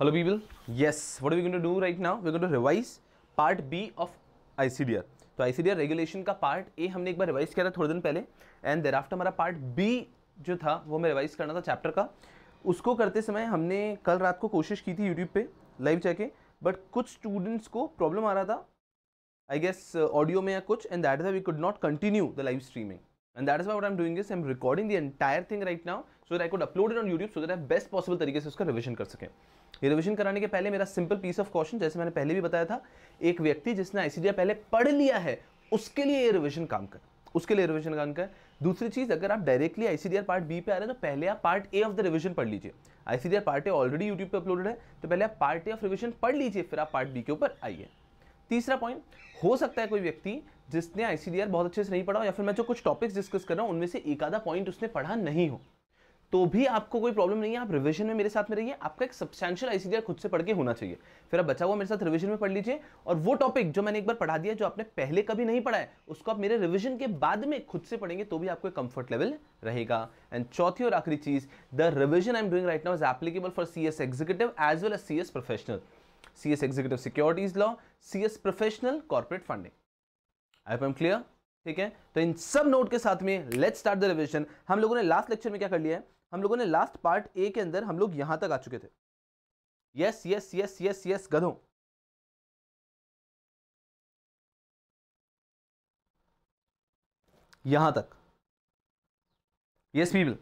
Hello people. Yes, what are we going to do right now? We're going to revise part B of ICDR. तो ICDR regulation का part A हमने एक बार revise किया था थोड़े दिन पहले एंड देर आफ्टर हमारा पार्ट बी जो था वो हमें रिवाइज करना था चैप्टर का उसको करते समय हमने कल रात को कोशिश की थी यूट्यूब पे लाइव जाके बट कुछ स्टूडेंट्स को प्रॉब्लम आ रहा था आई गेस ऑडियो में या कुछ and that is we could not continue the live streaming and that is why what I'm doing is I'm recording the entire thing right now so that I could upload it on YouTube so that I best possible तरीके से उसका revision कर सकें revision कराने के पहले मेरा simple peace of question जैसे मैंने पहले भी बताया था, एक व्यक्ति जिसने आईसीडीआर पहले पढ़ लिया है, उसके लिए ये रिविजन काम कर। उसके लिए रिविजन काम कर। दूसरी चीज़, अगर आप डायरेक्टली आईसीडीआर पार्ट बी पे आ रहे हैं तो पहले आप part A of the revision पढ़ लीजिए। ICDR part A already YouTube पे अपलोडेड है तो पहले आप पार्ट ए ऑफ़ रिविजन पढ़ लीजिए, फिर आप पार्ट बी के ऊपर आइए। तीसरा पॉइंट हो सकता है कोई व्यक्ति जिसने आईसीडीआर बहुत अच्छे से नहीं पढ़ा या फिर मैं जो कुछ टॉपिक्स डिस्कस कर रहा हूँ, उनमें से एक आधा पॉइंट उसने पढ़ा नहीं हो। तो भी आपको कोई प्रॉब्लम नहीं है, आप रिवीजन में मेरे साथ में रहिए। आपका एक सब्सटैंशियल आईसीडीआर खुद से पढ़ के होना चाहिए। फिर आप बचा हुआ मेरे साथ रिवीजन में पढ़ लीजिए। और वो टॉपिक जो मैंने एक बार पढ़ा दिया, जो आपने पहले कभी नहीं पढ़ा है, उसको आप मेरे रिवीजन के बाद में खुद से पढ़ेंगे तो भी आपको कंफर्ट लेवल रहेगा। एंड चौथी और आखिरी चीज़ the revision I am doing right now is applicable for C S executive as well as C S professional C S executive securities law C S professional corporate funding I am clear ठीक है? तो इन सब note के साथ में let's start the revision हम लोगों ने लास्ट लेक्चर में क्या कर लिया है? हम लोगों ने लास्ट पार्ट ए के अंदर हम लोग यहाँ तक आ चुके थे। Yes yes yes yes yes गधों। यहाँ तक। Yes people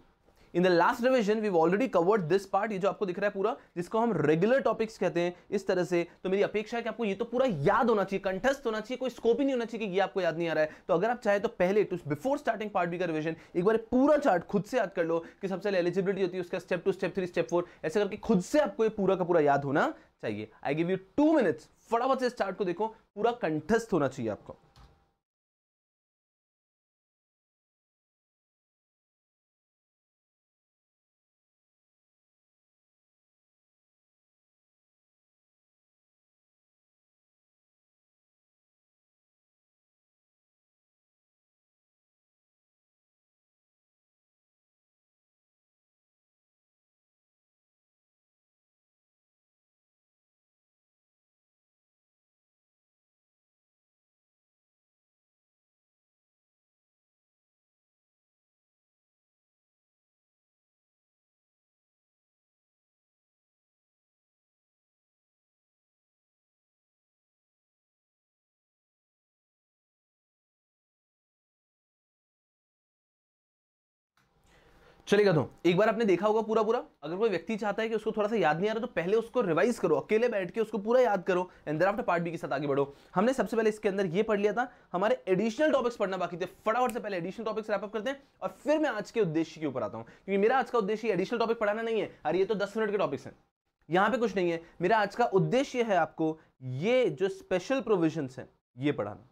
in the last revision we already covered this part ये जो आपको दिख रहा है पूरा, जिसको हम रेगुलर टॉपिक्स कहते हैं, इस तरह से। तो मेरी अपेक्षा है कि आपको ये तो पूरा याद होना चाहिए कंठस्थ होना चाहिए, कोई स्कोप ही नहीं होना चाहिए कि ये आपको याद नहीं आ रहा है। तो अगर आप चाहे तो पहले to before starting part B का रिविजन एक बार पूरा चार्ट खुद से याद कर लो कि सबसे एलिजिबिलिटी होती है, उसका step two step three step four ऐसे करके खुद से आपको ये पूरा का पूरा याद होना चाहिए। I give you two minutes फटाफट से स्टार्ट को देखो, पूरा कंठस्थ होना चाहिए आपको। चलेगा तो एक बार आपने देखा होगा पूरा पूरा अगर कोई व्यक्ति चाहता है कि उसको थोड़ा सा याद नहीं आ रहा तो पहले उसको रिवाइज करो। अकेले बैठ के उसको पूरा याद करो एंड आफ्टर पार्ट बी के साथ आगे बढ़ो। हमने सबसे पहले इसके अंदर ये पढ़ लिया था, हमारे एडिशनल टॉपिक्स पढ़ना बाकी थे। फटाफट से पहले एडिशनल टॉपिक्स रैप अप करते हैं और फिर मैं आज के उद्देश्य के ऊपर आता हूँ। क्योंकि मेरा आज का उद्देश्य एडिशनल टॉपिक पढ़ाना नहीं है। अरे, ये तो दस मिनट के टॉपिक्स हैं। यहाँ पे कुछ नहीं है। मेरा आज का उद्देश्य है आपको ये जो स्पेशल प्रोविज़न है, ये पढ़ाना।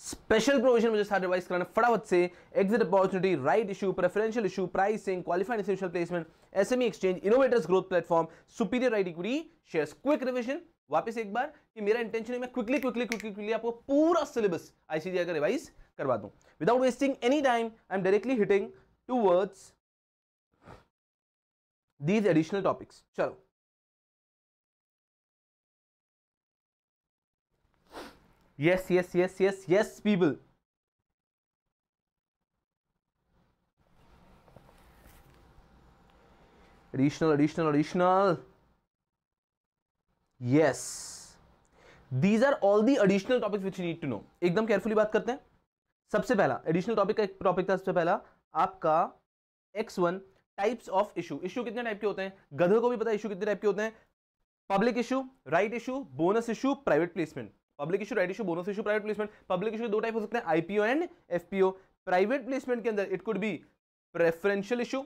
स्पेशल प्रोविज़न मुझे सारे रिवाइज कराना फटाफट से exit opportunity right issue preferential issue pricing qualified institutional placement SME exchange innovators growth platform superior right equity shares quick revision वापस एक बार कि मेरा इंटेंशन है, मैं क्विकली क्विकली क्विकली क्विकली आपको पूरा सिलेबस आईसीडी का रिवाइज करवा दूँ। Without wasting any time I am directly hitting towards these additional topics चलो। Yes, yes, yes, yes, yes, people. Additional, additional, additional. Yes. These are all the additional topics which you need to know. एकदम carefully बात करते हैं सबसे पहला additional topic का एक topic था सबसे पहला आपका X1 types of issue issue कितने टाइप के होते हैं गधों को भी पता है इशू कितने टाइप के होते हैं public issue right issue bonus issue private placement public issue right issue bonus issue private placement public issue दो टाइप हो सकते हैं IPO and FPO private placement के अंदर it could be preferential issue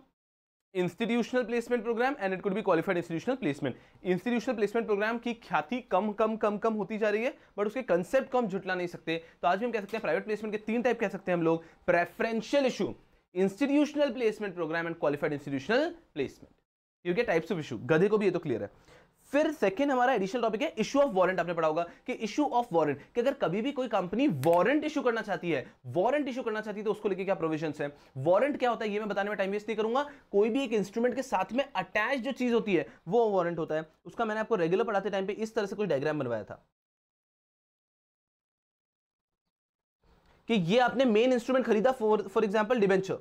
institutional placement program and it could be qualified institutional placement institutional placement program की ख्याति कम कम कम कम होती जा रही है बट उसके कंसेप्ट को हम झुटला नहीं सकते। तो आज भी हम कह सकते हैं प्राइवेट प्लेसमेंट के तीन टाइप कह सकते हैं हम लोग। Preferential issue institutional placement program and qualified institutional placement क्योंकि टाइप्स ऑफ़ इशू गधे को भी ये तो क्लियर है। फिर सेकंड हमारा एडिशनल टॉपिक है इशू ऑफ़ वारंट आपने पढ़ा होगा कि इशू ऑफ़ वारंट कि अगर कभी भी कोई कंपनी वारंट इशू करना चाहती है वारंट इशू करना चाहती है तो उसको लेके क्या प्रोविज़न है? वारंट क्या होता है, ये मैं बताने में टाइम वेस्ट नहीं करूँगा। कोई भी एक इंस्ट्रूमेंट के साथ में अटैच जो चीज़ होती है, वो वारंट होता है। उसका मैंने आपको रेगुलर पढ़ाते टाइम पे इस तरह से कुछ डायग्राम बनवाया था। कि ये आपने मेन इंस्ट्रूमेंट खरीदा फॉर फॉर एग्जांपल डिबेंचर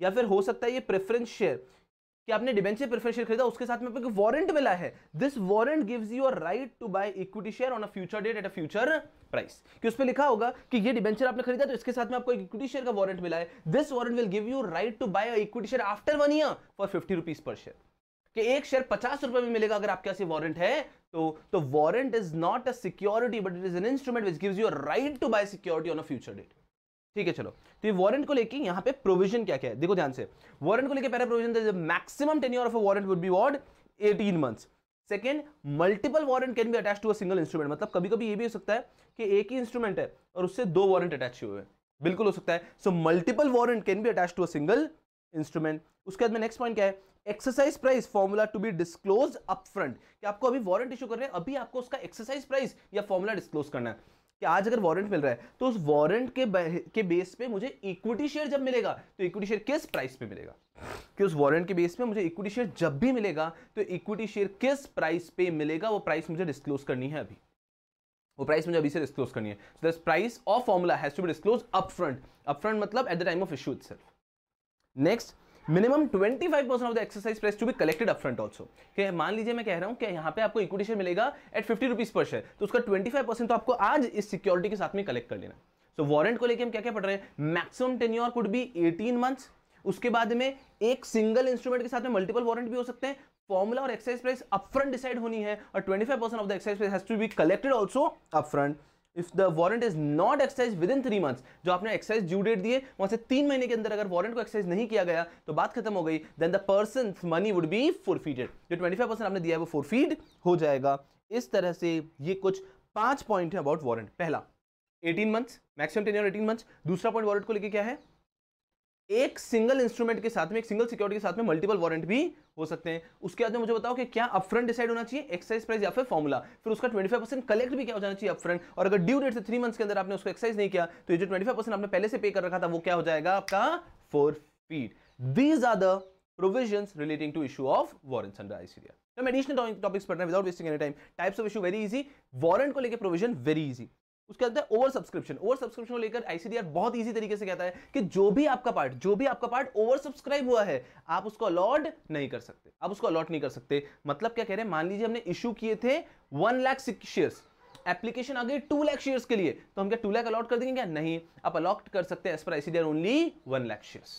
या फिर हो सकता है ये प्रेफरेंस शेयर कि आपने डिबेंचर प्रेफरेंस शेयर खरीदा, उसके साथ में आपको वारंट मिला है। This warrant gives you a right to buy equity share on a future date at a future price कि उस पर लिखा होगा कि ये डिबेंचर आपने खरीदा तो इसके साथ में आपको इक्विटी शेयर का वारंट मिला है। This warrant will give you right to buy equity share after one year for fifty rupees per share कि एक शेयर पचास रुपए में मिलेगा अगर आपके पास वारंट है तो तो warrant is not a security but it is an instrument which gives you right to buy security on a future date ठीक है, चलो। तो ये वारंट को लेके यहाँ पे प्रोविज़न क्या क्या है? देखो ध्यान से। वारंट को लेके पहला प्रोविज़न था maximum tenure of a warrant would be what 18 months second multiple warrant can be attach to a single instrument मतलब कभी कभी ये भी हो सकता है कि एक ही इंस्ट्रूमेंट है और उससे दो वारंट अटैच हुए हैं। बिल्कुल हो सकता है। So multiple warrant can be attach to a single instrument उसके बाद में नेक्स्ट पॉइंट क्या है? Exercise price formula to be disclose upfront कि आपको अभी वारंट इशू कर रहे हैं? अभी आपको उसका एक्सरसाइज प्राइस या फॉर्मूला डिस्क्लोज करना है। कि आज अगर वारंट मिल रहा है तो उस वारंट के के बेस पे मुझे इक्विटी शेयर जब मिलेगा तो इक्विटी शेयर किस प्राइस पे मिलेगा? कि उस वारंट के बेस पे मुझे इक्विटी शेयर जब भी मिलेगा तो इक्विटी शेयर किस प्राइस पे मिलेगा, वो प्राइस मुझे डिस्क्लोज करनी है अभी। वो प्राइस मुझे अभी से डिस्क्लोज करनी है। So this price of formula has to be disclose upfront upfront मतलब at the time of issue itself next minimum 25 percent of the exercise price to be collected upfront also कि मान लीजिए मैं कह रहा हूँ कि यहाँ पे आपको इक्विटी शेयर मिलेगा at fifty rupees per share तो उसका 25 परसेंट तो आपको आज इस सिक्योरिटी के साथ में कलेक्ट कर लेना सो so, वारंट को लेके हम क्या क्या पढ़ रहे हैं? Maximum tenure could be 18 months उसके बाद में एक सिंगल इंस्ट्रूमेंट के साथ में मल्टीपल वारंट भी हो सकते हैं। फॉर्मूला और एक्सरसाइज प्राइस अपफ्रंट डिसाइड होनी है और 25 percent of the exercise price has to be collected also upfront if the warrant is not exercise within three months जो आपने एक्सरसाइज ड्यू डेट दिए, वहाँ से तीन महीने के अंदर अगर वारंट को एक्सरसाइज नहीं किया गया तो बात खत्म हो गई then the person money would be forfeited जो 25 परसेंट आपने दिया है, वो फोरफीड हो जाएगा। इस तरह से ये कुछ पाँच पॉइंट है अबाउट वारंट पहला 18 मंथ्स मैक्सिमम टेन्योर 18 मंथ्स दूसरा पॉइंट वारंट को लेकर क्या है? एक सिंगल इंस्ट्रूमेंट के साथ में, एक सिंगल सिक्योरिटी के साथ में मल्टीपल वारंट भी हो सकते हैं। उसके बाद में मुझे बताओ कि क्या अपफ्रंट डिसाइड होना चाहिए एक्साइज प्राइस या फिर फॉर्मूला फिर उसका 25 परसेंट कलेक्ट भी क्या हो जाना चाहिए अपफ्रंट और अगर ड्यू डेट से थ्री मंथ्स के अंदर आपने उसको एक्साइज नहीं किया तो ये जो 25 परसेंट आपने पहले से पे कर रखा था, वो क्या हो जाएगा आपका? Forfeit these are the provisions relating to issue of warrants under ICDR. हम एडिशनल टॉपिक्स पढ़ रहे हैं without wasting any time types of issue very easy warrant को लेकर प्रोविज़न वेरी इजी उसके अंदर ओवर सब्सक्रिप्शन ओवर सब्सक्रिप्शन को लेकर आईसीडीआर बहुत इजी तरीके से कहता है कि जो भी आपका पार्ट जो भी आपका पार्ट ओवर सब्सक्राइब हुआ है, आप उसको अलॉट नहीं कर सकते. आप उसको अलॉट नहीं कर सकते. मतलब क्या कह रहे हैं? मान लीजिए हमने इशू किए थे वन लाख शेयर्स एप्लीकेशन आ गई टू लाख शेयर्स के लिए. तो हम क्या टू लाख अलॉट कर देंगे क्या? नहीं. आप अलॉट कर सकते हैं as per ICDR only one lakh shares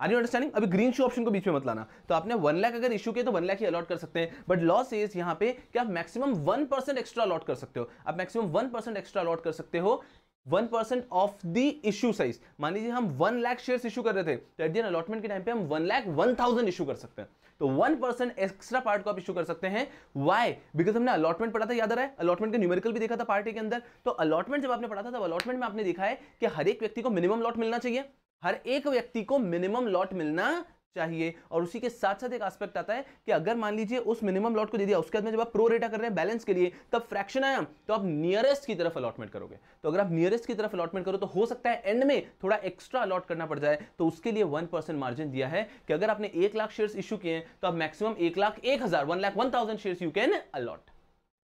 are you understanding अभी ग्रीन शो ऑप्शन को बीच में मत लाना। तो आपने वन लाख अगर इशू किया तो वन लाख ही अलॉट कर सकते हैं। बट लॉ सेज यहाँ पे कि आप maximum one percent extra allot कर सकते हो। आप maximum one percent extra allot कर सकते हो। One percent of the issue size मान लीजिए हम वन लाख शेयर इशू कर रहे थे। तो एट दी अलॉटमेंट के टाइम पे हम one lakh one thousand issue कर सकते हैं। तो वन परसेंट एक्स्ट्रा पार्ट को आप इशू कर सकते हैं। वाई बिकॉज़ हमने अलॉटमेंट पढ़ा था, याद रहा है? अलॉटमेंट का न्यूमेरिकल भी देखा था पार्टी के अंदर। तो अलॉटमेंट जब आपने पढ़ा था, तब अलॉटमेंट में आपने देखा है कि हर एक व्यक्ति को मिनिमम लॉट मिलना चाहिए। हर एक व्यक्ति को मिनिमम लॉट मिलना चाहिए। और उसी के साथ साथ एक एस्पेक्ट आता है कि अगर मान लीजिए उस मिनिमम लॉट को दे दिया, उसके बाद में जब आप प्रो रेटा कर रहे हैं बैलेंस के लिए, तब फ्रैक्शन आया तो आप नियरेस्ट की तरफ़ अलॉटमेंट करोगे। तो अगर आप नियरेस्ट की तरफ़ अलॉटमेंट करो तो हो सकता है एंड में थोड़ा एक्स्ट्रा अलॉट करना पड़ जाए। तो उसके लिए वन परसेंट मार्जिन दिया है कि अगर आपने एक लाख शेयर इशू किए तो आप मैक्सिमम एक लाख एक हज़ार one lakh one thousand share you can allot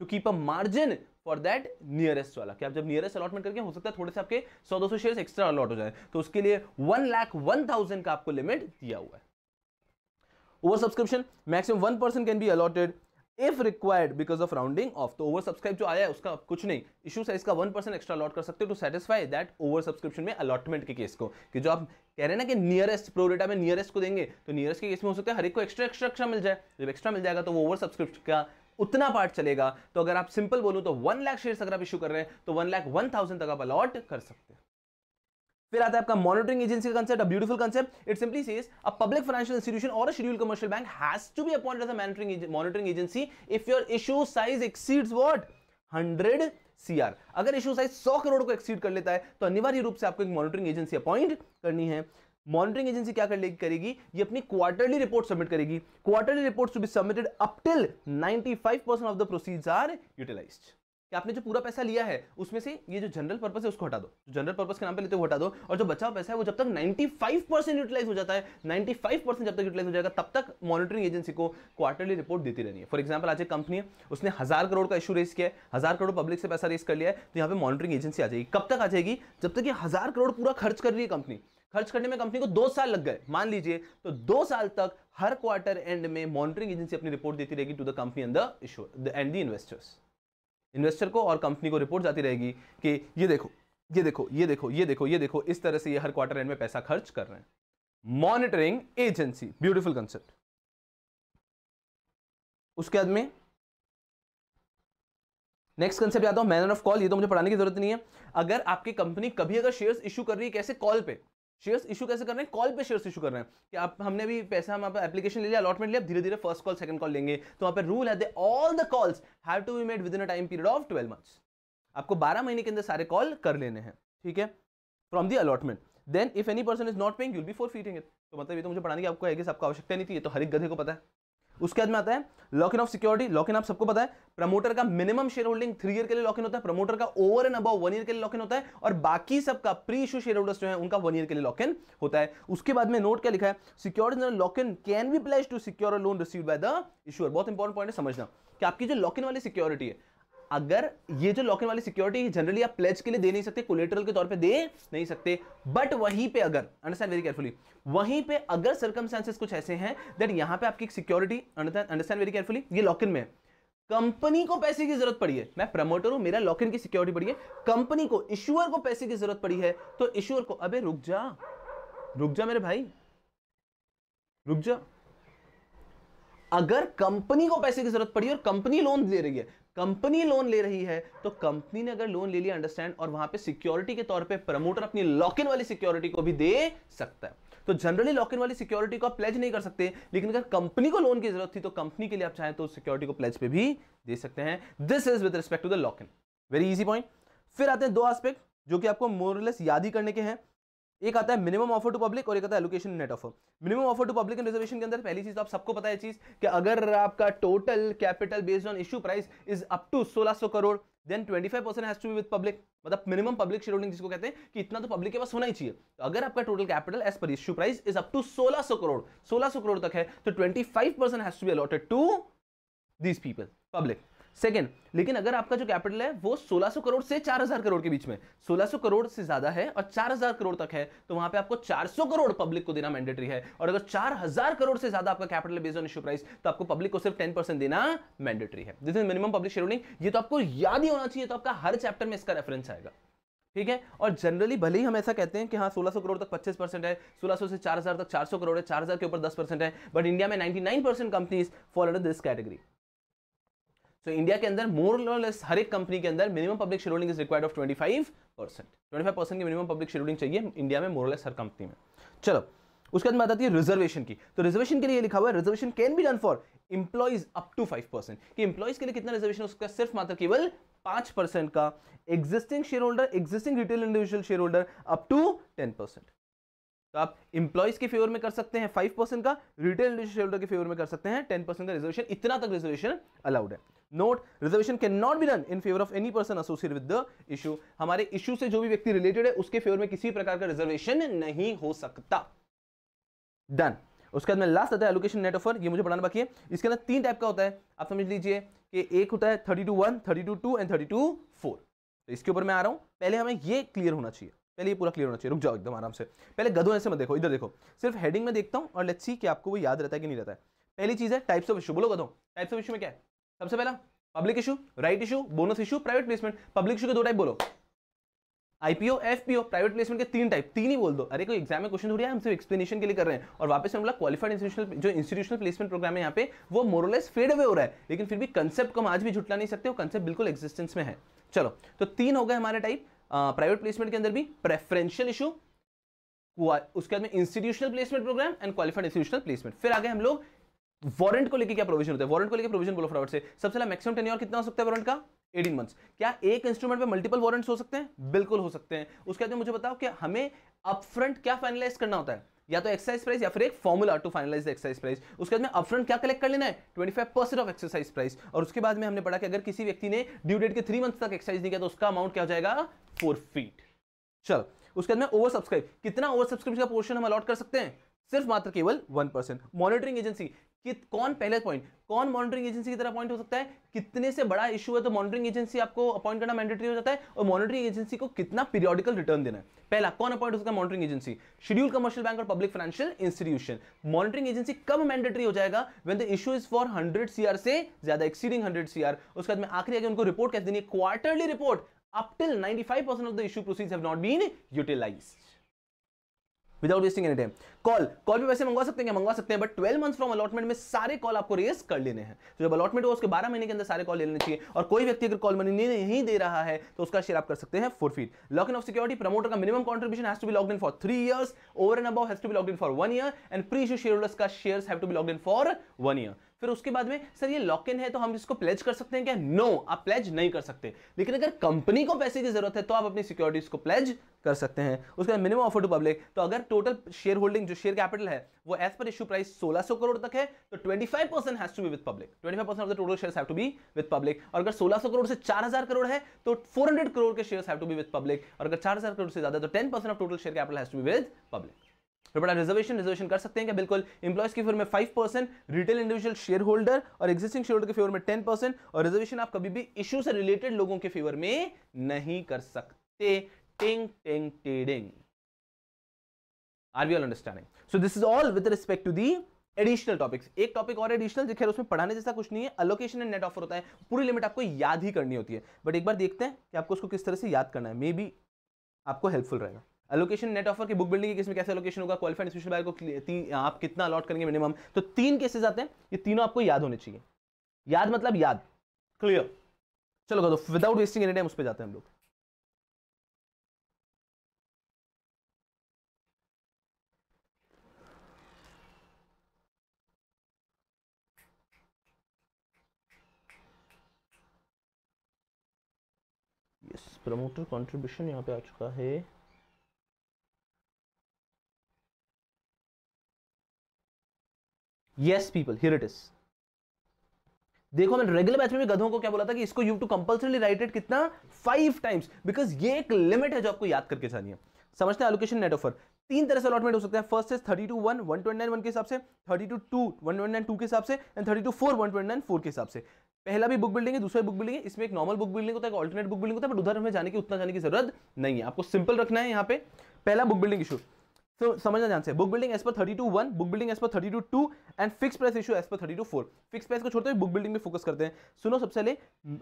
to keep a margin for that nearest वाला। कि आप जब नियरेस्ट अलॉटमेंट करके हो सकता है थोड़े से आपके सौ, दो सौ शेयर एक्स्ट्रा अलॉट हो जाए। तो उसके लिए वन लाख वन थाउज़ेंड का आपको लिमिट दिया हुआ है। Oversubscription maximum one percent can be allotted if required because of rounding off तो ओवर सब्सक्राइब जो आया है, उसका कुछ नहीं। इशू साइज़ का वन परसेंट एक्स्ट्रा अलॉट कर सकते हो to satisfy that over subscription में अलॉटमेंट के केस को। कि जो आप कह रहे हैं ना कि नियरेस्ट प्रोडेटा में नियरेस्ट को देंगे तो नियरेस्ट के केस में हो सकता है हर एक को एक्स्ट्रा एक्स्ट्रा एक्स्ट्रा मिल जाए। जब एक्स्ट्रा मिल जाएगा तो वो ओवर सब्सक्रिप्शन का उतना पार्ट चलेगा। तो अगर आप सिंपल बोलूँ तो वन लाख शेयर अगर आप इशू कर रहे हैं तो वन लाख वन थाउज़ेंड तक आप अलॉट कर सकते हैं। फिर आता है आपका मॉनिटरिंग एजेंसी का concept beautiful concept it simply says a public financial institution और a scheduled commercial bank has to be appointed as a monitoring monitoring agency if your issue size exceeds what 100 CR अगर issue size 100 crore को exceed कर लेता है तो अनिवार्य रूप से आपको एक मॉनिटरिंग एजेंसी अपॉइंट करनी है। मॉनिटरिंग एजेंसी क्या कर करेगी? ये अपनी क्वार्टरली रिपोर्ट सबमिट करेगी। Quarterly report to be submitted up till 95% of the proceeds are utilised कि आपने जो पूरा पैसा लिया है, उसमें से ये जो जनरल पर्पस है, उसको हटा दो। जनरल पर्पस के नाम पे लेते हो हटा दो, और जो बचा पैसा है, वो जब तक 95 परसेंट यूटिलाइज हो जाता है 95 परसेंट जब तक यूटिलाइज हो जाएगा, तब तक मॉनिटरिंग एजेंसी को क्वार्टरली रिपोर्ट देती रहनी है। फॉर एग्ज़ाम्पल आज एक कंपनी है, उसने हज़ार करोड़ का इशू रेस किया है, हज़ार करोड़ पब्लिक से पैसा रेस कर लिया है तो यहाँ पे मॉनिटरिंग एजेंसी आ जाएगी। कब तक आ जाएगी? जब तक ये हज़ार करोड़ पूरा खर्च कर रही है कंपनी खर्च करने में कंपनी को दो साल लग गए। मान लीजिए तो दो साल तक हर क्वार्टर एंड में मॉनिटरिंग एजेंसी अपनी रिपोर्ट देती रहेगी to the company and the and the investors. Investor को और कंपनी को रिपोर्ट जाती रहेगी कि ये देखो ये देखो ये देखो ये देखो ये देखो, इस तरह से ये हर क्वार्टर एंड में पैसा खर्च कर रहे हैं। Monitoring agency, beautiful concept. उसके बाद में नेक्स्ट कंसेप्ट आता हूँ, मैनर ऑफ़ कॉल, ये तो मुझे पढ़ाने की ज़रूरत नहीं है। अगर आपकी कंपनी कभी अगर शेयर्स इशू कर रही है, कैसे कॉल पे? शेयर्स इशू कैसे कर रहे हैं? कॉल पे शेयर्स इशू कर रहे हैं। कि आप, हमने भी पैसा, हम आप एप्लीकेशन ले लिया अलॉटमेंट लिया धीरे धीरे फ़र्स्ट कॉल सेकंड कॉल लेंगे। तो वहाँ पे रूल है all the calls have to be made within a time period of 12 months आपको 12 महीने के अंदर सारे कॉल कर लेने हैं, ठीक है? From the allotment then if any person is not paying you'll be forfeiting it तो मतलब ये तो मुझे पढ़ाने की आपको है कि सबको आवश्यकता नहीं थी, ये तो हर एक गधे को पता है। उसके बाद में आता है lock in of security lock in आप सबको पता है प्रमोटर का minimum share holding three year के लिए लॉक इन होता है प्रमोटर का over and above one year के लिए लॉक इन होता है, और बाकी सबका प्री इशू शेयर होल्डर्स जो है, उनका वन ईयर के लिए लॉक इन होता है। उसके बाद में नोट क्या लिखा है? Security lock in can be pledge to secure loan receive by the issuer बहुत इंपॉर्टेंट पॉइंट है समझना कि आपकी जो लॉक इन वाली सिक्योरिटी है अगर ये जो लॉक इन वाली सिक्योरिटी जनरली आप प्लेज के लिए दे नहीं सकते कोलेटरल के तौर पे दे नहीं सकते बट वहीं पे अगर अंडरस्टैंड वेरी केयरफुली वहीं पे अगर सर्कमस्टांसेस कुछ ऐसे हैं दैट यहाँ पे आपकी सिक्योरिटी अंडरस्टैंड वेरी केयरफुली ये लॉक इन में कंपनी को पैसे की ज़रूरत पड़ी है। मैं प्रमोटर हूँ, मेरा लॉक इन की सिक्योरिटी पड़ी है। कंपनी को इश्यूअर को पैसे की ज़रूरत पड़ी है तो इश्यूअर को, अबे रुक जा रुक जा मेरे भाई, रुक जा। अगर कंपनी को पैसे की ज़रूरत पड़ी और कंपनी लोन दे रही है कंपनी लोन ले रही है तो कंपनी ने अगर लोन ले लिया अंडरस्टैंड और वहाँ पे सिक्योरिटी के तौर पे प्रमोटर अपनी लॉक इन वाली सिक्योरिटी को भी दे सकता है। तो जनरली लॉक इन वाली सिक्योरिटी को आप प्लेज नहीं कर सकते, लेकिन अगर कंपनी को लोन की ज़रूरत थी तो कंपनी के लिए आप चाहें तो सिक्योरिटी को प्लेज पे भी दे सकते हैं। This is with respect to the lock in very easy point फिर आते हैं दो आस्पेक्ट जो कि आपको मोरलेस याद ही करने के हैं। एक आता है मिनिमम ऑफ़र टू पब्लिक और एक आता है allocation net offer minimum offer to public and reservation के अंदर पहली चीज़ तो आप सबको पता है चीज़ कि अगर आपका total capital based on issue price is up to 1600 crore then 25 percent has to be with public मतलब मिनिमम पब्लिक शेयर होल्डिंग जिसको कहते हैं कि इतना तो पब्लिक के पास होना ही चाहिए। तो अगर आपका total capital as per issue price is up to 1600 crore 1600 crore तक है तो 25 percent has to be allotted to these people public second लेकिन अगर आपका जो कैपिटल है, वो 1600 करोड़ से 4000 करोड़ के बीच में 1600 करोड़ से ज़्यादा है और 4000 करोड़ तक है तो वहाँ पे आपको 400 करोड़ पब्लिक को देना मैंडेटरी है। और अगर 4000 करोड़ से ज़्यादा आपका capital based on issue price तो आपको पब्लिक को सिर्फ़ 10% देना मैंडेटरी है। This is minimum public share ये तो आपको याद ही होना चाहिए तो आपका हर चैप्टर में इसका रेफरेंस आएगा। ठीक है? और जनरली भले ही हम ऐसा कहते हैं कि हाँ 1600 करोड़ तक 25 परसेंट है 1600 से 4000 तक 400 करोड़ है 4000 के ऊपर 10 परसेंट है बट इंडिया में 99 percent companies fall under this category तो इंडिया के अंदर मोर लेस हर एक कंपनी के अंदर minimum public share is required of 25 percent twenty percent की मिनिमम पब्लिक शेयर चाहिए इंडिया में मोर लेस हर कंपनी में चलो उसके बाद बात आती है रिजर्वेशन की तो रिजर्वेशन के लिए लिखा हुआ है reservation can be done for employees up to five percent कि इंप्लॉइज के लिए कितना रिजर्वेशन उसका सिर्फ़ मात्र केवल पाँच परसेंट का existing share holder existing retail individual share holder up to ten percent तो आप इंप्लॉइज के फेवर में कर सकते हैं फाइव परसेंट का रिटेल शेयर के फेवर में कर सकते हैं टेन परसेंट का रिजर्वेशन इतना तक रिजर्वेशन अलाउड है। Note reservation can not be done in favour of any person associate with the issue हमारे इशू से जो भी व्यक्ति रिलेटेड है, उसके फेवर में किसी प्रकार का रिजर्वेशन नहीं हो सकता। डन उसके बाद में लास्ट आता है एलोकेशन नेट ऑफ़र ये मुझे पढ़ाना बाकी है। इसके अंदर तीन टाइप का होता है। आप समझ लीजिए कि एक होता है thirty two one thirty two two and thirty two four तो इसके ऊपर मैं आ रहा हूँ। पहले हमें ये क्लियर होना चाहिए। पहले ये पूरा क्लियर होना चाहिए। रुक जाओ एकदम आराम से। पहले गधों ऐसे मत देखो, इधर देखो। सिर्फ़ हेडिंग में देखता हूँ और लेट्स सी कि आपको वो याद रहता है कि नहीं रहता है। पहली चीज़ है टाइप्स ऑफ़ इशू बोलो गधों टाइप्स ऑफ़ इशू में क्या है? सबसे पहला public issue right issue bonus issue private placement public issue के दो टाइप बोलो। आईपीओ एफपीओ प्राइवेट प्लेसमेंट के तीन टाइप तीन ही बोल दो। अरे कोई एग्ज़ाम में क्वेश्चन थोड़ी है, हम सिर्फ़ एक्सप्लेनेशन के लिए कर रहे हैं। और वापस हम बोला क्वालिफाइड इंस्टीट्यूशनल जो इंस्टीट्यूशनल प्लेसमेंट प्रोग्राम है यहाँ पे, वो मोरलेस फेड अवे हो रहा है। लेकिन फिर भी कंसेप्ट को हम आज भी झुटला नहीं सकते, वो कंसेप्ट बिल्कुल एक्जिस्टेंस में है। चलो तो तीन हो गए हमारे टाइप प्राइवेट प्लेसमेंट के अंदर भी प्रेफरेंशियल इशू उसके बाद में institutional placement program and qualified institutional placement फिर आगे हम लोग वारंट को लेकर क्या प्रोविज़न होता है? वारंट को लेकर प्रोविज़न बोलो फटाफट से। सबसे पहले मैक्सिमम टेन्योर कितना हो सकता है वारंट का? 18 मंथ्स क्या एक इंस्ट्रूमेंट पे मल्टीपल वारंट्स हो सकते हैं? बिल्कुल हो सकते हैं। उसके बाद में मुझे बताओ कि हमें अपफ्रंट क्या फाइनलाइज करना होता है? या तो एक्सरसाइज प्राइस या फिर एक formula to finalize the exercise price उसके बाद में अपफ्रंट क्या कलेक्ट कर लेना है? 25 परसेंट ऑफ़ एक्सरसाइज प्राइस और उसके बाद में हमने पढ़ा कि अगर किसी व्यक्ति ने ड्यू डेट के थ्री मंथ तक एक्सरसाइज नहीं किया तो उसका अमाउंट क्या हो जाएगा? फोर फीट चलो, उसके बाद में ओवर सब्सक्राइब कितना ओवर सब्सक्रिप्शन का पोर्शन हम अलॉट कर सकते हैं? सिर्फ़ मात्र केवल वन परसेंट मॉनिटरिंग एजेंसी कि कौन पहले पॉइंट कौन मॉनिटरिंग एजेंसी की तरह अपॉइंट हो सकता है? कितने से बड़ा इशू है तो मॉनिटरिंग एजेंसी आपको अपॉइंट करना मैंडेटरी हो जाता है और मॉनिटरिंग एजेंसी को कितना पीरियोडिकल रिटर्न देना है? पहला, कौन अपॉइंट हो सकता है monitoring agency schedule commercial bank और public financial institution monitoring agency कब मैंडेटरी हो जाएगा? When the issue is for 100 CR से ज़्यादा एक्सीडिंग 100 सीआर उसके बाद में आखिरी आगे उनको रिपोर्ट कैसे देनी है? Quarterly report up till 95% of the issue proceeds have not been utilized without wasting any time call call पे वैसे मंगवा सकते हैं मंगवा सकते हैं बट 12 मंथ्स फ्रॉम अलॉटमेंट में सारे कॉल आपको रेस कर लेने हैं। तो जब अलॉटमेंट हो उसके 12 महीने के अंदर सारे कॉल ले लेने चाहिए और कोई व्यक्ति अगर कॉल मनी नहीं दे रहा है तो उसका शेयर आप कर सकते हैं four feet lock in of security promoter का minimum contribution has to be locked in for three years over and above has to be locked in for one year and pre issue share holders का shares have to be locked in for one year फिर उसके बाद में sir ये lock इन है तो हम इसको प्लेज कर सकते हैं क्या? नो no, आप प्लेज नहीं कर सकते। लेकिन अगर कंपनी को पैसे की ज़रूरत है तो आप अपनी सिक्योरिटीज को प्लेज कर सकते हैं। उसके बाद मिनिमम ऑफ़र टू पब्लिक तो अगर टोटल शेयर होल्डिंग जो शेयर कैपिटल है, वो as per issue price 1600 crore तक है तो 25 percent has to be with public 25 percent of the total shares have to be with public और अगर 1600 करोड़ से 4000 करोड़ है तो 400 करोड़ के shares have to be with public और अगर 4000 करोड़ से ज़्यादा तो 10 percent of total share capital has to be with public तो बड़ा रिजर्वेशन रिजर्वेशन कर सकते हैं क्या बिल्कुल इंप्लॉयज के फेवर में five percent retail individual share holder और एक्जिस्टिंग शेयर होल्डर के फेवर में टेन परसेंट और रिजर्वेशन आप कभी भी इश्यू से रिलेटेड लोगों के फेवर में नहीं कर सकते. टिंग टिंग tending are we all understanding so this is all with respect to the additional topics एक टॉपिक और एडिशनल खैर उसमें पढ़ाने जैसा कुछ नहीं है अलोकेशन एंड नेट ऑफ़र होता है। पूरी लिमिट आपको याद ही करनी होती है। बट एक बार देखते हैं कि आपको उसको किस तरह से याद करना है। मे बी आपको हेल्पफुल रहेगा। अलोकेशन नेट ऑफ़र की बुक बिल्डिंग के केस कैसे अलोकेशन होगा? क्वालिफाइड इंस्टीट्यूशन बायर को आप कितना अलॉट करेंगे मिनिमम तो तीन केसेस आते हैं। ये तीनों आपको याद होने चाहिए। याद मतलब याद। क्लियर चलो तो विदाउट वेस्टिंग एनी टाइम उस पर जाते हैं हम लोग। प्रमोटर कंट्रीब्यूशन यहाँ पे आ चुका है। Yes people here it is देखो, मैंने रेगुलर बैच में भी गधों को क्या बोला था कि इसको यू टू कंपल्सरी इट कितना? फाइव टाइम्स बिकॉज़ ये एक लिमिट है जो आपको याद करके जानी है। समझते हैं एलोकेशन नेट ऑफ़र तीन तरह से अलॉटमेंट हो सकता है। First is thirty two one one twenty nine one के हिसाब से thirty two two one twenty nine two के हिसाब से and thirty two four one twenty nine four के हिसाब से। पहला भी बुक बिल्डिंग है, दूसरा बुक बिल्डिंग है, इसमें एक नॉर्मल बुक बिल्डिंग होता है ऑल्टरनेट बुक बिल्डिंग होता है बट उधर हमें जाने की, उतना जाने की ज़रूरत नहीं है। आपको सिंपल रखना है यहाँ पे। पहला बुक बिल्डिंग इशू तो समझना ध्यान से। Book building as per thirty two one book building as per thirty two two and fix price issue as per thirty two four fix price को छोड़ते हुए बुक बिल्डिंग में फोकस करते हैं। सुनो सबसे पहले,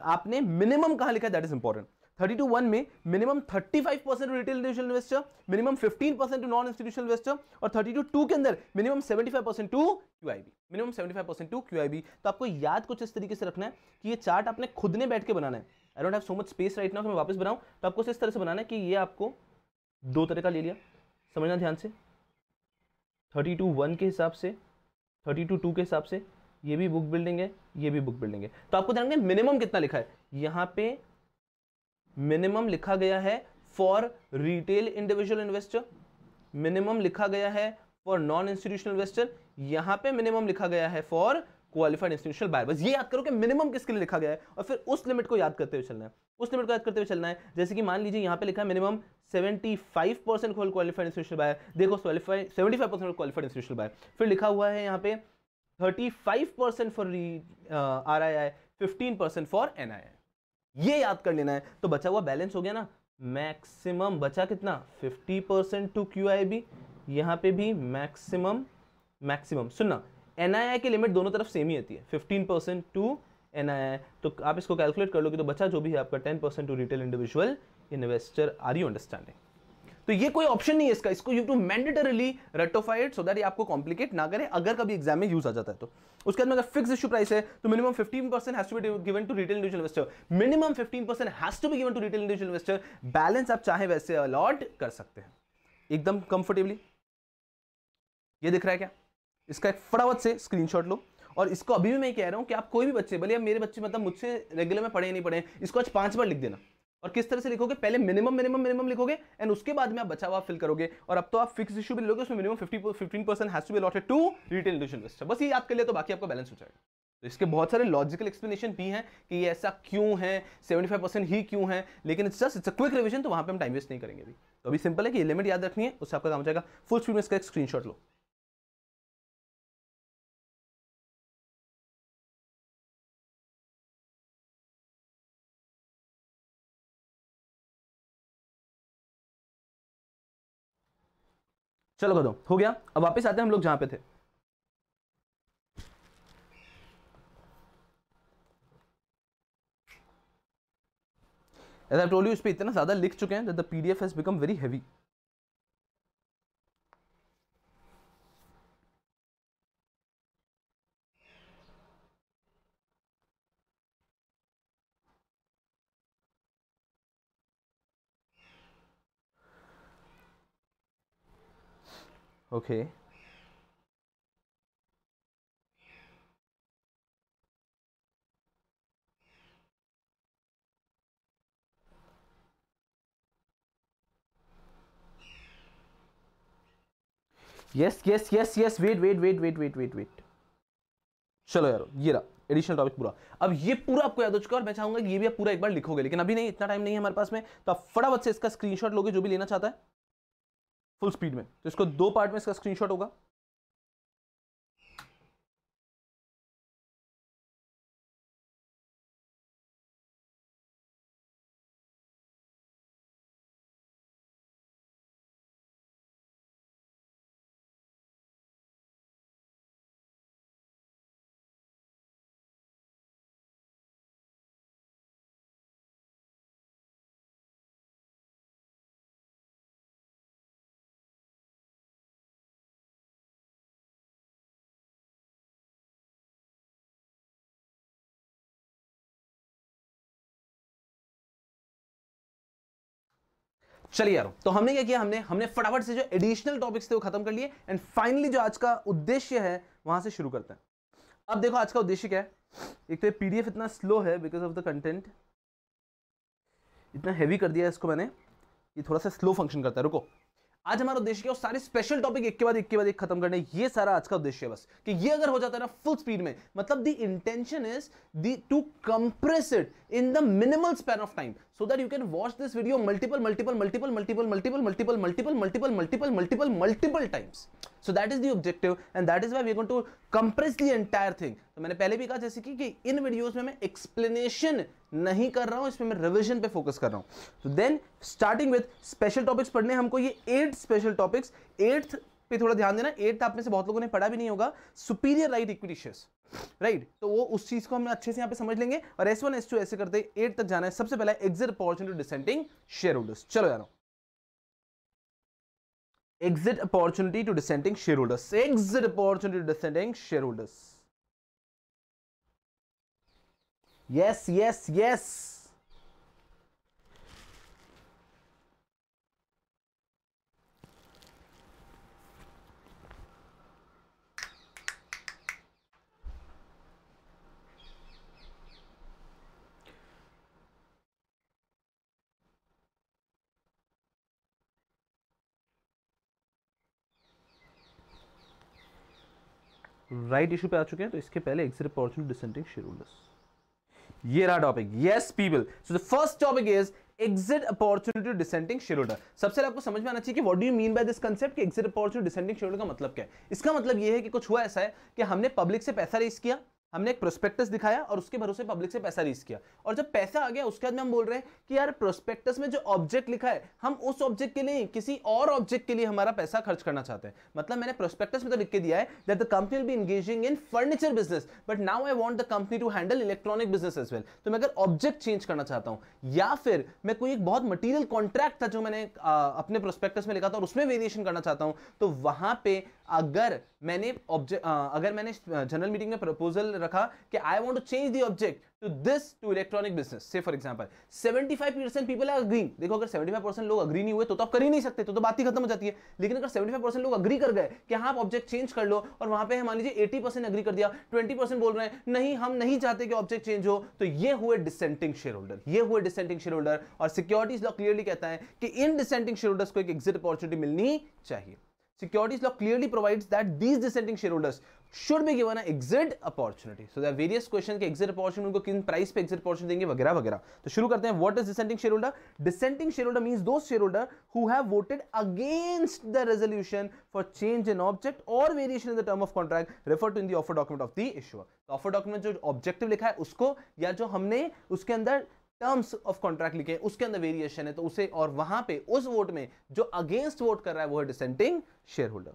आपने मिनिमम कहाँ लिखा है? That is important thirty two one में minimum thirty five percent retail individual investor minimum fifteen percent to non institutional investor और थर्टी टू टू के अंदर minimum seventy five percent to Q I B minimum seventy five percent to Q I B तो आपको याद कुछ इस तरीके से रखना है कि ये चार्ट आपने खुद ने बैठ के बनाना है। I don't have so much space right now मैं वापस बनाऊँ। तो आपको इस तरह से बनाना है कि ये आपको दो तरह का ले लिया। समझना ध्यान से। थर्टी टू वन के हिसाब से, थर्टी टू टू के हिसाब से ये भी बुक बिल्डिंग है, ये भी बुक बिल्डिंग है। तो आपको ध्यान मिनिमम कितना लिखा है? यहाँ पे मिनिमम लिखा गया है for retail individual investor, minimum लिखा गया है फॉर नॉन इंस्टीट्यूशनल इन्वेस्टर, यहाँ पे मिनिमम लिखा गया है फॉर क्वालिफाइड इंस्टीट्यूशनल बायर। बस ये याद करो कि मिनिमम किसके लिए लिखा गया है और फिर उस लिमिट को याद करते हुए चलना है। उस लिमिट को याद करते हुए चलना है। जैसे कि मान लीजिए यहाँ पे लिखा है minimum 75 percent qualified institutional buyer. देखो qualified 75 percent qualified institutional buyer. फिर लिखा हुआ है यहाँ पे 35 percent for R I I, fifteen percent for N I I. ये याद कर लेना है। तो बचा हुआ बैलेंस हो गया ना। मैक्सिमम बचा कितना? 50 percent to Q I B यहाँ पे भी मैक्सिमम मैक्सिमम सुनना एन आई आई की लिमिट दोनों तरफ़ सेम ही होती है। 15 percent to N I I तो आप इसको कैलकुलेट कर लोगे तो बचा जो भी है आपका। 10 percent to retail individual investor are you understanding तो ये कोई ऑप्शन नहीं है इसका। इसको you to mandatorily ratified so that ये आपको कॉम्प्लिकेट ना करे, अगर कभी एग्ज़ाम में यूज़ आ जाता है तो। उसके बाद अगर फिक्स इशू प्राइस है तो minimum 15 percent has to be given to retail individual investor minimum 15 percent has to be given to retail individual investor balance आप चाहे वैसे अलॉट कर सकते हैं। एकदम कंफर्टेबली ये दिख रहा है क्या? इसका एक फटाफट से स्क्रीनशॉट लो। और इसको अभी भी मैं कह रहा हूँ कि आप कोई भी बच्चे, भले मेरे बच्चे मतलब मुझसे रेगुलर में पढ़े नहीं पढ़े, इसको आज पाँच बार लिख देना। और किस तरह से लिखोगे? पहले मिनिमम मिनिमम मिनिमम लिखोगे एंड उसके बाद में आप बचा हुआ फिल करोगे। और अब तो आप फिक्स इशू भी लोगे, उसमें minimum 50 fifteen percent has to be allotted to retail individual investor बस ये याद कर लिया तो बाकी आपका बैलेंस हो जाएगा। तो इसके बहुत सारे लॉजिकल एक्सप्लेनेशन भी हैं कि ये ऐसा क्यों है 75 परसेंट ही क्यों है, लेकिन it's just it's a quick revision तो वहाँ पे हम टाइम वेस्ट नहीं करेंगे अभी तो अभी सिंपल है कि लिमिट याद रखनी है, उससे आपका काम हो जाएगा। फुल स्पीड में इसका एक स्क्रीनशॉट लो। चलो कदम हो गया? अब वापिस आते हैं हम लोग जहाँ पे थे। टोल्यू इस पर इतना ज़्यादा लिख चुके हैं PDF has become very heavy Okay. Yes yes yes yes wait wait wait wait wait wait wait चलो यार, ये रहा एडिशनल टॉपिक पूरा। अब ये पूरा आपको याद हो चुका और मैं चाहूँगा कि ये भी आप पूरा एक बार लिखोगे, लेकिन अभी नहीं, इतना टाइम नहीं है हमारे पास में तो आप फटाफट से इसका स्क्रीनशॉट लोगे, जो भी लेना चाहता है। फुल स्पीड में। तो इसको दो पार्ट में इसका स्क्रीनशॉट होगा। चलिए यार तो हमने क्या किया? हमने हमने फटाफट से जो एडिशनल टॉपिक्स थे वो खत्म कर लिए एंड फाइनली जो आज का उद्देश्य है, वहाँ से शुरू करते हैं। अब देखो आज का उद्देश्य क्या है? एक तो पीडीएफ इतना स्लो है बिकॉज़ ऑफ़ द कंटेंट इतना हैवी कर दिया इसको मैंने ये थोड़ा सा स्लो फ़ंक्शन करता है। रुको। आज हमारा उद्देश्य क्या सारे स्पेशल टॉपिक एक के बाद, एक के बाद, एक खत्म करने। ये सारा आज का उद्देश्य है बस। कि ये अगर हो जाता है ना फुल स्पीड में मतलब the intention is the to compress it in the minimal span of time so that you can watch this video multiple multiple multiple multiple multiple multiple multiple multiple multiple multiple multiple times so that is the objective and that is why we are going to compress the entire thing तो मैंने पहले भी कहा जैसे कि, कि इन videos में मैं एक्सप्लेनेशन नहीं कर रहा हूँ इसमें मैं रिवीजन पे फोकस कर रहा हूँ तो then starting with special topics पढ़ने हमको ये at special topics eighth pay थोड़ा ध्यान देना एट्थ आप में से बहुत लोगों ने पढ़ा भी नहीं होगा सुपीरियर राइट इक्विटी राइट तो वो उस चीज़ को हम अच्छे से यहाँ पे समझ लेंगे और एस वन एस टू ऐसे करते एट तक जाना है। सबसे पहले exit opportunity dissenting share holders चलो यार। exit opportunity to dissenting shareholders exit opportunity to dissenting shareholders yes yes yes right issue पे आ चुके हैं तो इसके पहले एग्जिट अपॉर्चुनिटी डिसेंटिंग शेड्यूलर्स ये रहा topic yes people so the first topic is exit opportunity dissenting shareholder सबसे आपको समझ में आना चाहिए कि what do you mean by this concept कि एग्जिट अपॉर्चुनिटी डिसेंटिंग शेड्यूलर का मतलब क्या है? इसका मतलब ये है कि कुछ हुआ ऐसा है कि हमने पब्लिक से पैसा रेस किया हमने एक प्रोस्पेक्टस दिखाया और उसके भरोसे पब्लिक से पैसा रीज किया। और जब पैसा आ गया उसके बाद में हम बोल रहे हैं कि यार प्रोस्पेक्टस में जो ऑब्जेक्ट लिखा है हम उस ऑब्जेक्ट के लिए किसी और ऑब्जेक्ट के लिए हमारा पैसा खर्च करना चाहते हैं। मतलब मैंने प्रोस्पेक्टस में तो लिख के दिया है that the company will be engaging in furniture business but now I want the company to handle electronic business as well तो मैं अगर ऑब्जेक्ट चेंज करना चाहता हूँ या फिर मैं कोई एक बहुत मटीरियल कॉन्ट्रैक्ट था जो मैंने आ, अपने प्रोस्पेक्टस में लिखा था और उसमें वेरिएशन करना चाहता हूँ तो वहाँ पे अगर मैंने ऑब्जेक्ट अगर मैंने जनरल मीटिंग में प्रपोजल रखा कि I want to change the object to this to electronic business से for example 75% people are agreeing देखो, अगर 75% लोग अग्री नहीं हुए तो तो आप कर ही नहीं सकते तो तो बात ही खत्म हो जाती है। लेकिन अगर 75% लोग अग्री कर गए कि हाँ आप ऑब्जेक्ट चेंज कर लो और वहाँ पे मान लीजिए 80% अग्री कर दिया 20% बोल रहे हैं, नहीं, हम नहीं चाहते कि ऑब्जेक्ट चेंज हो तो ये हुए डिसेंटिंग शेयर होल्डर ये हुए डिसेंटिंग शेयर होल्डर और सिक्योरिटीज लॉ क्लियरली कहता है कि इन डिसेंटिंग शेयर होल्डर्स को एक एग्जिट अपॉर्चुनिटी मिलनी चाहिए। Securities law clearly provides that these dissenting shareholders should be given an exit opportunity so there are various questions कि exit opportunity उनको किन price पे exit opportunity देंगे वगैरह वगैरह तो शुरू करते हैं what is dissenting shareholder dissenting shareholder means those shareholder who have voted against the resolution for change in object or variation in the term of contract referred to in the offer document of the issuer तो offer document जो objective लिखा है उसको या जो हमने उसके अंदर टर्म्स ऑफ़ कॉन्ट्रैक्ट लिखे, उसके अंदर वेरिएशन है तो उसे और वहाँ पे, उस वोट में जो अगेंस्ट वोट कर रहा है, वो है dissenting share holder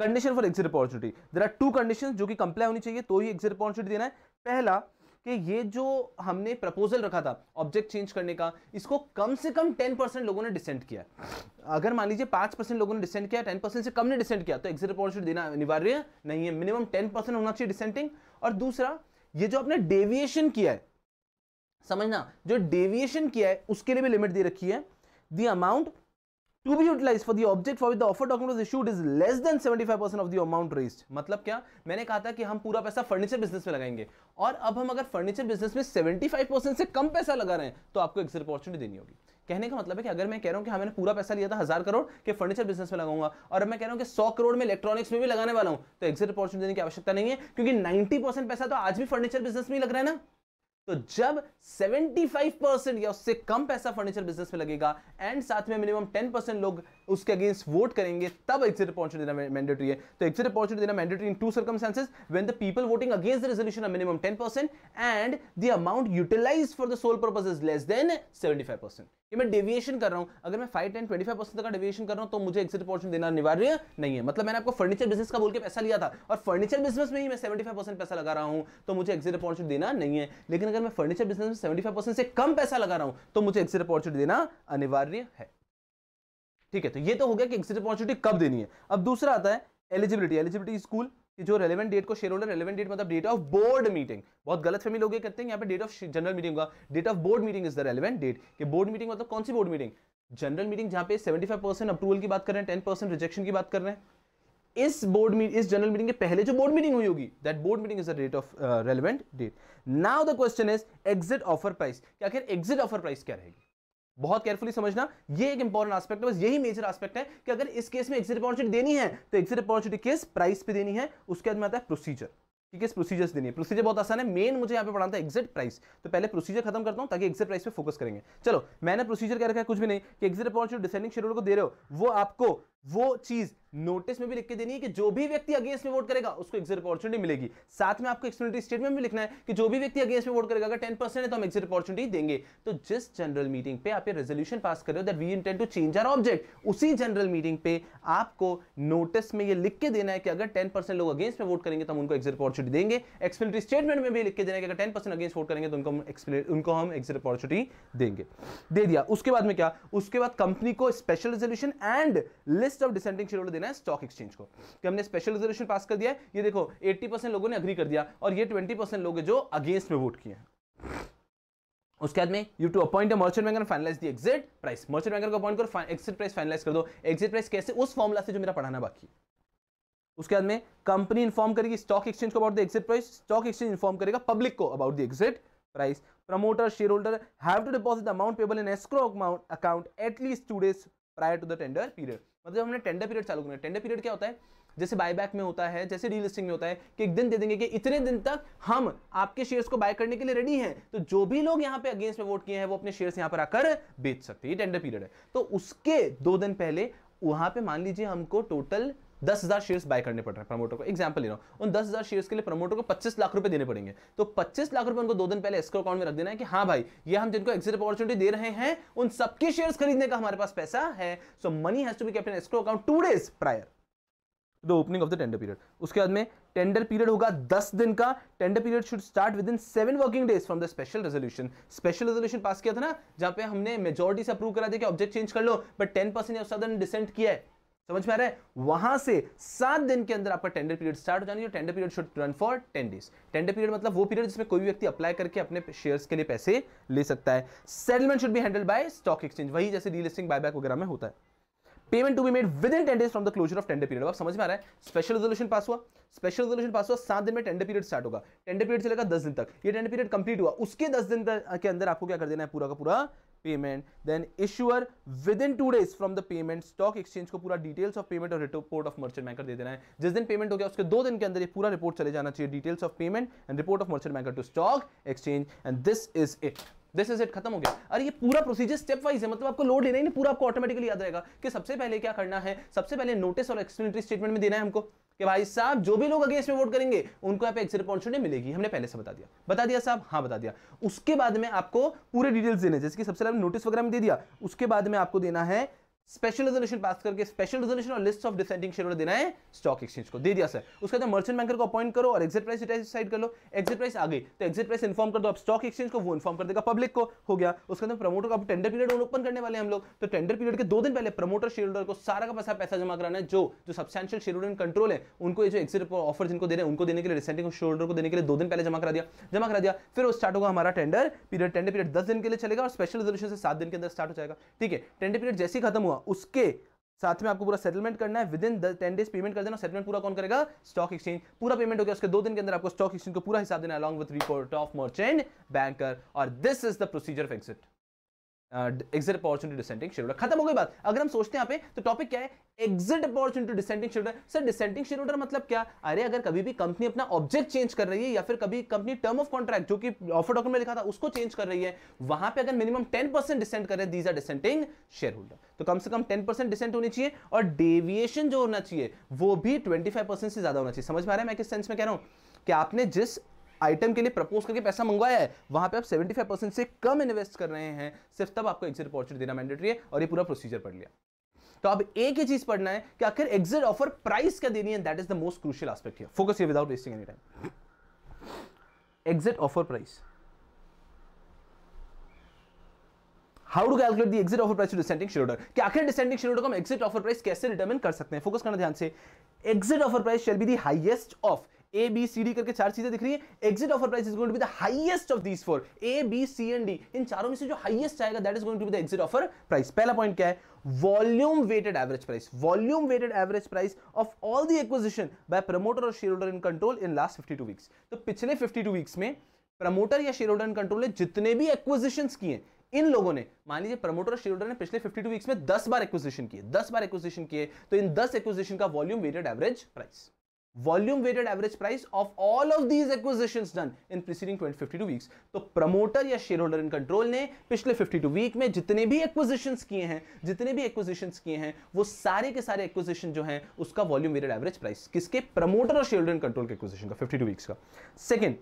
condition for exit opportunity there are two condition जो कि कंप्लाई होनी चाहिए तो ही एग्जिट अपॉर्चुनिटी देना है। पहला, कि ये जो हमने प्रपोजल रखा था ऑब्जेक्ट चेंज करने का, इसको कम से कम टेन परसेंट लोगों ने डिसेंट किया अगर मान लीजिए पाँच परसेंट लोगों ने डिसेंट किया टेन परसेंट से कम ने डिसेंट किया तो एग्जिट अपॉर्चुनिटी देना अनिवार्य नहीं है। मिनिमम टेन परसेंट होना चाहिए डिसेंटिंग और दूसरा, ये जो आपने डेविएशन किया है समझना, जो डेविएशन किया है, उसके लिए भी लिमिट दे रखी है। The amount to be utilize for the object for the offer document issued is less than 75% of the amount raised मतलब क्या? मैंने कहा था कि हम पूरा पैसा फर्नीचर बिज़नेस में लगाएँगे। और अब हम अगर फर्नीचर बिज़नेस में 75% से कम पैसा लगा रहे हैं तो आपको एक्सिट अपॉर्चुनिटी देनी होगी। कहने का मतलब है कि अगर मैं कह रहा हूँ कि हाँ मैंने पूरा पैसा लिया था हज़ार करोड़ के फर्नीचर बिज़नेस में लगाऊँगा, और मैं कह रहा हूँ कि सौ करोड़ में इलेक्ट्रॉनिक्स में भी लगाने वाला हूँ तो एक्सिट अपॉर्चुनिटी देने की आवश्यकता नहीं है, क्योंकि नाइनटी पैसा तो आज भी फर्नीचर बिज़नेस में ही लग रहा है ना। तो जब 75 परसेंट या उससे कम पैसा फर्नीचर बिज़नेस में लगेगा एंड साथ में मिनिमम 10 परसेंट लोग उसके अगेंस्ट वोट करेंगे, तब एग्जिट अपॉर्चुनिटी देना मैंडेटरी है। तो एग्जिट अपॉर्चुनिटी देना mandatory in two circumstances when the people voting against the resolution are minimum 10 percent and the amount utilized for the sole purpose is less than 75 percent ये मैं deviation कर रहा हूँ। अगर मैं 5 10 25 परसेंट का डेविएशन कर रहा हूँ तो मुझे एग्जिट अपॉर्चुनिटी देना अनिवार्य नहीं है। मतलब मैंने आपको फर्नीचर बिज़नेस का बोल के पैसा लिया था और फर्नीचर बिज़नेस में ही मैं 75 परसेंट पैसा लगा रहा हूँ तो मुझे एग्जिट अपॉर्चुनिटी देना नहीं है। लेकिन अगर मैं फर्नीचर बिज़नेस में 75 परसेंट से कम पैसा लगा रहा हूँ तो मुझे एग्जिट अपॉर्चुनिटी देना अनिवार्य है। ठीक है तो ये तो हो गया कि एग्जिट अपॉर्चुनिटी कब देनी है। अब दूसरा आता है एलिजिबिलिटी एलिजिबिलिटी स्कूल कि जो रेलेवेंट डेट को शेयर होल्डर रेलेवेंट डेट मतलब डेट ऑफ़ बोर्ड मीटिंग बहुत गलत फहमी लोग ये कहते हैं, यहाँ पे डेट ऑफ़ जनरल मीटिंग का date of board meeting is the relevant date कि बोर्ड मीटिंग मतलब कौन सी बोर्ड मीटिंग जनरल मीटिंग जहाँ पे 75 परसेंट अप्रूवल की बात कर रहे हैं 10 परसेंट रिजेक्शन की बात कर रहे हैं। इस बोर्ड मीट इस जनरल मीटिंग के पहले जो बोर्ड मीटिंग हुई होगी that board meeting is the date of relevant date now the question is exit offer price आखिर एग्जिट ऑफ़र प्राइस क्या रहेगी? बहुत केयरफुली समझना, ये एक इंपॉर्टेंट एस्पेक्ट है, बस यही मेजर एस्पेक्ट है कि अगर इस केस में एग्जिट अपॉर्चुनिटी देनी है तो एग्जिट अपॉर्चुनिटी किस प्राइस पे देनी है, उसके बाद में आता है प्रोसीजर ठीक है प्रोसीजर्स देनी है। प्रोसीजर बहुत आसान है मेन मुझे यहाँ पे पढ़ाना था एग्जिट प्राइस तो पहले प्रोसीजर खत्म करता हूँ ताकि एग्जिट प्राइस पे फोकस करेंगे। चलो, मैंने प्रोसीजर क्या रखा है? कुछ भी नहीं। कि एग्जिट अपॉर्चुनिटी डिसेंडिंग शेड्यूल को दे रहे हो, वो आपको वो चीज़ नोटिस में भी लिख के देनी है कि जो भी व्यक्ति अगेंस्ट में वोट करेगा, उसको एग्जिट अपॉर्चुनिटी मिलेगी। साथ में आपको एक्सप्लेनेटरी स्टेटमेंट में लिखना है कि जो भी व्यक्ति अगेंस्ट में वोट करेगा, अगर 10 परसेंट है तो हम एग्जिट अपॉर्चुनिटी देंगे। तो जिस जनरल मीटिंग पे आप ये रेजोल्यूशन पास कर रहे हो that we intend to change our object उसी जनरल मीटिंग पे आपको नोटिस में ये लिख के देना है कि अगर 10 परसेंट लोग अगेंस्ट में वोट करेंगे तो हम उनको एग्जिट अपॉर्चुनिटी देंगे। एक्सप्लेनेटरी स्टेटमेंट में भी लिख के देना है कि अगर 10 परसेंट अगेंस्ट वोट करेंगे तो उनको उनको हम एग्जिट अपॉर्चुनिटी देंगे। दे दिया। उसके बाद में क्या? उसके बाद कंपनी को special resolution and list of dissenting share holder देना है स्टॉक एक्सचेंज को। कि हमने स्पेशल रिजर्वेशन पास कर दिया है, ये देखो 80 परसेंट लोगों ने अग्री कर दिया और ये 20 परसेंट लोग जो अगेंस्ट में वोट किए हैं। उसके बाद में you to appoint merchant banker finalize the exit price merchant banker को अपॉइंट करो एग्जिट प्राइस फाइनलाइज कर दो। एग्जिट प्राइस कैसे? उस फॉर्मुला से जो मेरा पढ़ाना बाकी उसके बाद में कंपनी इंफॉर्म करेगी स्टॉक एक्सचेंज को about the exit price stock exchange inform करेगा पब्लिक को about the exit price promoter share holder have to deposit amount payable in escrow account at least two days prior to the tender period मतलब हमने tender period चालू करना tender period क्या होता है? जैसे बायबैक में होता है, जैसे रीलिस्टिंग में होता है, कि एक दिन दे देंगे कि इतने दिन तक हम आपके शेयर्स को बाय करने के लिए रेडी हैं। तो जो भी लोग यहाँ पे अगेंस्ट में वोट किए हैं, वो अपने शेयर्स यहाँ पर आकर बेच सकते हैं। ये टेंडर पीरियड है। तो उसके दो दिन पहले, वहाँ पे मान लीजिए हमको टोटल दस हज़ार शेयर्स बाय करने पड़ रहे हैं प्रमोटर को। एग्ज़ाम्पल ले रहा हूँ। उन दस हज़ार शेयर्स के लिए प्रमोटर को पच्चीस लाख रुपए देने पड़ेंगे। तो पच्चीस लाख रुपए उनको दो दिन पहले एस्क्रो अकाउंट में रख देना है कि हाँ भाई, ये हम जिनको एग्जिट अपॉर्चुनिटी दे रहे हैं, उन सबके शेयर्स खरीदने का हमारे पास पैसा है। So money has be kept in escrow account two days prior the opening of the tender period उसके बाद में टेंडर पीरियड होगा दस दिन का। Tender period should start within seven working days from the special resolution special resolution pass किया था ना, जहाँ पे हमने मेजोरिटी से अप्रूव करा दिया कि ऑब्जेक्ट चेंज कर लो बट टेन परसेंट डिसेंट किया है। समझ में आ रहा है? वहाँ से सात दिन के अंदर आपका टेंडर पीरियड स्टार्ट हो जानी है tender period should run for ten days tender period मतलब वो पीरियड जिसमें कोई व्यक्ति अप्लाई करके अपने शेयर्स के लिए पैसे ले सकता है। Settlement should be handled by stock exchange वही जैसे डीलिस्टिंग बायबैक वगैरह में होता है। Payment to be made within ten days from the closure of tender period आप समझ में आ रहा है? स्पेशल रेजोल्यूशन पास हुआ। स्पेशल रेजोल्यूशन पास हुआ, सात दिन में टेंडर पीरियड स्टार्ट होगा। टेंडर पीरियड चलेगा दस दिन तक। ये टेंडर पीरियड कंप्लीट हुआ। उसके दस दिन के अंदर आपको क्या कर देना है? पूरा का पूरा payment then issuer within two days from the payment stock exchange को पूरा डिटेल्स ऑफ़ पेमेंट और रिपोर्ट ऑफ़ मर्चेंट बैंकर दे देना है। जिस दिन पेमेंट हो गया, उसके दो दिन के अंदर ये पूरा रिपोर्ट चले जाना चाहिए details of payment and report of merchant banker to stock exchange and this is it this is it खत्म हो गया। अरे ये पूरा प्रोसीजर स्टेप वाइज है मतलब आपको लोड लेना ही नहीं, पूरा आपको ऑटोमेटिकली याद रहेगा कि सबसे पहले क्या करना है, सबसे पहले नोटिस और एक्सप्लेनेटरी स्टेटमेंट में देना है हमको कि भाई साहब, जो भी लोग अगेंस्ट में वोट करेंगे, उनको यहाँ पे एग्जिट अपॉर्चुनिटी मिलेगी। हमने पहले से बता दिया। बता दिया साहब? हाँ बता दिया। उसके बाद में आपको पूरे डिटेल्स देने जैसे कि सबसे पहले नोटिस वगैरह में दे दिया। उसके बाद में आपको देना है स्पेशल रेजोल्यूशन पास करके स्पेशल रेजोल्यूशन और लिस्ट ऑफ़ डिसेंडिंग शेयर देना है स्टॉक एक्सचेंज को। दे दिया सर उसके बाद मर्चेंट बैंकर को अपॉइंट करो और एग्जिट प्राइस डिसाइड कर लो। एग्जिट प्राइस आ गई तो एग्जिट प्राइस इन्फॉर्म कर दो। अब स्टॉक एक्सचेंज को वो इन्फॉर्म कर देगा पब्लिक को। हो गया। उसके अंदर प्रमोटर का टेंडर पीरियड ओपन करने वाले हम लोग। तो टेंडर पीरियड के दो दिन पहले प्रमोटर शेयर होल्डर को सारा का पैसा पैसा जमा कराना है। जो जो सब्सटेंशियल शेयर होल्डर कंट्रोल है, उनको ये जो एक्सिट ऑफ़र जिनको दे रहे हैं, उनको देने के लिए डिसेंडिंग शेयर होल्डर को देने के लिए दो दिन पहले जमा करा दिया। जमा करा दिया। फिर वो स्टार्ट होगा हमारा टेंडर पीरियड टेंडर पीरियड दस दिन के लिए चलेगा और स्पेशल रेजोल्यूशन से सात दिन के अंदर स्टार्ट हो जाएगा। ठीक है। टेंडर पीरियड जैसे ही खत्म हुआ उसके साथ में आपको पूरा सेटलमेंट करना है। Within ten days payment कर देना। सेटलमेंट पूरा कौन करेगा? स्टॉक एक्सचेंज पूरा पेमेंट हो गया। उसके दो दिन के अंदर आपको स्टॉक एक्सचेंज को पूरा हिसाब देना along with report of merchant banker और this is the procedure of exit exit opportunity dissenting share खत्म हो गई बात। अगर हम सोचते हैं यहाँ पे तो टॉपिक क्या है? Exit opportunity dissenting share sir dissenting share मतलब क्या? अरे, अगर कभी भी कंपनी अपना ऑब्जेक्ट चेंज कर रही है, या फिर कभी कंपनी टर्म ऑफ़ कॉन्ट्रैक्ट जो कि ऑफ़र डॉक्यूमेंट में लिखा था, उसको चेंज कर रही है, वहाँ पे अगर मिनिमम टेन परसेंट डिसेंट कर these are dissenting share holder तो कम से कम टेन परसेंट डिसेंट होनी चाहिए, और डेविएशन जो होना चाहिए, वो भी 25 परसेंट से ज़्यादा होना चाहिए। समझ में आ रहा है मैं किस सेंस में कह रहा हूँ? कि आपने जिस आइटम के लिए प्रपोज करके पैसा मंगवाया है, वहाँ पे आप 75 परसेंट से कम इन्वेस्ट कर रहे हैं। सिर्फ़ तब आपको एग्जिट अपॉर्चुनिटी देना मैंडेटरी है और ये पूरा प्रोसीजर पढ़ लिया। तो अब एक ही चीज़ पढ़ना है कि आखिर एग्जिट ऑफ़र प्राइस क्या देनी है? That is the most crucial aspect here focus here without wasting any time exit offer price how to calculate the exit offer price to dissenting shareholder कि आखिर डिसेंडिंग शेयरहोल्डर को हम exit offer price कैसे determine कर सकते हैं? Focus करना ध्यान से। Exit offer price shall be the highest of A B C D करके चार चीज़ें दिख रही है। Exit offer price is going to be the highest of these four A B C and D इन चारों में से जो हाईएस्ट आएगा that is going to be the exit offer price पहला पॉइंट क्या है? Volume weighted average price volume weighted average price of all the acquisition by promoter और share holder in control in last 52 weeks तो पिछले 52 weeks में promoter या share holder in control ने जितने भी एक्विजिशंस किए, इन लोगों ने, मान लीजिए प्रमोटर और शेयर ने पिछले 52 वीक्स में 10 बार एक्विजिशन किए 10 बार एक्विजिशन किए तो इन 10 एक्विजिशन का volume weighted average price volume weighted average price of all of these acquisitions done in preceding 52 weeks. तो प्रमोटर या शेयर होल्डर इन कंट्रोल ने पिछले 52 वीक में जितने भी एक्विजिशंस किए हैं, जितने भी एक्विजिशंस किए हैं, वो सारे के सारे एक्विजिशन जो हैं, उसका वॉल्यूम वेटेड एवरेज प्राइस किसके? प्रमोटर और शेयर होल्डर इन कंट्रोल के एक्विजिशन का 52 वीक्स का। Second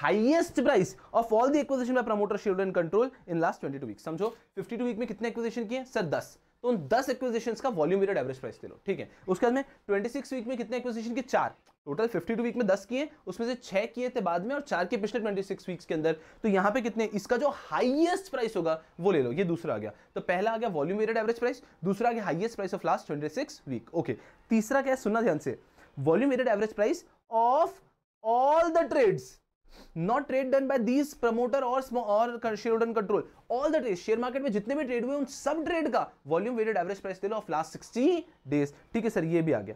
highest price of all the acquisition by promoter share holder in control in last 22 weeks समझो 52 वीक में कितने एक्विजिशन किए? सर 10 तो उन 10 एक्विजिशंस का वॉल्यूम वेटेड एवरेज प्राइस ले लो, ठीक है? उसके बाद में 26 वीक में कितने एक्विजिशन के? चार। टोटल 52 वीक में 10 किए, उसमें से 6 किए थे बाद में और चार के पिछले 26 वीक्स के अंदर। तो यहाँ पे कितने? इसका जो हाईएस्ट प्राइस होगा, वो ले लो, ये दूसरा आ गया। तो पहला आ गया वॉल्यूम वेटेड एवरेज प्राइस दूसरा आ गया highest price of last 26 week okay तीसरा क्या है? सुनना ध्यान से। Volume weighted average price of all the trades not trade done by these promoter or small, or shareholder control. All the trades share market में जितने भी ट्रेड हुए उन सब ट्रेड का वॉल्यूम वेटेड एवरेज प्राइस ले लो ऑफ़ लास्ट 60 डेज़ ठीक है सर, ये भी आ गया।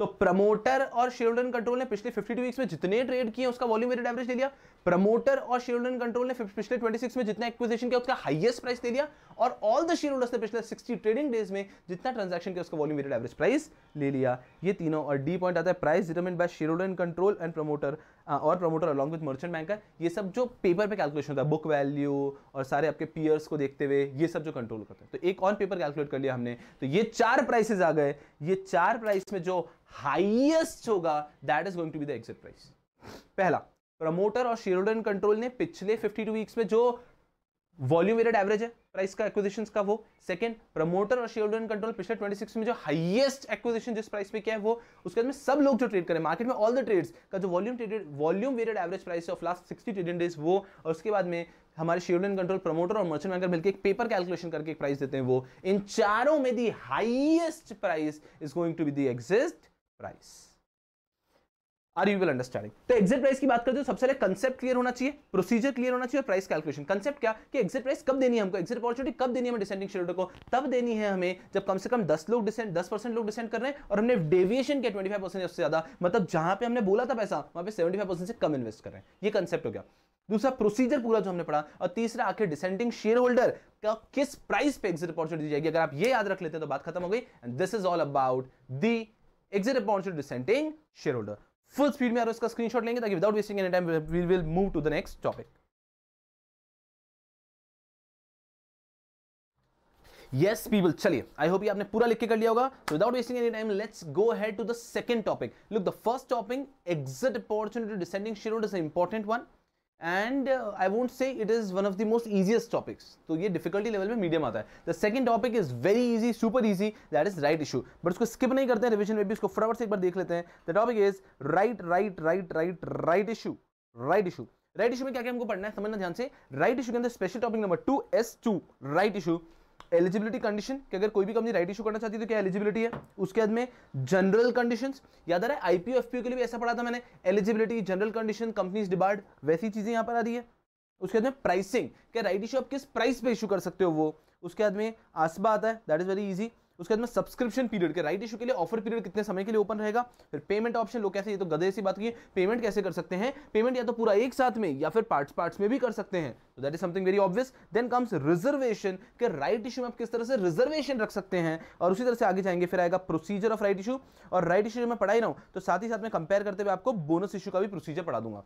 तो प्रमोटर और शेयर होल्डर कंट्रोल ने पिछले 52 वीक्स में जितने ट्रेड किए उसका वॉल्यूम वेटेड एवरेज ले लिया। प्रमोटर और शेयर होल्डर कंट्रोल ने पिछले 26 में जितना एक्विजिशन किया, उसका हाईएस्ट प्राइस ले लिया। और ऑल द शेयर होल्डर्स ने पिछले 60 ट्रेडिंग डेज़ में जितना ट्रांजैक्शन किया, उसका वॉल्यूम वेटेड एवरेज प्राइस ले लिया। ये तीनों, और डी पॉइंट आता है price determine by share holder control and promoter और promoter along with merchant banker ये सब जो पेपर पे कैलकुलेशन होता है बुक वैल्यू और सारे आपके पियर्स को देखते हुए, ये सब जो कंट्रोल करते हैं। तो एक और पेपर कैलकुलेट कर लिया हमने तो ये चार प्राइसेस आ गए। ये चार प्राइस में जो हाईएस्ट होगा that is going to be the exit price पहला प्रमोटर और शेयर होल्डर कंट्रोल ने पिछले 52 वीक्स में जो वॉल्यूम वेटेड एवरेज है प्राइस का एक्विजिशन का वो। सेकंड प्रमोटर और शेयर होल्डर कंट्रोल पिछले 26 में जो हाईएस्ट एक्विजिशन जिस प्राइस पे किया है वो, उसके बाद में सब लोग जो ट्रेड करें मार्केट में ऑल द ट्रेड्स का जो volume traded volume weighted average price of last 60 trading days वो, और उसके बाद में हमारे शेयर होल्डर कंट्रोल प्रमोटर और मर्चेंट बैंकर मिलकर एक पेपर कैलकुलेशन करके एक प्राइस देते हैं वो। इन चारों में the highest price is going to be the exit price are you will understanding तो एग्जिट प्राइस की बात करते हो, सबसे पहले कंसेप्ट क्लियर होना चाहिए प्रोसीजर क्लियर होना चाहिए और प्राइस कैलकुलेशन कंसेप्ट क्या? कि एग्जिट प्राइस कब देनी है हमको? एग्जिट अपॉर्चुनिटी कब देनी है हमें डिसेंडिंग शेयर को? तब देनी है हमें जब कम से कम 10 लोग डिसेंड 10 परसेंट लोग डिसेंड कर रहे हैं और हमने डेविएशन किया 25 परसेंट उससे ज़्यादा। मतलब जहाँ पे हमने बोला था पैसा, वहाँ पे 75 परसेंट से कम इन्वेस्ट कर रहे हैं। ये कंसेप्ट हो गया। दूसरा प्रोसीजर पूरा जो हमने पढ़ा और तीसरा आखिर डिसेंडिंग शेयर होल्डर का किस प्राइस पे एग्जिट अपॉर्चुनिटी जाएगी? अगर आप ये याद रख लेते हैं तो बात खत्म हो गई। And this is all about the exit opportunity dissenting share holder full speed में इसका स्क्रीनशॉट लेंगे, ताकि without wasting any time we will move to the next topic yes people चलिए आई होप ये आपने पूरा लिख के कर लिया होगा। Without wasting any time let's go head to the second topic look the first topic exit opportunity dissenting share is important one and I won't say it is one of the most easiest topics तो ये difficulty level में medium आता है. The second topic is very easy super easy that is right issue but उसको skip नहीं करते हैं revision में भी. उसको फटाफट से एक बार देख लेते हैं. The topic is right right right right right issue right issue right issue में क्या क्या हमको पढ़ना है? समझना ध्यान से. राइट इशू के अंदर special topic number two S two right issue eligibility condition कि अगर कोई भी कंपनी राइट इशू करना चाहती है तो क्या एलिजिबिलिटी है? उसके बाद में जनरल कंडीशन याद आ रहा है आईपीओ एफपीओ के लिए भी ऐसा पढ़ा था मैंने eligibility general condition companies debarred वैसी चीज़ें यहाँ पर आ रही है। उसके बाद में प्राइसिंग क्या राइट इशू आप किस प्राइस पे इशू कर सकते हो वो? उसके बाद में आसबा आता है दैट इज़ वेरी इजी उसके बाद में सब्सक्रिप्शन पीरियड के राइट इशू के लिए ऑफ़र पीरियड कितने समय के लिए ओपन रहेगा? फिर पेमेंट ऑप्शन लोग कैसे, ये तो गधे सी बात की पेमेंट कैसे कर सकते हैं? पेमेंट या तो पूरा एक साथ में, या फिर पार्ट्स पार्ट्स में भी कर सकते हैं। तो that is something very obvious then comes reservation के राइट इशू में आप किस तरह से रिजर्वेशन रख सकते हैं? और उसी तरह से आगे जाएँगे, फिर आएगा प्रोसीजर ऑफ़ राइट इशू और राइट इशू मैं पढ़ाई रहा हूँ तो साथ ही साथ में कंपेयर करते हुए आपको बोनस इशू का भी प्रोसीजर पढ़ा दूँगा।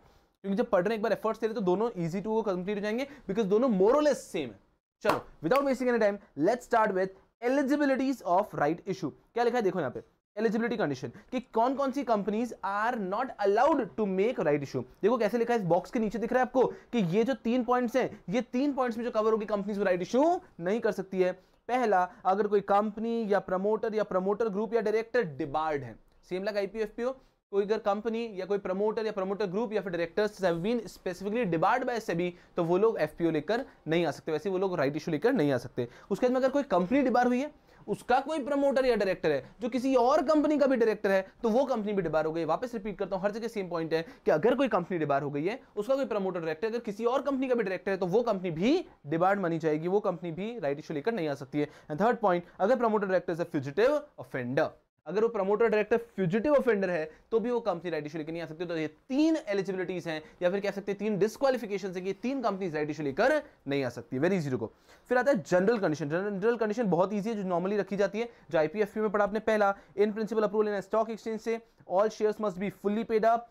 क्योंकि जब पढ़ने एक बार एफर्ट्स दे तो दोनों इजी टू कंप्लीट हो जाएँगे बिकॉज़ दोनों मोरलेस सेम है। चलो without wasting any time let's start with eligibilities of right issue क्या लिखा है? देखो यहाँ पे। एलिजिबिलिटी कंडीशन कि कौन कौन सी companies are not allowed to make right issue देखो कैसे लिखा है? इस बॉक्स के नीचे दिख रहा है आपको कि ये जो तीन पॉइंट्स हैं, ये तीन पॉइंट्स में जो कवर होगी कंपनीज़ राइट इशू नहीं कर सकती है। पहला, अगर कोई कंपनी या प्रमोटर या प्रमोटर ग्रुप या डायरेक्टर डिबार्ड है। सेम लाइक आईपीएफपीओ कोई अगर कंपनी या कोई प्रमोटर या प्रमोटर ग्रुप या फिर directors have been specifically debarred by SEBI तो वो लोग एफपीओ लेकर नहीं आ सकते। वैसे वो लोग राइट इशू लेकर नहीं आ सकते। उसके बाद में अगर कोई कंपनी डिबार हुई है, उसका कोई प्रमोटर या डायरेक्टर है, जो किसी और कंपनी का भी डायरेक्टर है तो वो कंपनी भी डिबार हो गई। वापस रिपीट करता हूँ, हर जगह सेम पॉइंट है कि अगर कोई कंपनी डिबार हो गई है, उसका कोई प्रमोटर डायरेक्टर अगर किसी और कंपनी का भी डायरेक्टर है तो वो कंपनी भी डिबार्ड मानी जाएगी। वो कंपनी भी राइट इशू लेकर नहीं आ सकती है। एंड थर्ड पॉइंट अगर प्रमोटर डायरेक्टर फ्यूजिटिव ऑफेंडर अगर वो प्रमोटर डायरेक्टर फ्यूजिटिव ऑफेंडर है तो भी वो कंपनी राइट इशू लेकर नहीं आ सकती तो ये तीन एलिजिबिलिटीज हैं, या फिर कह सकते हैं तीन डिस्कालिफिकेशन है कि तीन कंपनीज़ राइट इशू लेकर नहीं आ सकती। वेरी इजी को फिर आता है जनरल कंडीशन जनरल कंडीशन बहुत ईजी है, जो नॉर्मली रखी जाती है, जो आईपीएफपी में पढ़ा आपने पहला। In principle approval in stock exchange से। All shares must be fully paid up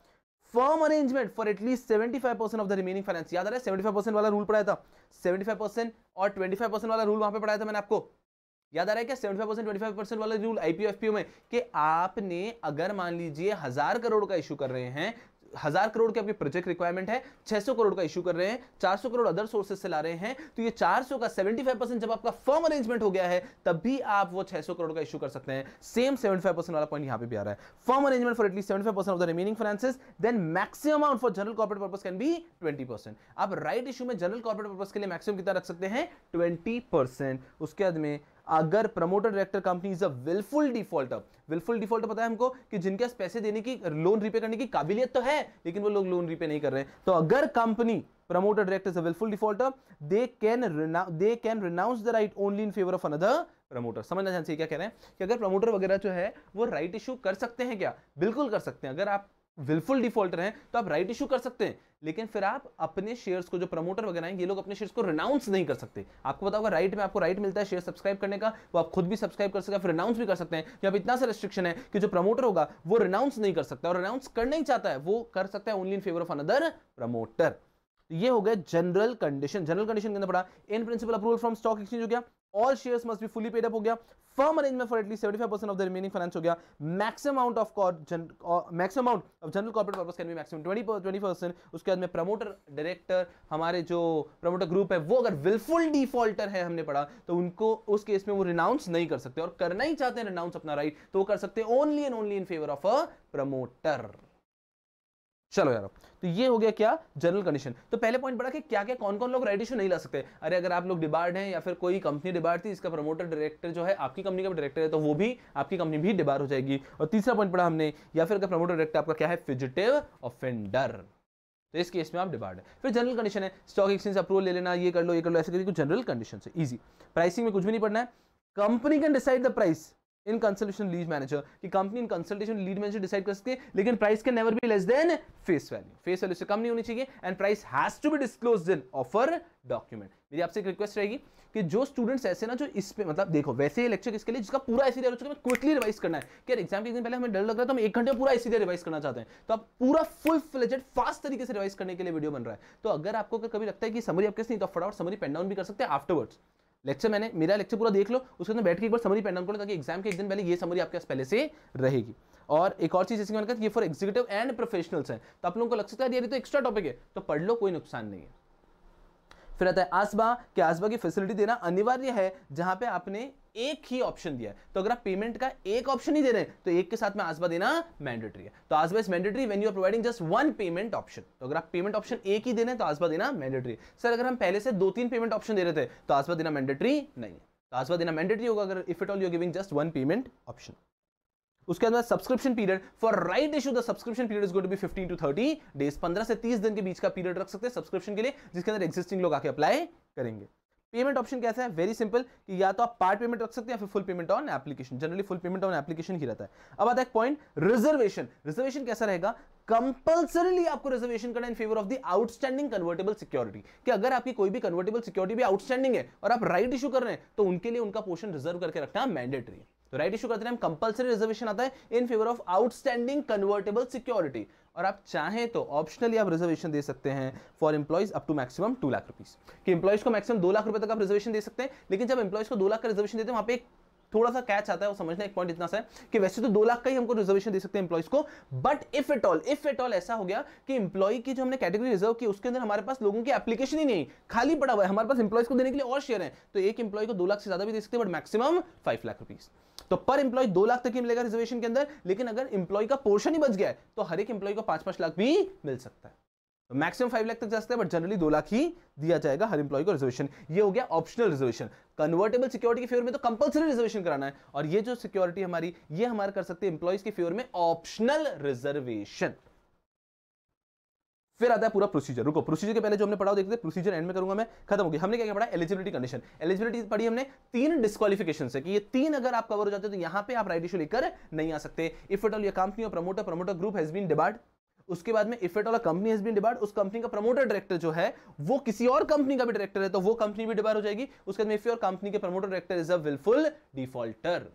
firm arrangement for at least 75% of the remaining finance याद आ रहा है? 75% वाला रूल पढ़ाया था। 75% और 25% वाला रूल वहाँ पे पढ़ाया था मैंने आपको। याद आ रहा है क्या? 75 परसेंट ट्वेंटी परसेंट वाला रूल आईपीओ में कि आपने अगर मान लीजिए हज़ार करोड़ का इशू कर रहे हैं, हज़ार करोड़ के आपके प्रोजेक्ट रिक्वायरमेंट है 600 करोड़ का इशू कर रहे हैं 400 करोड़ अदर सोर्सेज से ला रहे हैं तो ये 400 का 75 परसेंट जब आपका फर्म अरेंजमेंट हो गया है तब भी आप वो 600 करोड़ का इशू कर सकते हैं। सेम 75 परसेंट वाला पॉइंट यहाँ पे भी आ रहा है। Firm arrangement for at least 75 percent of the remaining finances then maximum amount for general corporate purpose can be 20 percent आप राइट इशू में जनरल कॉर्पोरेट पर्पस के लिए मैक्सिमम कितना रख सकते हैं? 20 परसेंट उसके बाद में अगर promoter director company is a wilful defaulter wilful defaulter पता है हमको कि जिनके पास पैसे देने की लोन रिपे करने की काबिलियत तो है, लेकिन वो लोग लोन रिपे नहीं कर रहे हैं। तो अगर company promoter director wilful defaulter they can they can renounce the right only in favour of another promoter समझना चाहिए क्या कह रहे हैं कि अगर प्रमोटर वगैरह जो है, वो राइट इशू कर सकते हैं क्या? बिल्कुल कर सकते हैं। अगर आप विलफुल डिफॉल्टर हैं तो आप राइट इशू कर सकते हैं। लेकिन फिर आप अपने शेयर्स को, जो प्रमोटर वगैरह हैं, ये लोग अपने शेयर्स को रिनाउंस नहीं कर सकते। आपको पता होगा राइट में आपको राइट मिलता है शेयर सब्सक्राइब करने का, वो आप खुद भी सब्सक्राइब कर सकते हैं, फिर रिनाउंस भी कर सकते हैं। यहाँ इतना सा रेस्ट्रिक्शन है कि जो प्रमोटर होगा, वो रिनाउंस नहीं कर सकता और रिनाउंस करना ही चाहता है, वो कर सकता है only in favour of another promoter ये हो गया जनरल कंडीशन जनरल कंडीशन के अंदर पड़ा in principle approval from stock exchange हो गया। All shares must be fully paid up हो गया firm arrangement for at least 75% of the remaining finance हो गया maximum amount of maximum amount of general corporate purpose can be maximum 20 20% उसके बाद में promoter director हमारे जो प्रमोटर ग्रुप है, वो अगर विलफुल डिफॉल्टर है हमने पढ़ा तो उनको उस केस में वो रिनाउंस नहीं कर सकते। और करना ही चाहते हैं रिनाउंस अपना राइट तो वो कर सकते हैं only and only in favour of a promoter चलो यार तो ये हो गया क्या जनरल कंडीशन तो पहले पॉइंट पड़ा कि क्या क्या कौन कौन लोग राइट इशू नहीं ला सकते? अरे अगर आप लोग डिबार्ड हैं या फिर कोई कंपनी डिबार्ड थी, इसका प्रमोटर डायरेक्टर जो है, आपकी कंपनी का डायरेक्टर है तो वो भी आपकी कंपनी भी डिबार हो जाएगी। और तीसरा पॉइंट पढ़ा हमने, या फिर अगर प्रमोटर डायरेक्टर आपका क्या है? फिजिटिव ऑफेंडर तो इस केस में आप डिबार्ड है। फिर जनरल कंडीशन है स्टॉक एक्सचेंज अप्रूवल ले लेना, ये कर लो, ये कर लो, ऐसे करके जनरल कंडीशन है इजी प्राइसिंग में कुछ भी नहीं पढ़ना है। Company can decide the price in consultation lead manager कि company in consultation lead manager decide कर सकती है, लेकिन price can never be less than face value face value से कम नहीं होनी चाहिए and price has to be disclose in offer document मेरी आपसे एक रिक्वेस्ट रहेगी कि जो स्टूडेंट्स ऐसे ना, जो इस पे मतलब देखो, वैसे ये लेक्चर किसके लिए, जिसका पूरा ऐसी हो चुका है क्विकली रिवाइज करना है। कि एग्ज़ाम के दिन पहले हमें डर लग रहा है तो हम एक घंटे पूरा ऐसी रिवाइज करना चाहते हैं। तो आप पूरा फुल फ्लेजेड फास्ट तरीके से रिवाइज करने के लिए वीडियो बन रहा है। तो अगर आपको कभी लगता है कि समरी आपके नहीं तो फटाफट समरी पेन डाउन भी कर सकते हैं आफ्टरवर्ड्स लेक्चर मैंने, मेरा लेक्चर पूरा देख लो, उसके अंदर बैठ के एक बार समरी पेन करो ताकि एग्ज़ाम के एक दिन पहले ये समरी आपके पास पहले से रहेगी। और एक और चीज़ कहा ये फॉर एग्जीक्यूटिव एंड प्रोफेशनल्स है। तो आप लोगों को लग सकता है ये तो एक्स्ट्रा टॉपिक है तो पढ़ लो, कोई नुकसान नहीं है। फिर आता है आसबा, कि आसबा की फैसिलिटी देना अनिवार्य है, जहाँ पे आपने एक ही ऑप्शन दिया है। तो अगर आप पेमेंट का एक ऑप्शन ही दे रहे हैं तो एक के साथ में आसबा देना मैंडेटरी है। तो ASBA is mandatory when you are providing just one payment option तो अगर आप पेमेंट ऑप्शन एक ही दे रहे हैं तो आसबा देना मैंडेटरी सर अगर हम पहले से दो तीन पेमेंट ऑप्शन दे रहे थे तो आसबा देना मैंडेटरी नहीं तो आसबा देना मैंडेटरी होगा अगर if it all you giving just one payment option उसके अंदर subscription period for right issue the subscription period is going to be 15 to 30 days 15 से 30 दिन के बीच का पीरियड रख सकते हैं सब्सक्रिप्शन के लिए, जिसके अंदर एग्जिस्टिंग लोग आके अप्लाई करेंगे। पेमेंट ऑप्शन कैसा है? वेरी सिंपल कि या तो आप पार्ट पेमेंट रख सकते हैं या फिर full payment on application generally full payment on application ही रहता है। अब आता है पॉइंट रिजर्वेशन रिजर्वेशन कैसा रहेगा? कंपल्सरीली आपको रिजर्वेशन करना in favour of the outstanding convertible security कि अगर आपकी कोई भी कन्वर्टेबल सिक्योरिटी भी आउटस्टैंडिंग है और आप राइट इशू कर रहे हैं तो उनके लिए उनका पोर्शन रिज़र्व करके रखना मैंडेटरी है तो राइट इशू करते हैं कंपल्सरी रिजर्वेशन आता है in favour of outstanding convertible security और आप चाहें तो ऑप्शनली आप रिजर्वेशन दे सकते हैं for employees up to maximum two lakh rupees कि इंप्लॉइज को मैक्सिमम दो लाख रुपए तक आप रिजर्वेशन दे सकते हैं, लेकिन जब इंप्लॉयज को दो लाख का रिजर्वेशन देते हैं, वहाँ पे एक थोड़ा सा कैच आता है, वो समझना एक पॉइंट इतना सा है कि वैसे तो दो लाख का ही हमको रिजर्वेशन दे सकते हैं इंप्लॉइज को but if at all if at all ऐसा हो गया कि इंप्लॉय की जो हमने कैटेगरी रिज़र्व की, उसके अंदर हमारे पास लोगों की एप्लीकेशन ही नहीं, खाली पड़ा हुआ है, हमारे पास इंप्लॉइज को देने के लिए और शेयर है तो एक इंप्लॉय को दो लाख से ज़्यादा भी दे सकते हैं but maximum five lakh rupees तो पर इंप्लॉय दो लाख तक ही मिलेगा रिजर्वेशन के अंदर, लेकिन अगर इंप्लॉय का पोर्शन ही बच गया है तो हर एक इंप्लॉय को पाँच पाँच लाख भी मिल सकता है। मैक्सिमम फाइव लाख तक जा सकते हैं बट जनरली दो लाख ही दिया जाएगा हर इंप्लॉय को रिजर्वेशन ये हो गया ऑप्शनल रिजर्वेशन कन्वर्टेबल सिक्योरिटी के फेवर में तो कंपलसरी रिजर्वेशन कराना है। और ये जो सिक्योरिटी हमारी, ये हमारे कर सकते हैं इंप्लॉइज के फेवर में ऑप्शनल रिजर्वेशन फिर आता है पूरा प्रोसीजर रुको प्रोसीजर के पहले जो हमने पढ़ा देखते हैं प्रोसीजर एंड में करूँगा मैं। खत्म हो गया। हमने क्या क्या पढ़ा? एलिजिबिलिटी कंडीशन एलिजिबिलिटी पढ़ी हमने तीन डिस्कालिफिकेशन है कि ये तीन अगर आप कवर हो जाते हैं तो यहाँ पे आप राइट इशू लेकर नहीं आ सकते। इफ़ इट ऑल ये कंपनी और promoter promoter group has been debarred उसके बाद में इफेट वाला कंपनी हैज़ बीन डिबार्ड उस कंपनी का प्रमोटर डायरेक्टर जो है, वो किसी और कंपनी का भी डायरेक्टर है तो वो कंपनी भी डिबार हो जाएगी। उसके बाद में इफ़ योर कंपनी के promoter director is a wilful defaulter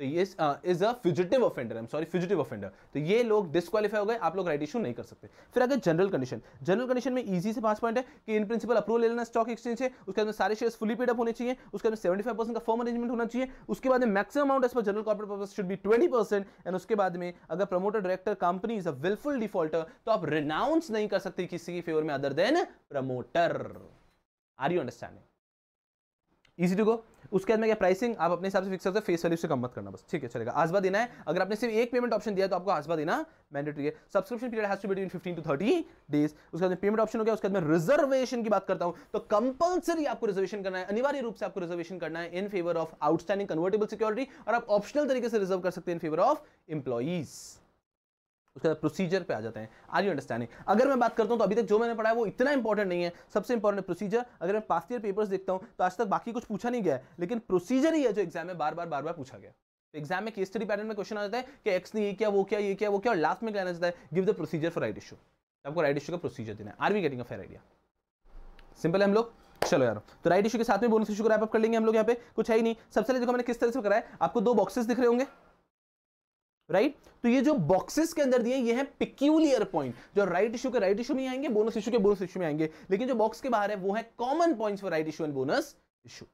तो ये is a fugitive offender I sorry fugitive offender तो ये लोग डिस्क्वालीफाई हो गए, आप लोग राइट इशू नहीं कर सकते। फिर अगर जनरल कंडीशन जनरल कंडीशन में इजी से पाँच पॉइंट है कि इन प्रिंसिपल अप्रूवल ले लेना स्टॉक एक्सचेंज है, उसके बाद सारे शेयर्स फुली पेड अप होने चाहिए, उसके बाद सेवेंटी फाइव परसेंट का फॉर्म अरेंजमेंट होना चाहिए, उसके बाद maximum amount as per general corporate purpose should be twenty percent and उसके बाद में अगर promoter director company is a wilful defaulter तो आप रिनाउंस नहीं कर सकते किसी के फेवर में other than promoter are you understanding easy to go उसके बाद में क्या प्राइसिंग आप अपने हिसाब से फिक्स करते फेस वैल्यू से कम मत करना बस। ठीक है, चलेगा। आसबा देना है। अगर आपने सिर्फ़ एक पेमेंट ऑप्शन दिया तो आपको आसबा देना मैंडेटरी है। Subscription period has to between 15 to 30 days उसके बाद पेमेंट ऑप्शन हो गया, उसके बाद में रिजर्वेशन की बात करता हूँ। तो कंपलसरी आपको रिजर्वेशन करना है, अनिवार्य रूप से आपको रिजर्वेशन करना है in favour of outstanding convertible security और आप ऑप्शनल तरीके से रिज़र्व कर सकते हैं इन फेवर ऑफ़ इंप्लॉइज उसके बाद प्रोसीजर पे आ जाते हैं। आर यू अंडरस्टैंडिंग अगर मैं बात करता हूँ तो अभी तक जो मैंने पढ़ा है वो इतना इंपॉर्टेंट नहीं है। सबसे इंपॉर्टेंट प्रोसीजर अगर मैं पास्ट ईयर पेपर्स देखता हूँ तो आज तक बाकी कुछ पूछा नहीं गया लेकिन प्रोसीजर ही है जो एग्ज़ाम में बार बार बार बार पूछा गया। एग्ज़ाम में केस स्टडी पैटर्न में क्वेश्चन आ जाता है कि एक्स ने ये क्या, वो क्या, ये क्या, वो क्या और लास्ट में कहना जाता है give the procedure for right issue आपको राइट इशू का प्रोसीजर देना है। Are we getting a fair idea simple है हम लोग? चलो यार। तो राइट इशू के साथ में बोनस इशू को रैप अप कर लेंगे हम लोग यहाँ पे। कुछ है ही नहीं। सबसे पहले देखो मैंने किस तरह से कराया आपको दो बॉक्सेस दिख रहे होंगे। राइट? right? तो ये जो बॉक्सेस के अंदर दिए, ये हैं पिक्यूलियर पॉइंट जो राइट इशू के राइट इशू में आएँगे बोनस इशू के बोनस इशू में आएँगे। लेकिन जो बॉक्स के बाहर है, वो है common points for right issue and bonus issue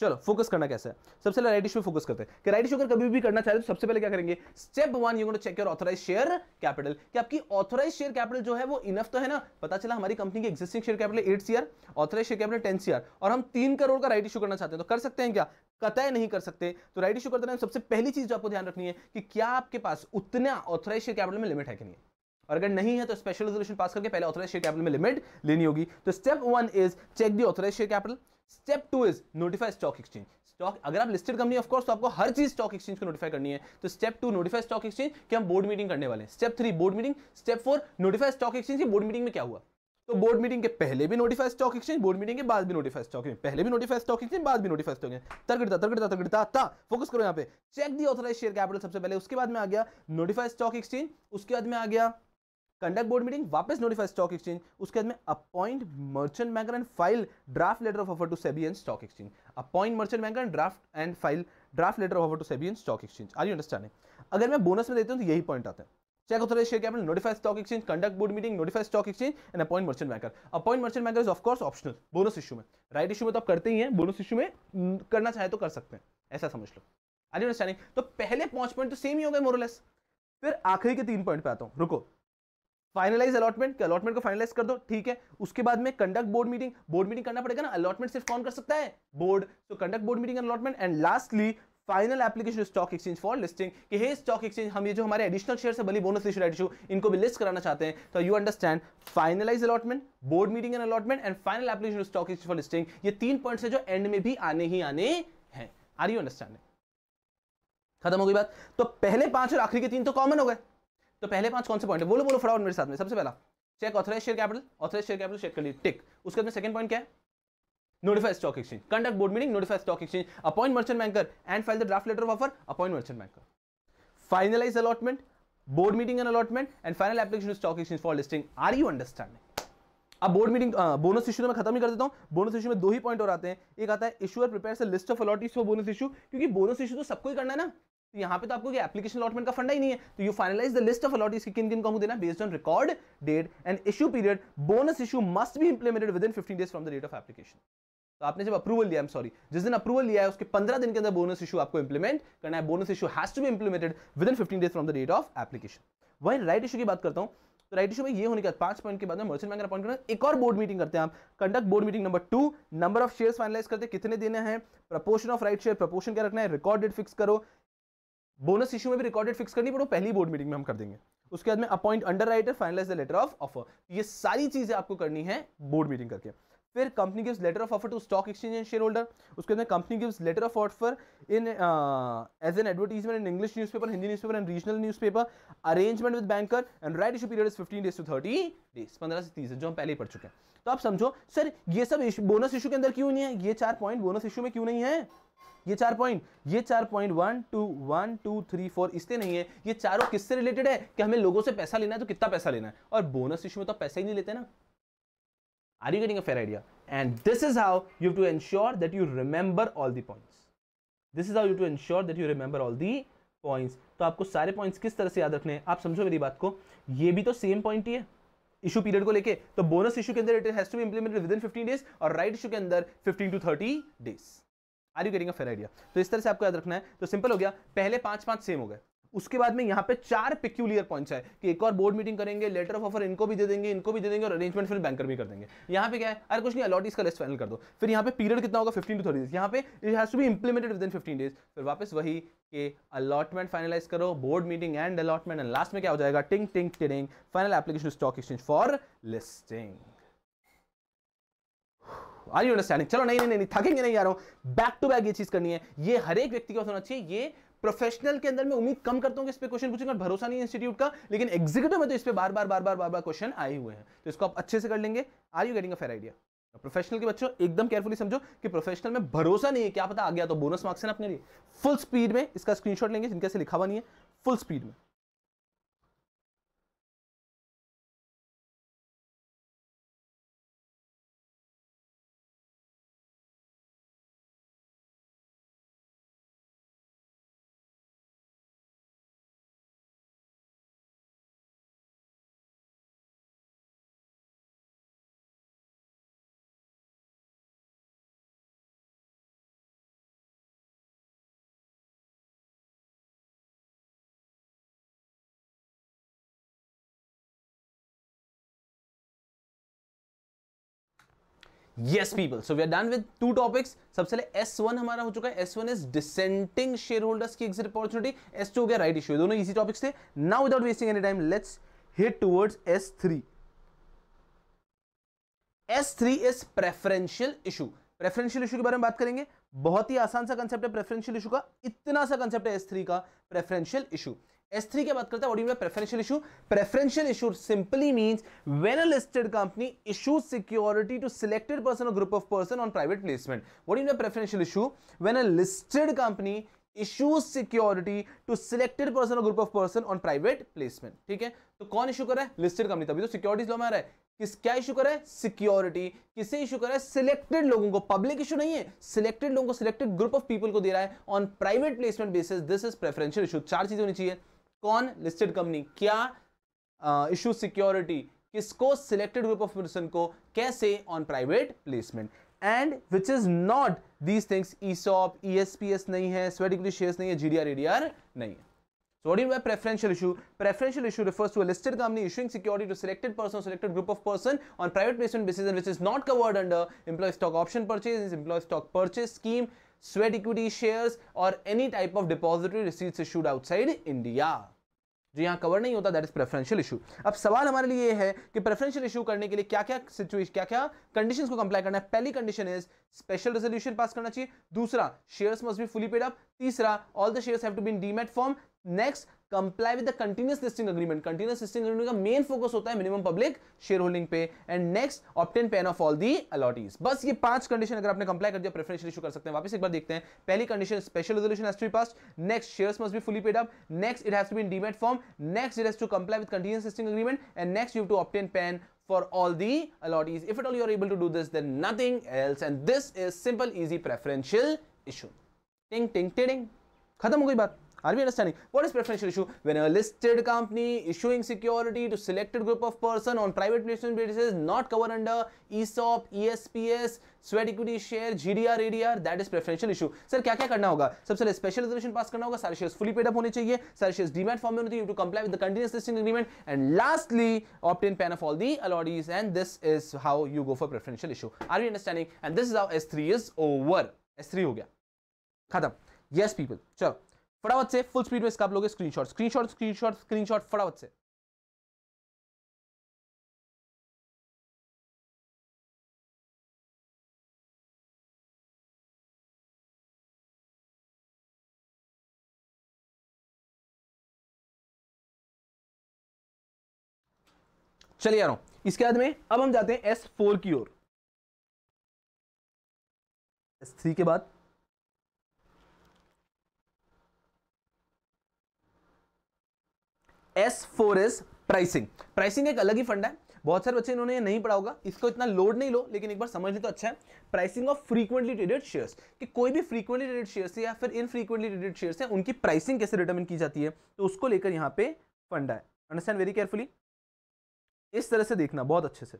चलो फोकस करना कैसे है? सबसे पहले राइट इशू फोकस करते हैं। कि राइट इशू अगर कभी भी करना चाहते तो सबसे पहले क्या करेंगे? Step one you check your authorise share capital कि आपकी ऑथराइज शेयर कैपिटल जो है वो इनफ तो है ना? पता चला हमारी कंपनी की existing share capital eight CR authorise share capital ten CR और हम तीन करोड़ का राइट इशू करना चाहते हैं तो कर सकते हैं क्या? कतई नहीं कर सकते। तो राइट इशू करते हैं सबसे पहली चीज़ जो आपको ध्यान रखनी है कि क्या आपके पास उतना ऑथराइज शेयर कैपिटल में लिमिट है कि नहीं और अगर नहीं है तो स्पेशल रेजोल्यूशन पास करके पहले ऑथराइज शेयर कैपिटल में लिमिट लेनी होगी। तो step one is check the authorise share capital step two is notify stock exchange stock अगर आप लिस्टेड कंपनी ऑफ़ कोर्स तो आपको हर चीज़ स्टॉक एक्सचेंज को नोटिफाई करनी है। तो step two notify stock exchange कि हम बोर्ड मीटिंग करने वाले हैं। Step three board meeting step four notify stock exchange की बोर्ड मीटिंग में क्या हुआ। तो बोर्ड मीटिंग के पहले भी notify stock exchange board meeting के बाद भी नोटिफाई स्टॉक एक्सचेंज पहले भी नोटिफाई स्टॉक एक्सचेंज बाद भी नोटिफाई स्टॉक एक्सचेंज तगड़ता तगड़ता तगड़ता ता फोकस करो यहाँ पे। Check the authorise share capital सबसे पहले, उसके बाद में आ गया नोटिफाई स्टॉक एक्सचेंज उसके बाद में आ गया कंडक्ट बोर्ड मीटिंग वापस नोटिफाई स्टॉक एक्सचेंज उसके बाद में appoint merchant banker and file draft letter of offer to SEBI and stock exchange appoint merchant banker and draft and file draft letter of offer to SEBI and stock exchange are you understanding अगर मैं bonus में देता हूँ तो यही point आता है। Check authorized share capital, notify stock exchange, conduct board meeting, notify stock exchange and appoint merchant banker. Appoint merchant banker is of course optional, bonus issue में। Right इशू में तो आप करते ही हैं, bonus इशू में करना चाहे तो कर सकते हैं। ऐसा समझ लो। आर यू अंडरस्टैंडिंग तो पहले पाँच पॉइंट तो सेम ही हो गए मोरलेस फिर आखिरी के तीन पॉइंट पे आता हूँ। रुको। फाइनलाइज अलॉटमेंट अलॉटमेंट को फाइनलाइज कर दो, ठीक है? उसके बाद में conduct board meeting board meeting करना पड़ेगा ना? अलॉटमेंट सिर्फ़ कौन कर सकता है? बोर्ड तो conduct board meeting allotment and lastly final application stock exchange for listing कि हे स्टॉक एक्सचेंज हम ये जो हमारे एडिशनल शेयर से बली बोनस इशू इशू इनको भी लिस्ट कराना चाहते हैं। तो you understand finalise allotment board meeting and allotment and final application stock exchange for listing ये तीन पॉइंट्स है जो एंड में भी आने ही आने हैं। आर यू अंडरस्टैंडिंग खत्म हो गई बात। तो पहले पाँच और आखिरी के तीन तो कॉमन हो गए। तो पहले पाँच कौन से पॉइंट है? बोलो बोलो, फटाफट मेरे साथ में। सबसे पहला check authorise share capital authorise share capital check कर लिए टिक। उसके बाद सेकंड पॉइंट क्या है? Notified stock exchange conduct board meeting notified stock exchange appoint merchant banker and file the draft letter of offer appoint merchant banker finalise allotment board meeting and allotment and final application stock exchange for listing are you understand अब board meeting bonus issue में खत्म ही कर देता हूँ। Bonus issue में दो ही point और आते हैं। एक आता है issuer prepare list of allottees for bonus issue क्योंकि बोनस इशू तो सबको ही करना है ना। तो यहाँ पे तो आपको एप्लीकेशन अलॉटमेंट का फंडा ही नहीं है। तो you finalise the list of allottees की किन किन को देना based on record date and issue period bonus issue must be implemented within 15 days from the date of application तो आपने जब अप्रूवल लिया सॉरी जिस दिन अप्रूवल लिया है, उसके 15 दिन के अंदर बोनस इशू आपको इंप्लीमेंट करना है। Bonus issue has to be implemented within 15 days from the date of application वहीं राइट इशू की बात करता हूँ तो राइट इशू में ये होने के बाद, पाँच पॉइंट के बाद में मर्चेंट बैंकर अपॉइंट करना एक और बोर्ड मीटिंग करते हैं आप। Conduct board meeting number two number of shares finalise करते हैं, कितने देने हैं proportion of right share proportion क्या रखना है रिकॉर्ड डेट फिक्स करो। बोनस इशू में भी रिकॉर्डेड फिक्स करनी पड़ो, पहली बोर्ड मीटिंग में हम कर देंगे। उसके बाद में appoint underwriter finalise the letter of offer ये सारी चीज़ें आपको करनी है बोर्ड मीटिंग करके। फिर company gives letter of offer to stock exchange and shareholder उसके बाद company gives letter of offer in as an advertisement in English newspaper Hindi newspaper and regional newspaper arrangement with banker and right issue period is 15 days to 30 days 15 से 30 जो हम पहले ही पढ़ चुके हैं। तो आप समझो, सर, ये सब बोनस इशू के अंदर क्यों नहीं है? ये चार पॉइंट बोनस इशू में क्यों नहीं है? ये चार पॉइंट ये चार point one two one two three four इससे नहीं है। ये चारों किससे रिलेटेड है? कि हमें लोगों से पैसा लेना है तो कितना पैसा लेना है? और बोनस इशू में तो पैसा ही नहीं लेते ना। Getting a fair idea? And this is how you have to ensure that you remember all the points. This is how you have to ensure that you remember all the points. तो आपको सारे points किस तरह से याद रखने हैं? आप समझो मेरी बात को। ये भी तो सेम पॉइंट ही है। इशू पीरियड को लेके। तो बोनस इशू के अंदर it has to be implemented within 15 days और राइट इशू के अंदर 15 to 30 days are you getting a fair idea तो इस तरह से आपको याद रखना है। तो सिंपल हो गया। पहले पाँच पाँच सेम हो गए। उसके बाद में यहाँ पे चार पिक्यूलियर पॉइंट्स है कि एक और बोर्ड मीटिंग करेंगे लेटर ऑफ़ ऑफ़र इनको भी दे देंगे, इनको भी दे देंगे और अरेंजमेंट फिर बैंकर भी कर देंगे। यहाँ पे क्या है? अरे कुछ नहीं अलॉटीज का लिस्ट फाइनल कर दो। फिर यहाँ पे पीरियड कितना होगा? 15 टू 30 डेज़ यहाँ पे it has to be implemented within 15 days फिर वापस वही कि अलॉटमेंट फाइनलाइज करो board meeting and allotment and last में क्या हो जाएगा? टिंग टिंग टिंग final application stock exchange for listing are you understanding चलो, नहीं नहीं नहीं थकेंगे नहीं आ रहा हूँ बैक टू बैक ये चीज़ करनी है। ये हर एक व्यक्ति को होना चाहिए। ये प्रोफेशनल के अंदर मैं उम्मीद कम करता हूँ कि इस पे क्वेश्चन पूछेंगे भरोसा नहीं इंस्टीट्यूट का, लेकिन एग्जीक्यूटिव में तो इस पे बार बार बार बार बार बार क्वेश्चन आए हुए हैं। तो इसको आप अच्छे से कर लेंगे। Are you getting a fair idea professional के बच्चों, एकदम केयरफुली समझो कि प्रोफेशनल में भरोसा नहीं है। क्या पता आ गया तो बोनस मार्क्स है ना अपने लिए। फुल स्पीड में इसका स्क्रीनशॉट लेंगे जिनके से लिखा हुआ नहीं है। फुल स्पीड में। Yes people so we are done with two topics सबसे पहले S1 हमारा हो चुका है S1 is dissenting shareholders की exit opportunity S2 हो गया right issue दोनों easy topics थे now without wasting any time let's hit towards S3 S3 is preferential issue preferential issue के बारे में बात करेंगे बहुत ही आसान सा कंसेप्ट है प्रेफरेंशियल इशू का इतना सा कंसेप्ट है S3 का प्रेफरेंशियल इशू S3 की बात करते हैं preferential issue preferential issue simply means when a listed company issues security to selected person और group of person on private placement what is preferential issue when a listed company issues security to selected person और group of person on private placement ठीक है? तो कौन issue कर रहा है? Listed company तभी तो सिक्योरिटीज लॉ में आ रहा है। किस, क्या इशू कर है? सिक्योरिटी किसे इशू कर है? सिलेक्टेड लोगों को. पब्लिक इशू नहीं है। सिलेक्टेड लोगों को सिलेक्टेड ग्रुप ऑफ़ पीपल को दे रहा है on private placement basis this is preferential issue चार चीज़ें होनी चाहिए। कौन? लिस्टेड कंपनी क्या इशू uh, सिक्योरिटी किसको सिलेक्टेड ग्रुप ऑफ़ पर्सन को? कैसे? On private placement and which is not these things ESOP ESPS नहीं है स्वेटिकली शेयर नहीं है जीडीआर एडीआर नहीं है. Preferential issue preferential issue refers to listed company issuing security to selected person selected group of person on private placement basis and is not covered under employ stock option purchase employ stock purchase scheme sweat equity shares और any type of depository receipts issued outside India जो यहाँ cover नहीं होता that is preferential issue अब सवाल हमारे लिए है कि प्रेफरेंशियल इशू करने के लिए क्या क्या सिचुएशन क्या क्या कंडीशन को कंप्लाई करना है? पहली condition is special resolution pass करना चाहिए। दूसरा shares must be fully paid up तीसरा all the shares have to be demat form next comply with continuous listing agreement continuous listing agreement का मेन फोकस होता है मिनिमम पब्लिक शेयर होल्डिंग पे. And next obtain PAN of all the allottees बस ये पाँच condition अगर आपने comply कर दिया प्रेफरेंशियल इशू कर सकते हैं। वापस एक बार देखते हैं। पहली condition special resolution has to be passed next shares must be fully paid up next it has to be in demat form next it has to comply with continuous listing agreement and next you to obtain PAN for all the allottees. If at all you are able to do this then nothing else. And this is simple easy preferential issue. Ting ting ting, ting. खत्म हो गई बात। Are we understanding? What is preferential issue? When a listed company issuing security to selected group of person on private placement basis not covered under ESOP, ESPS, sweat equity share, GDR, ADR, that is preferential issue. Sir, क्या क्या करना होगा सबसे पहले special resolution pass करना होगा सारे shares fully paid up होने चाहिए सारे शेयर्स डीमैट फॉर्म में होने चाहिए to comply with the continuous listing agreement and lastly obtain PAN of all the allottees and this is how you go for preferential issue are you understanding and this is how S3 is over S3 हो गया खत्म yes people चलो फटाफट से full speed में इसका आप लोग स्क्रीनशॉट स्क्रीनशॉट स्क्रीनशॉट स्क्रीनशॉट फटाफट से। चलिए आ रहा हूँ इसके बाद में अब हम जाते हैं एस फोर की ओर। एस थ्री के बाद S four S pricing pricing एक अलग ही फंड है। बहुत सारे बच्चे इन्होंने ये नहीं पढ़ा होगा। इसको इतना लोड नहीं लो, लेकिन एक बार समझ ली तो अच्छा है। Pricing of frequently traded shares कि कोई भी फ्रीक्वेंटली ट्रेडेड शेयर्स या फिर इनफ्रीक्वेंटली ट्रेडेड शेयर्स है उनकी प्राइसिंग कैसे डिटर्मिन की जाती है तो उसको लेकर यहाँ पे फंड है। अंडरस्टैंड वेरी केयरफुली इस तरह से देखना, बहुत अच्छे से।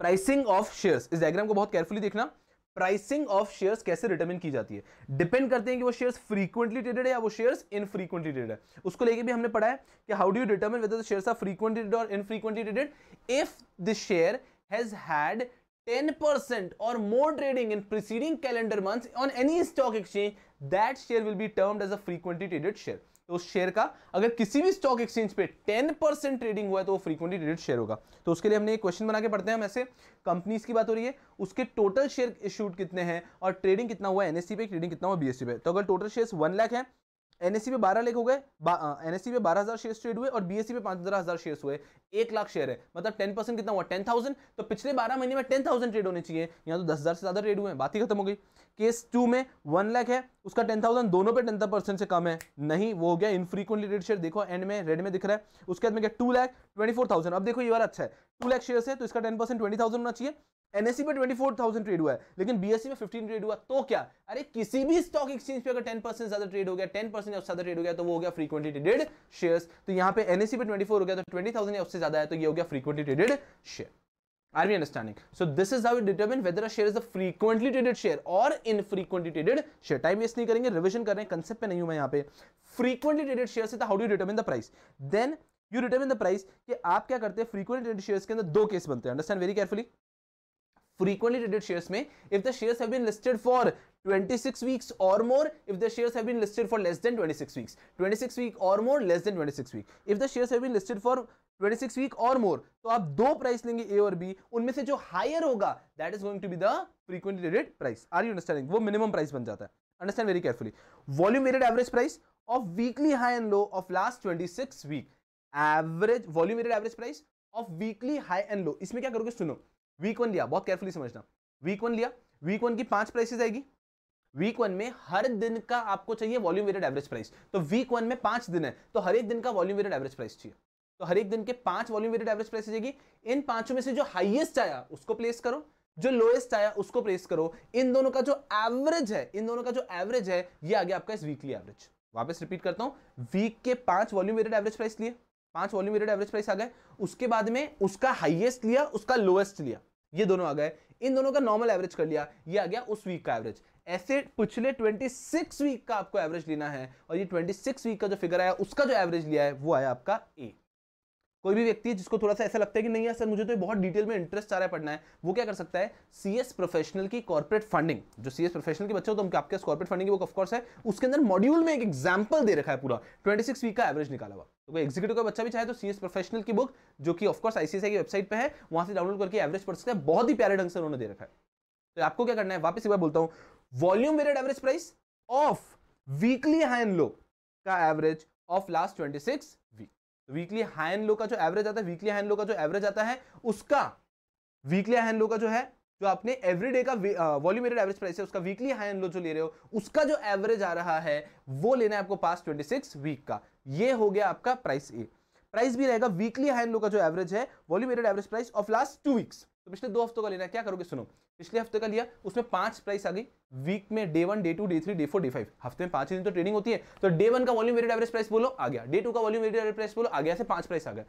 प्राइसिंग ऑफ़ शेयर्स इस डायग्राम को बहुत केयरफुली देखना। प्राइसिंग ऑफ़ शेयर्स कैसे डिटरमिन की जाती है? डिपेंड करते हैं कि वो शेयर्स फ्रीक्वेंटली ट्रेडेड है या वो शेयर्स इनफ्रीक्वेंटली ट्रेडेड है। उसको लेके भी हमने पढ़ा है कि how do you determine whether the shares are frequently traded और infrequently traded if the share has had 10% or more trading in preceding calendar months on any stock exchange, that share will be termed as a frequently traded share. तो उस share का, अगर किसी भी stock exchange पे 10 percent trading हुआ है तो वो फ्रीक्वेंटली ट्रेडेड शेयर होगा। तो उसके लिए हमने एक क्वेश्चन बना के पढ़ते हैं हम ऐसे। कंपनीज़ की बात हो रही है, उसके टोटल शेयर इशूड कितने हैं और ट्रेडिंग कितना हुआ है? एनएससी पे ट्रेडिंग कितना हुआ बीएससी पे। तो अगर टोटल शेयर वन लाख है एनएससी पे बारह लाख हो गए एनएससी पे बारह हज़ार शेयर ट्रेड हुए और बीएससी पे पाँच हज़ार शेयर हुए। एक लाख शेयर है मतलब टेन परसेंट कितना हुआ? टेन थाउज़ेंड तो पिछले बारह महीने में टेन थाउज़ेंड ट्रेड होने चाहिए। यहाँ तो दस हज़ार से ज़्यादा ट्रेड हुए बात ही खत्म हो गई। केस टू में वन लाख है, उसका टेन थाउज़ेंड दोनों पे टेन परसेंट से कम है। नहीं, वो हो गया इनफ्रीक्वेंटली रेड शेयर देखो एंड में रेड में दिख रहा है। उसके बाद में क्या? Two lakh twenty four thousand अब देखो, ये बार अच्छा है। टू लाख शेयर है तो इसका टेन परसेंट ट्वेंटी थाउज़ेंड होना चाहिए। एनएससी पे 24,000 ट्रेड हुआ है लेकिन बीएससी में 15 ट्रेड हुआ तो क्या अरे किसी भी स्टॉक एक्सचेंज पे अगर 10 परसेंट ज़्यादा ट्रेड हो गया 10 परसेंट ज़्यादा ट्रेड हो गया तो वो हो गया फ्रीक्वेंटली ट्रेडेड शेयर्स तो यहाँ पे एनएससी पे 24 हो गया तो 20,000 या उससे ज़्यादा है तो ये हो गया frequently traded share Are we understanding? So this is how we determine whether a share is a frequently traded share or infrequently traded share. Time waste नहीं करेंगे, revision कर रहे हैं, concept पे नहीं हूँ मैं यहाँ पे. Frequently traded share से do you determine the price? Then you determine the price कि आप क्या करते हैं frequently traded shares के अंदर दो केस बनते हैं. Understand very carefully. Frequently traded shares में, if the shares have been listed for 26 weeks or more, if the shares have been listed for less than 26 weeks 26 week or more, less than 26 week. If the shares have been listed for 26 week और more तो आप दो price लेंगे ए और B उनमें से जो higher होगा that is going to be the frequently traded price are you understanding वो मिनिमम प्राइस बन जाता है। Understand very carefully volume weighted average price of weekly high and low of last 26 week average volume weighted average price of weekly high and low इसमें क्या करोगे? सुनो। Week one लिया, बहुत केयरफुली समझना। वीक वन लिया वीक वन की पाँच प्राइसेस आएगी। वीक वन में हर दिन का आपको चाहिए वॉल्यूम वेटेड एवरेज प्राइस तो वीक वन में पाँच दिन है तो हर एक दिन का वॉल्यूम वेटेड एवरेज प्राइस चाहिए। तो हर एक दिन के पाँच वॉल्यूम वेटेड एवरेज प्राइस जाएगी इन पाँचों में से जो हाईएस्ट आया, उसको प्लेस करो। जो लोएस्ट आया, उसको प्लेस करो। इन दोनों का जो एवरेज है, इन दोनों का जो एवरेज है, ये आ गया आपका इस वीकली एवरेज वापस रिपीट करता हूँ। वीक के पाँच वॉल्यूम वेटेड एवरेज प्राइस लिए। पाँच वॉल्यूम वेटेड एवरेज प्राइस आ गए। उसके बाद में उसका हाइएस्ट लिया, उसका लोएस्ट लिया। ये दोनों आ गए। इन दोनों का नॉर्मल एवरेज कर लिया। ये आ गया उस वीक का एवरेज ऐसे पिछले 26 वीक का आपको एवरेज लेना है और ये 26 वीक का जो फिगर आया, उसका जो एवरेज लिया है, वो आया आपका ए कोई भी व्यक्ति जिसको थोड़ा सा ऐसा लगता है कि नहीं यार, सर, मुझे तो बहुत डिटेल में इंटरेस्ट आ रहा है पढ़ना है, वो क्या कर सकता है? सीएस प्रोफेशनल की कॉर्पोरेट फंडिंग जो सीएस प्रोफेशनल के बच्चे हो तो उनके, आपके कॉर्पोरेट फंडिंग की बुक ऑफकोर्स है। उसके अंदर मॉड्यूल में एक एग्ज़ाम्पल दे रखा है पूरा। ट्वेंटी वीक का एवरेज निकाला हुआ। तो कोई एग्जीक्यूटिव का बच्चा भी चाहे तो सीएस प्रोफेशनल की बुक जो कि ऑफकोर्स आईसीएसआई की वेबसाइट पर है, वहाँ से डाउनलोड करके एवरेज पढ़ सकते हैं। बहुत ही प्यारे ढंग से उन्होंने दे रखा है। तो आपको क्या करना है? वापस एक बार बोलता हूँ। Volume weighted average price of weekly high and low का average of last 26 week weekly high and low का जो एवरेज आता है वीकली हाई एंड लो का जो एवरेज आता है, उसका वीकली हाई एंड लो का जो है, जो आपने एवरीडे का वॉल्यूमेटेड एवरेज प्राइस है, उसका वीकली हाई एंड लो जो ले रहे हो, उसका जो एवरेज आ रहा है, वो लेना है आपको पास 26 वीक का। ये हो गया आपका प्राइस ए प्राइस भी रहेगा वीकली हाई एंड लो का जो एवरेज है volume weighted average price of last two weeks तो पिछले दो हफ्तों का लेना क्या करोगे सुनो? पिछले हफ़्ते का लिया, उसमें पाँच प्राइस आ गई। वीक में day one day two day three day four day five हफ़्ते में पाँच दिन तो ट्रेडिंग होती है। तो डे वन का वॉल्यूम वेटेड एवरेज प्राइस बोलो, आ गया। डे टू का वॉल्यूम वेटेड एवरेज प्राइस बोलो, आ गया से पाँच प्राइस आ गया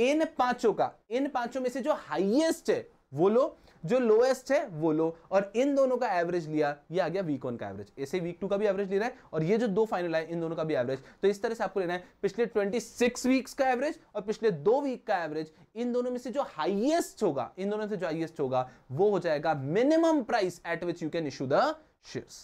इन पाँचों का, इन पाँचों में से जो हाइएस्ट है वो लो, जो लोएस्ट है, वो लो। और इन दोनों का एवरेज लिया, ये आ गया वीक वन का एवरेज ऐसे वीक टू का भी एवरेज ले रहा है, और ये जो दो फाइनल है इन दोनों का भी एवरेज तो इस तरह से आपको लेना है, पिछले 26 वीक्स का एवरेज और पिछले दो वीक का एवरेज इन दोनों में से जो हाइएस्ट होगा, इन दोनों से जो हाइएस्ट होगा, वो हो जाएगा minimum price at which you can issue the shares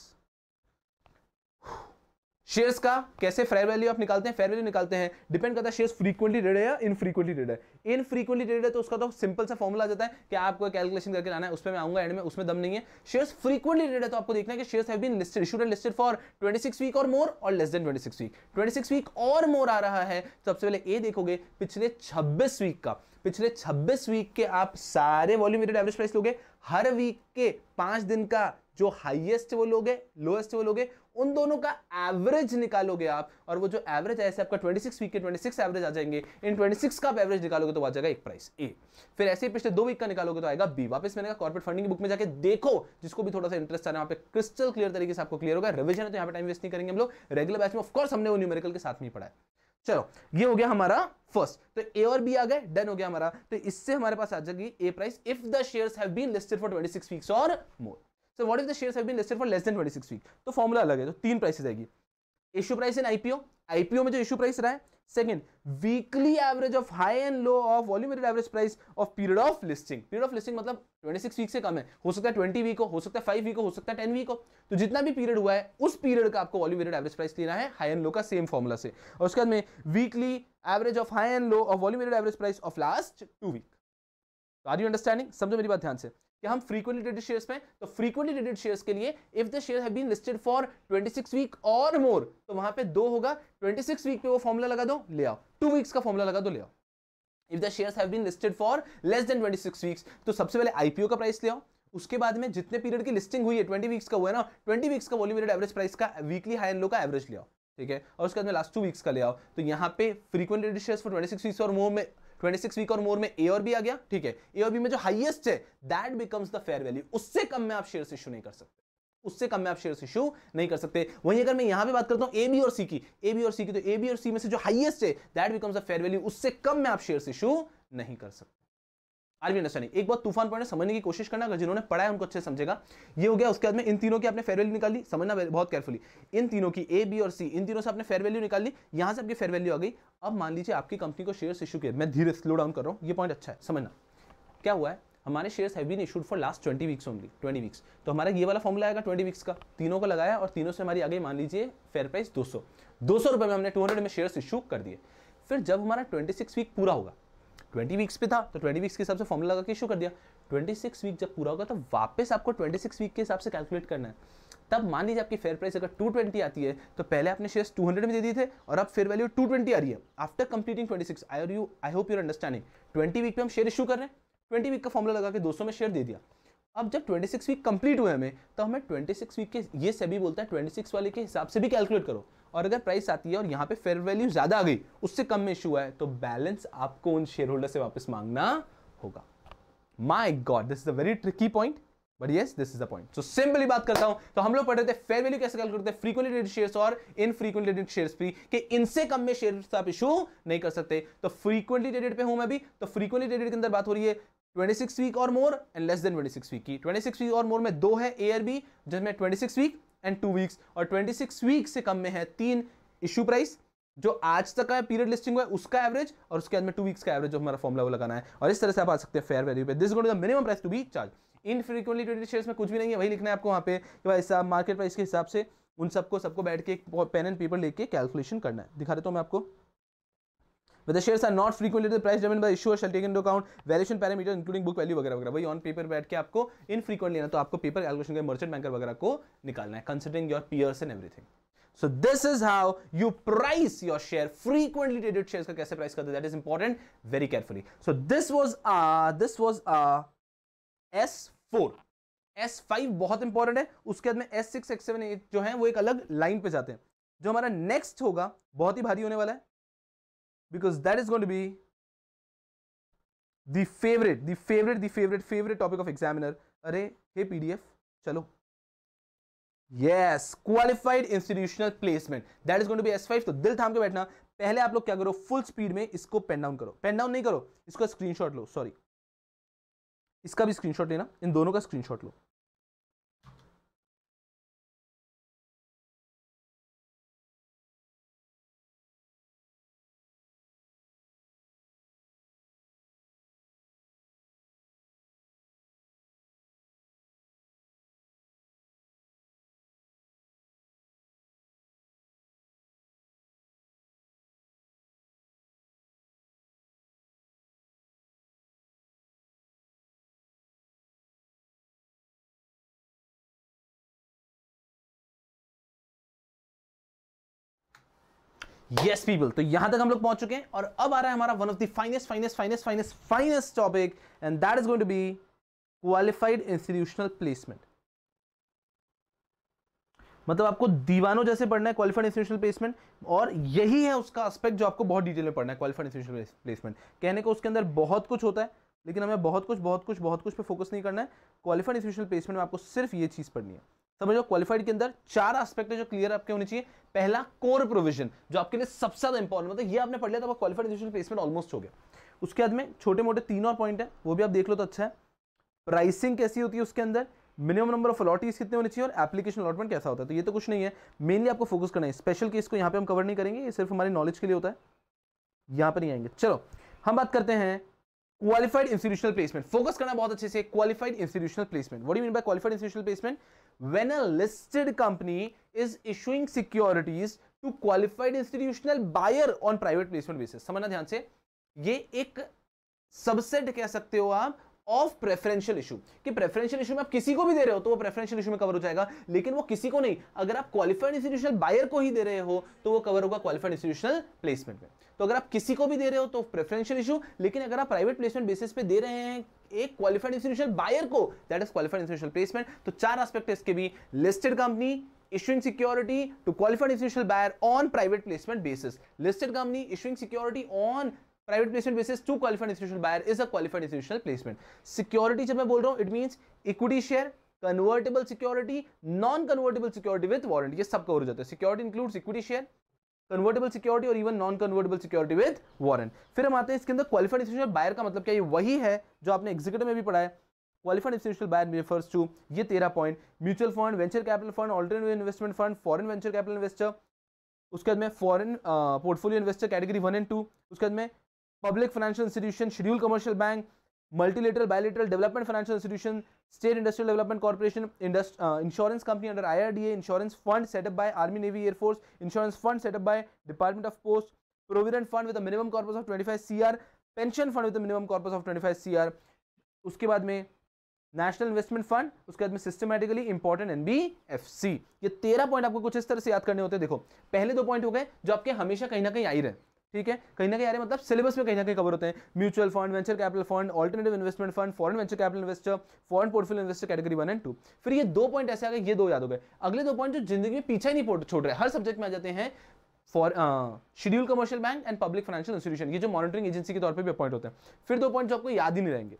shares का कैसे फेयर वैल्यू आप निकालते हैं? फेयर वैल्यू निकालते हैं। डिपेंड करता है शेयर्स फ्रीक्वेंटली रेड है या इनफ्रीक्वेंटली रेड है। इनफ्रीक्वेंटली रेड है तो उसका तो सिंपल सा फॉर्मुला आ जाता है कि आपको कैलकुलेशन करके लाना है उसमें मैं आऊँगा एंड में उसमें दम नहीं है। शेयर्स फ्रीक्वेंटली रेड है तो आपको देखना है कि shares have been listed issued and listed for 26 week और मोर और लेस देन 26 वीक 26 वीक और मोर आ रहा है, सबसे पहले ए देखोगे, पिछले 26 वीक का। पिछले 26 वीक के आप सारे वॉल्यूम एवरेज प्राइस लोगे। हर वीक के पाँच दिन का जो हाईएस्ट वो लोगे लोएस्ट वो लोगे उन दोनों का एवरेज निकालोगे आप, और वो जो एवरेज ऐसे आपका 26 वीक के 26 एवरेज आ जाएँगे। इन 26 का आप एवरेज निकालोगे तो आ जाएगा एक प्राइस ए फिर ऐसे ही पिछले दो वीक का निकालोगे तो आएगा बी वापस मैंने कहा कॉर्पोरेट फंडिंग की बुक में जाके देखो, जिसको भी थोड़ा सा इंटरेस्ट आ रहा वहाँ पे क्रिस्टल क्लियर तरीके से आपको क्लियर होगा। रिविजन है तो यहाँ पे टाइम वेस्ट नहीं करेंगे हम लोग। रेगुलर बैच में ऑफकोर्स हमने वो न्यूमेरिकल के साथ में पढ़ा है। चलो, ये हो गया हमारा फ़र्स्ट तो ए और बी आ गए डन हो गया हमारा। तो इससे हमारे पास आ जाएगी a price if the shares have been listed for 26 weeks और more so what if the shares have been listed for less than 26 week तो फॉर्मूला अलग है तो तीन प्राइसेस आएगी issue price in IPO IPO में जो इशू प्राइस रहा है second weekly average of high and low of volume average price of period of listing period of listing मतलब 26 वीक से कम है। हो सकता है 20 वीक हो हो सकता है 5 वीक हो हो सकता है 10 वीक हो। तो जितना भी पीरियड हुआ है, उस पीरियड का आपको वॉल्यूम एवरेज प्राइस लेना है हाई एंड लो का सेम फॉर्मूला से। और उसके बाद में weekly average of high and low of volume average price of last two week are you understanding समझो मेरी बात ध्यान से। कि हम फ्रीक्वेंटली ट्रेडेड शेयर्स में तो फ्रीक्वेंटली ट्रेडेड शेयर्स के लिए if the share have been listed for 26 week और मोर तो वहाँ पे दो होगा 26 वीक पे वो फॉर्मूला लगा दो, ले आओ। टू वीक्स का फॉर्मूला लगा दो, ले आओ। If the shares have been listed for less than 26 weeks तो सबसे पहले आईपीओ का प्राइस ले आओ। उसके बाद में जितने पीरियड की लिस्टिंग हुई है 20 वीक्स का हुआ है ना 20 वीक्स का वॉल्यूम एवरेज प्राइस का वीकली हाई एंड लो का एवरेज ले आओ, ठीक है? और उसके बाद में लास्ट टू वीक्स का ले आओ। तो यहाँ पे फ्रीक्वेंट शेयर्स फॉर 26 वीक्स और मोर में 26 वीक और मोर में ए और बी आ गया, ठीक है? ए और बी में जो हाईएस्ट है that becomes the fair value उससे कम में आप शेयर इशू नहीं कर सकते। उससे कम में आप शेयर इशू नहीं कर सकते। वहीं अगर मैं यहाँ पे बात करता हूँ ए बी और सी की ए बी और सी की तो ए बी और सी में से जो हाईएस्ट है that becomes the fair value उससे कम में आप शेयर इशू नहीं कर सकते। Are understanding. एक बात तूफ़ान पॉइंट समझने की कोशिश करना, अगर जिन्होंने पढ़ा है उनको अच्छे समझेगा। ये हो गया, उसके बाद में इन तीनों की आपने फेयर वैल्यू निकाली समझना बहुत केयरफुली इन तीनों की ए बी और सी इन तीनों से आपने फेयर वैल्यू निकाली यहाँ से आपकी फेयर वैल्यू आ गई। अब मान लीजिए आपकी कंपनी को शेयर इशू किया मैं धीरे स्लो डाउन कर रहा हूँ। ये पॉइंट अच्छा है, समझना। क्या हुआ है? हमारे shares have been issued for last twenty weeks only twenty weeks तो हमारा ये वाला फॉर्मूला आएगा ट्वेंटी वीक्स का। तीनों का लगाया और तीनों से हमारी आगे मान लीजिए फेयर प्राइस दो सौ। दो सौ रुपये में हमने टू हंड्रेड में शेयर्स इशू कर दिए। फिर जब हमारा ट्वेंटी सिक्स वीक पूरा होगा ट्वेंटी वीक्स पे था तो ट्वेंटी वीक्स के हिसाब से फॉर्मूला लगा के इशू कर दिया। ट्वेंटी सिक्स वीक जब पूरा होगा तो वापस आपको ट्वेंटी सिक्स वीक के हिसाब से कैलकुलेट करना है। तब मान लीजिए आपकी फेयर प्राइस अगर 220 आती है तो पहले आपने शेयर्स 200 में दे दिए थे और अब फेयर वैल्यू 220 आ रही है। After completing 26 I you I hope your understanding 20 week पे हम शेयर इशू कर रहे हैं। 20 वीक का फॉर्मुला लगा के 200 में शेयर दे दिया। अब जब 26 वीक कंप्लीट हुए हमें तो हमें 26 वीक के, ये सभी बोलता है 26 वाले के हिसाब से भी कैलकुलेट करो। और अगर प्राइस आती है और यहाँ पे फेयर वैल्यू ज़्यादा आ गई, उससे कम में इशू है तो बैलेंस आपको उन शेयर होल्डर से वापस मांगना होगा। My god this is a very tricky point but yes this is the point so simply बात करता हूँ तो हम लोग पढ़ रहे थे फेयर वैल्यू कैसे कैलकुलेट करते हैं? फ्रीक्वेंटली ट्रेडेड और इनफ्रीक्वेंटली ट्रेडेड शेयर्स भी कि इनसे कम में शेयर्स आप इशू नहीं कर सकते। तो फ्रीक्वेंटली ट्रेडेड पे हूँ मैं भी तो फ्रीक्वेंटली ट्रेडेड के अंदर बात हो रही है 26 वीक और more and less than 26 week की। 26 वीक और मोर में दो है ए आर बी जिसमें 26 वीक एंड टू वीक्स और 26 वीक से कम में है तीन इशू प्राइस जो आज तक का पीरियड लिस्टिंग हुआ है, उसका एवरेज और उसके बाद में टू वीक्स का एवरेज जो हमारा फॉर्मला वो लगाना है। और इस तरह से आप आ सकते हैं फेयर वैल्यू पे। This god minimum price to be charge in frequently traded shares में कुछ भी नहीं है, वही लिखना है आपको वहाँ पे कि भाई साहब मार्केट प्राइस के हिसाब से उन सबको सबको बैठ के पेन एंड पेपर लेके कैलकुलेशन करना है। दिखा देता हूँ मैं आपको। But the shares are not frequently the price driven by issuer shall take into account valuation parameter including book value वगैरह वगैरह वही ऑन पेपर बैठ के आपको infrequent लेना तो आपको पेपर कैलकुलेशन के मर्चेंट बैंकर वगैरह को निकालना है considering your peers and everything. So this is how you price your share. Frequently traded shares का कैसे price करते is important very carefully. So this was uh, this was uh, S4. S5 बहुत important है उसके बाद में S6, X7, X जो है वो एक अलग लाइन पे जाते हैं जो हमारा नेक्स्ट होगा बहुत ही भारी होने वाला है because that is going to be the favorite the favorite the favorite favorite topic of examiner. अरे हे पीडीएफ चलो। Yes qualified institutional placement that is going to be S तो दिल थाम के बैठना। पहले आप लोग क्या करो फुल स्पीड में इसको पेन डाउन करो। पेन डाउन नहीं करो, इसका स्क्रीनशॉट लो सॉरी इसका भी स्क्रीनशॉट लेना, इन दोनों का स्क्रीनशॉट लो। यस पीपल तो यहाँ तक हम लोग पहुँच चुके हैं और अब आ रहा है हमारा one of the finest finest finest finest finest topic and that is going to be qualified institutional placement मतलब आपको दीवानों जैसे पढ़ना है क्वालिफाइड इंस्टीट्यूशनल प्लेसमेंट और यही है उसका एस्पेक्ट जो आपको बहुत डिटेल में पढ़ना है क्वालिफाइड इंस्टीट्यूशनल प्लेसमेंट कहने को उसके अंदर बहुत कुछ होता है, लेकिन हमें बहुत कुछ बहुत कुछ बहुत कुछ पे फोकस नहीं करना है। क्वालिफाइड इंस्टीट्यूशनल प्लेसमेंट में आपको सिर्फ़ ये चीज़ पढ़नी है। समझो क्वालिफाइड के अंदर चार एस्पेक्ट है जो क्लियर आपके होने चाहिए। पहला कोर प्रोविज़न जो आपके लिए सबसे ज़्यादा इंपॉर्टेंट मतलब ये आपने पढ़ लिया तो क्वालिफाइड इंस्टीट्यूशन प्लेसमेंट ऑलमोस्ट हो गया। उसके बाद में छोटे मोटे तीन और पॉइंट है, वो भी आप देख लो तो अच्छा है। प्राइसिंग कैसी होती है उसके अंदर? मिनिमम नंबर ऑफ़ अलॉटीज कितने होने चाहिए और एप्लीकेशन अलॉटमेंट कैसा होता है? तो ये तो कुछ नहीं है। मेनली आपको फोकस करना है। स्पेशल केस को यहाँ पे हम कवर नहीं करेंगे, ये सिर्फ़ हमारी नॉलेज के लिए होता है। यहाँ पर नहीं आएँगे। चलो, हम बात करते हैं क्वालिफाइड इंस्टीट्यूशनल प्लेसमेंट फोकस करना बहुत अच्छे से। Qualified institutional placement what do mean by qualified institutional placement when a listed company is issuing securities to qualified institutional buyer on private placement basis. समझना ध्यान से। ये एक सबसेट कह सकते हो आप ऑफ़ प्रेफरेंशियल इशू कि प्रेफरेंशियल इशू में आप किसी को भी दे रहे हो तो वो प्रेफरेंशियल इशू में कवर हो जाएगा, लेकिन वो किसी को नहीं। अगर आप क्वालिफाइड इंस्टीट्यूशनल बायर को ही दे रहे हो तो वो कवर होगा क्वालिफाइड इंस्टीट्यूशनल प्लेसमेंट में। तो अगर आप किसी को भी दे रहे हो तो प्रेफरेंशियल इशू लेकिन अगर आप प्राइवेट प्लेसमेंट बेसिस पे दे रहे हैं एक क्वालिफाइड इंस्टीट्यूशन बायर को that is qualified institution placement तो चार एस्पेक्ट इसके भी. Listed company issuing security to qualified institution buyer on private placement basis listed company issuing security on private placement basis to qualified institution buyer is a qualified institution placement security जब मैं बोल रहा हूँ it mean equity share convertible security non convertible security with warranty ये सब cover हो जाता है. Security includes equity share convertible security और even non convertible security with warrant फिर हम आते हैं इसके अंदर क्वालिफाइड इंस्टीट्यूशनल बायर का मतलब क्या? ये वही है जो आपने एग्जीक्यूटिव में भी पढ़ा है। Qualified institutional buyer refers to ये तेरह point mutual fund venture capital fund alternative investment fund foreign venture capital investor उसके बाद में foreign portfolio investor category one and two उसके बाद में public financial institution schedule commercial bank multilateral bilateral development financial institution state industrial development corporation insurance company under IRDA insurance fund set up by army navy air force insurance fund set up by department of post provident fund with minimum corpus of twenty five C R pension fund with minimum corpus of twenty five C R उसके बाद में national investment fund उसके बाद में systematically important N B F C ये तेरह point आपको कुछ इस तरह से याद करने होते हैं। देखो, पहले दो पॉइंट हो गए जो आपके हमेशा कहीं ना कहीं आई रहे। ठीक है? कहीं ना कहीं रहे मतलब सिलेबस में कहीं ना कहीं कवर होते हैं। Mutual fund venture capital fund alternative investment fund foreign venture capital investor foreign portfolio investor category one and two फिर ये दो पॉइंट ऐसे आ गए, ये दो याद हो गए। अगले दो पॉइंट जो ज़िंदगी में पीछे नहीं छोड़ रहे, हर सब्जेक्ट में आ जाते हैं for schedule commercial bank and public financial institution ये जो मॉनिटरिंग एजेंसी के तौर पर भी अपॉइंट होते हैं। फिर दो पॉइंट जो आपको याद ही नहीं रहेंगे।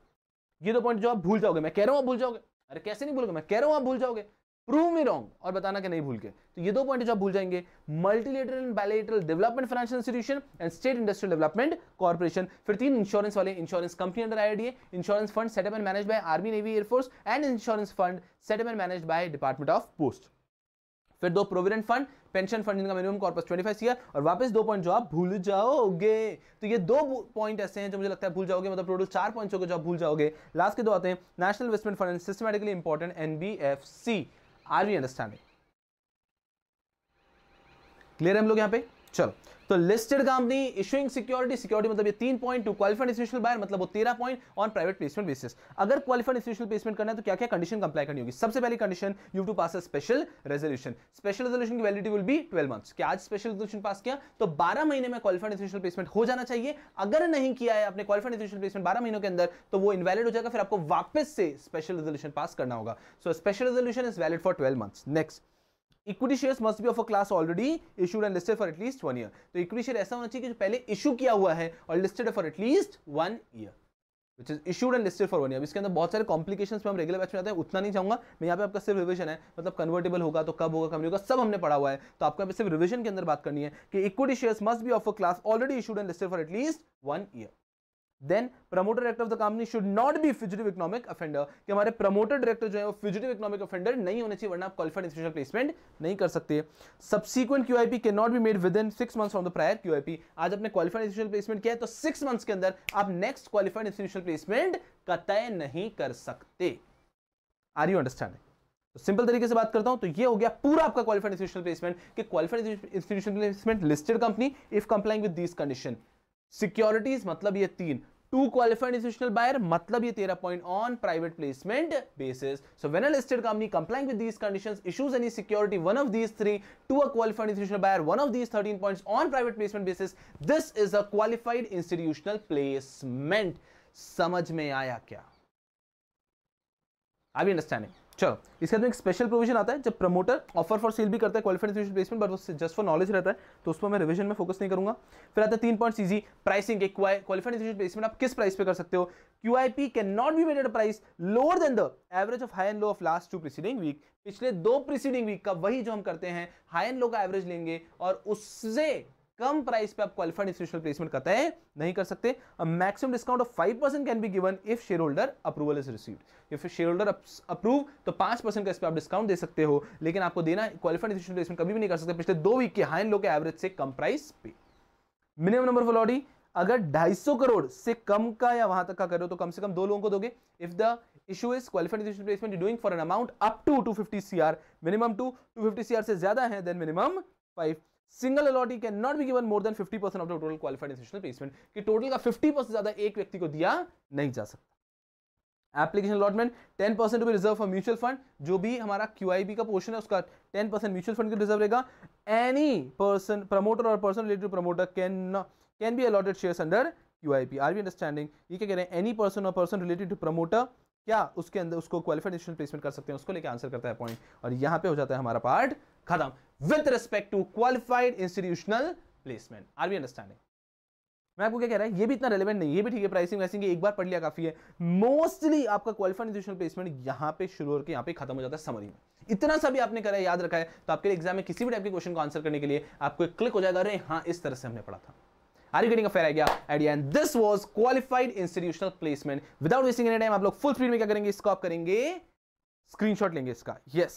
ये दो पॉइंट जो आप भूल जाओगे, मैं कह रहा हूँ आप भूल जाओगे। अरे कैसे नहीं भूलोगे? मैं कह रहा हूँ आप भूल जाओगे। प्रूव मी रॉन्ग और बताना कि नहीं भूल के। तो ये दो पॉइंट जो आप भूल जाएँगे multilateral and bilateral development financial institution and state industrial development corporation फिर तीन इंश्योरेंस वाले insurance company under IDA insurance fund set up and manage by army navy air force and insurance fund set up and manage by department of post फिर दो provident fund pension fund जिनका minimum corpus 25 CR और वापस दो point जो आप भूल जाओगे। तो ये दो पॉइंट ऐसे हैं जो मुझे लगता है भूल जाओगे मतलब टोटल चार पॉइंट्स हो गए जो आप भूल जाओगे। लास्ट के दो आते हैं national investment fund systematically important NBFC are we understanding. Clear है हम लोग यहाँ पे? चलो। तो listed company issuing security security मतलब ये तीन point to qualified institutional buyer मतलब वो तेरह point on private placement basis अगर क्वालिफाइड इंस्टीट्यूशनल प्लेसमेंट करना है तो क्या क्या कंडीशन कंप्लाई करनी होगी? सबसे पहली condition you to pass a special resolution special resolution की वैलिडिटी विल बी 12 मंथ्स क्या आज स्पेशल रेजोल्यूशन पास किया? तो 12 महीने में क्वालिफाइड इंस्टीट्यूशनल प्लेसमेंट हो जाना चाहिए। अगर नहीं किया है आपने क्वालिफाइड इंस्टीट्यूशनल प्लेसमेंट 12 महीनों के अंदर तो वो इनवैलिड हो जाएगा, फिर आपको वापस से स्पेशल रेजोल्यूशन पास करना होगा। So special resolution is valid for 12 months next equity shares must be of a class already issued and listed for at least one year तो इक्विटी शेयर ऐसा होना चाहिए कि जो पहले इशू किया हुआ है और listed for at least one year which is issued and listed for one year इसके अंदर बहुत सारे कॉम्प्लिकेशन में हम रेगुलर बैच में आते हैं, उतना नहीं चाहूँगा। मैं यहाँ पे आपका सिर्फ़ रिविजन है। मतलब कन्वर्टेबल होगा तो कब होगा कब नहीं होगा सब हमने पढ़ा हुआ है। तो आपको यहाँ पे सिर्फ़ रिविजन के अंदर बात करनी है कि equity shares must be of a class already issued and listed for at least one year then promoter director of the company should not be fugitive economic offender कि हमारे प्रमोटर डायरेक्टर जो है, वो फ्यूजिटिव इकोनॉमिक अफेंडर नहीं होने चाहिए, वरना आप क्वालिफाइड इंस्टीट्यूशनल प्लेसमेंट नहीं कर सकते। Subsequent QIP can not be made within six months from the prior QIP आज अपने क्वालिफाइड इंस्टीट्यूशनल प्लेसमेंट किया है तो सिक्स मंथ्स के अंदर आप नेक्स्ट क्वालिफाइड इंस्टीट्यूशनल प्लेसमेंट का तय नहीं कर सकते। आर यू अंडरस्टैंडिंग तो सिंपल तरीके से बात करता हूँ तो ये हो गया पूरा आपका क्वालिफाइड इंस्टीट्यूशनल प्लेसमेंट कि qualified institutional placement listed company if complying with this condition securities मतलब ये तीन। टू क्वालिफाइड इंस्टीट्यूशनल बायर मतलब ये तेरा point on private placement basis so when a listed company complying with these conditions issues any security one of these three to a qualified institutional buyer one of these thirteen points on private placement basis this is a qualified institutional placement समझ में आया क्या? आई understanding चलो, इसके अंदर एक special provision आता है, जब प्रमोटर ऑफ़र फॉर सेल भी करता है क्वालिफाइड इंस्टीट्यूशन प्लेसमेंट बट उससे जस्ट फॉर नॉलेज रहता है तो उस पर मैं रिविजन में फोकस नहीं करूँगा। फिर आता है तीन point easy pricing qualified institution placement आप किस प्राइस पे कर सकते हो? QIP can not be made at price lower than the average of high and low of last two preceding week पिछले दो प्रीसीडिंग वीक का वही जो हम करते हैं हाई एंड लो का एवरेज लेंगे, और उससे कम प्राइस पे आप क्वालिफाइड इंस्टीट्यूशनल प्लेसमेंट करते हैं, नहीं कर सकते। Maximum discount of 5% can be given if share holder approval is received if share holder approve तो 5% का इस पे आप डिस्काउंट दे सकते हो, लेकिन आपको देना क्वालिफाइड इंस्टीट्यूशनल प्लेसमेंट कभी भी नहीं कर सकते। पिछले दो वीक के हाई लो के एवरेज से कम प्राइस पे। मिनिमम नंबर ऑफ़ लॉडी अगर 250 करोड़ से कम का या वहाँ तक का करो तो कम से कम दो लोगों को दोगे। If the issue is qualified placement doing for an amount up to 250 CR minimum two 250 CR से ज़्यादा है then minimum 5 single allottee can not be given more than 50% of the total qualified institutional placement कि total का 50% ज़्यादा एक व्यक्ति को दिया नहीं जा सकता। Application allotment 10 percent be reserve for mutual fund जो भी हमारा क्यूआईबी का पोर्शन है, उसका 10 परसेंट म्यूचुअल फंड रिज़र्व रहेगा। एनी पर्सन प्रमोटर और person related promoter can can be allotted shares under QIP are we understanding ये क्या कह रहे हैं? एनी पर्सन और पर्सन रिलेटेड टू प्रमोटर क्या उसके अंदर उसको क्वालिफाइड प्लेसमेंट कर सकते हैं? उसको लेके आंसर करता है पॉइंट और यहाँ पे हो जाता है हमारा पार्ट खत्म with respect to qualified institutional placement are we understanding मैं आपको क्या कह रहा है? ये भी इतना रेलेवेंट नहीं ये भी ठीक है प्राइसिंग वैसिंग एक बार पढ़ लिया काफ़ी है। मोस्टली आपका क्वालिफाइड इंस्टीट्यूशनल प्लेसमेंट यहाँ पे शुरू होकर यहाँ पे खत्म हो जाता है समरी में। इतना सा भी आपने करा है याद रखा है तो आपके एग्ज़ाम में किसी भी टाइप के क्वेश्चन को आंसर करने के लिए आपको क्लिक हो जाएगा अरे हाँ इस तरह से हमने पढ़ा था। Are you getting a fair idea? idea? And this was qualified institutional placement. Without wasting any time, आप लोग full speed में क्या करेंगे? इसको आप करेंगे स्क्रीनशॉट लेंगे इसका। Yes.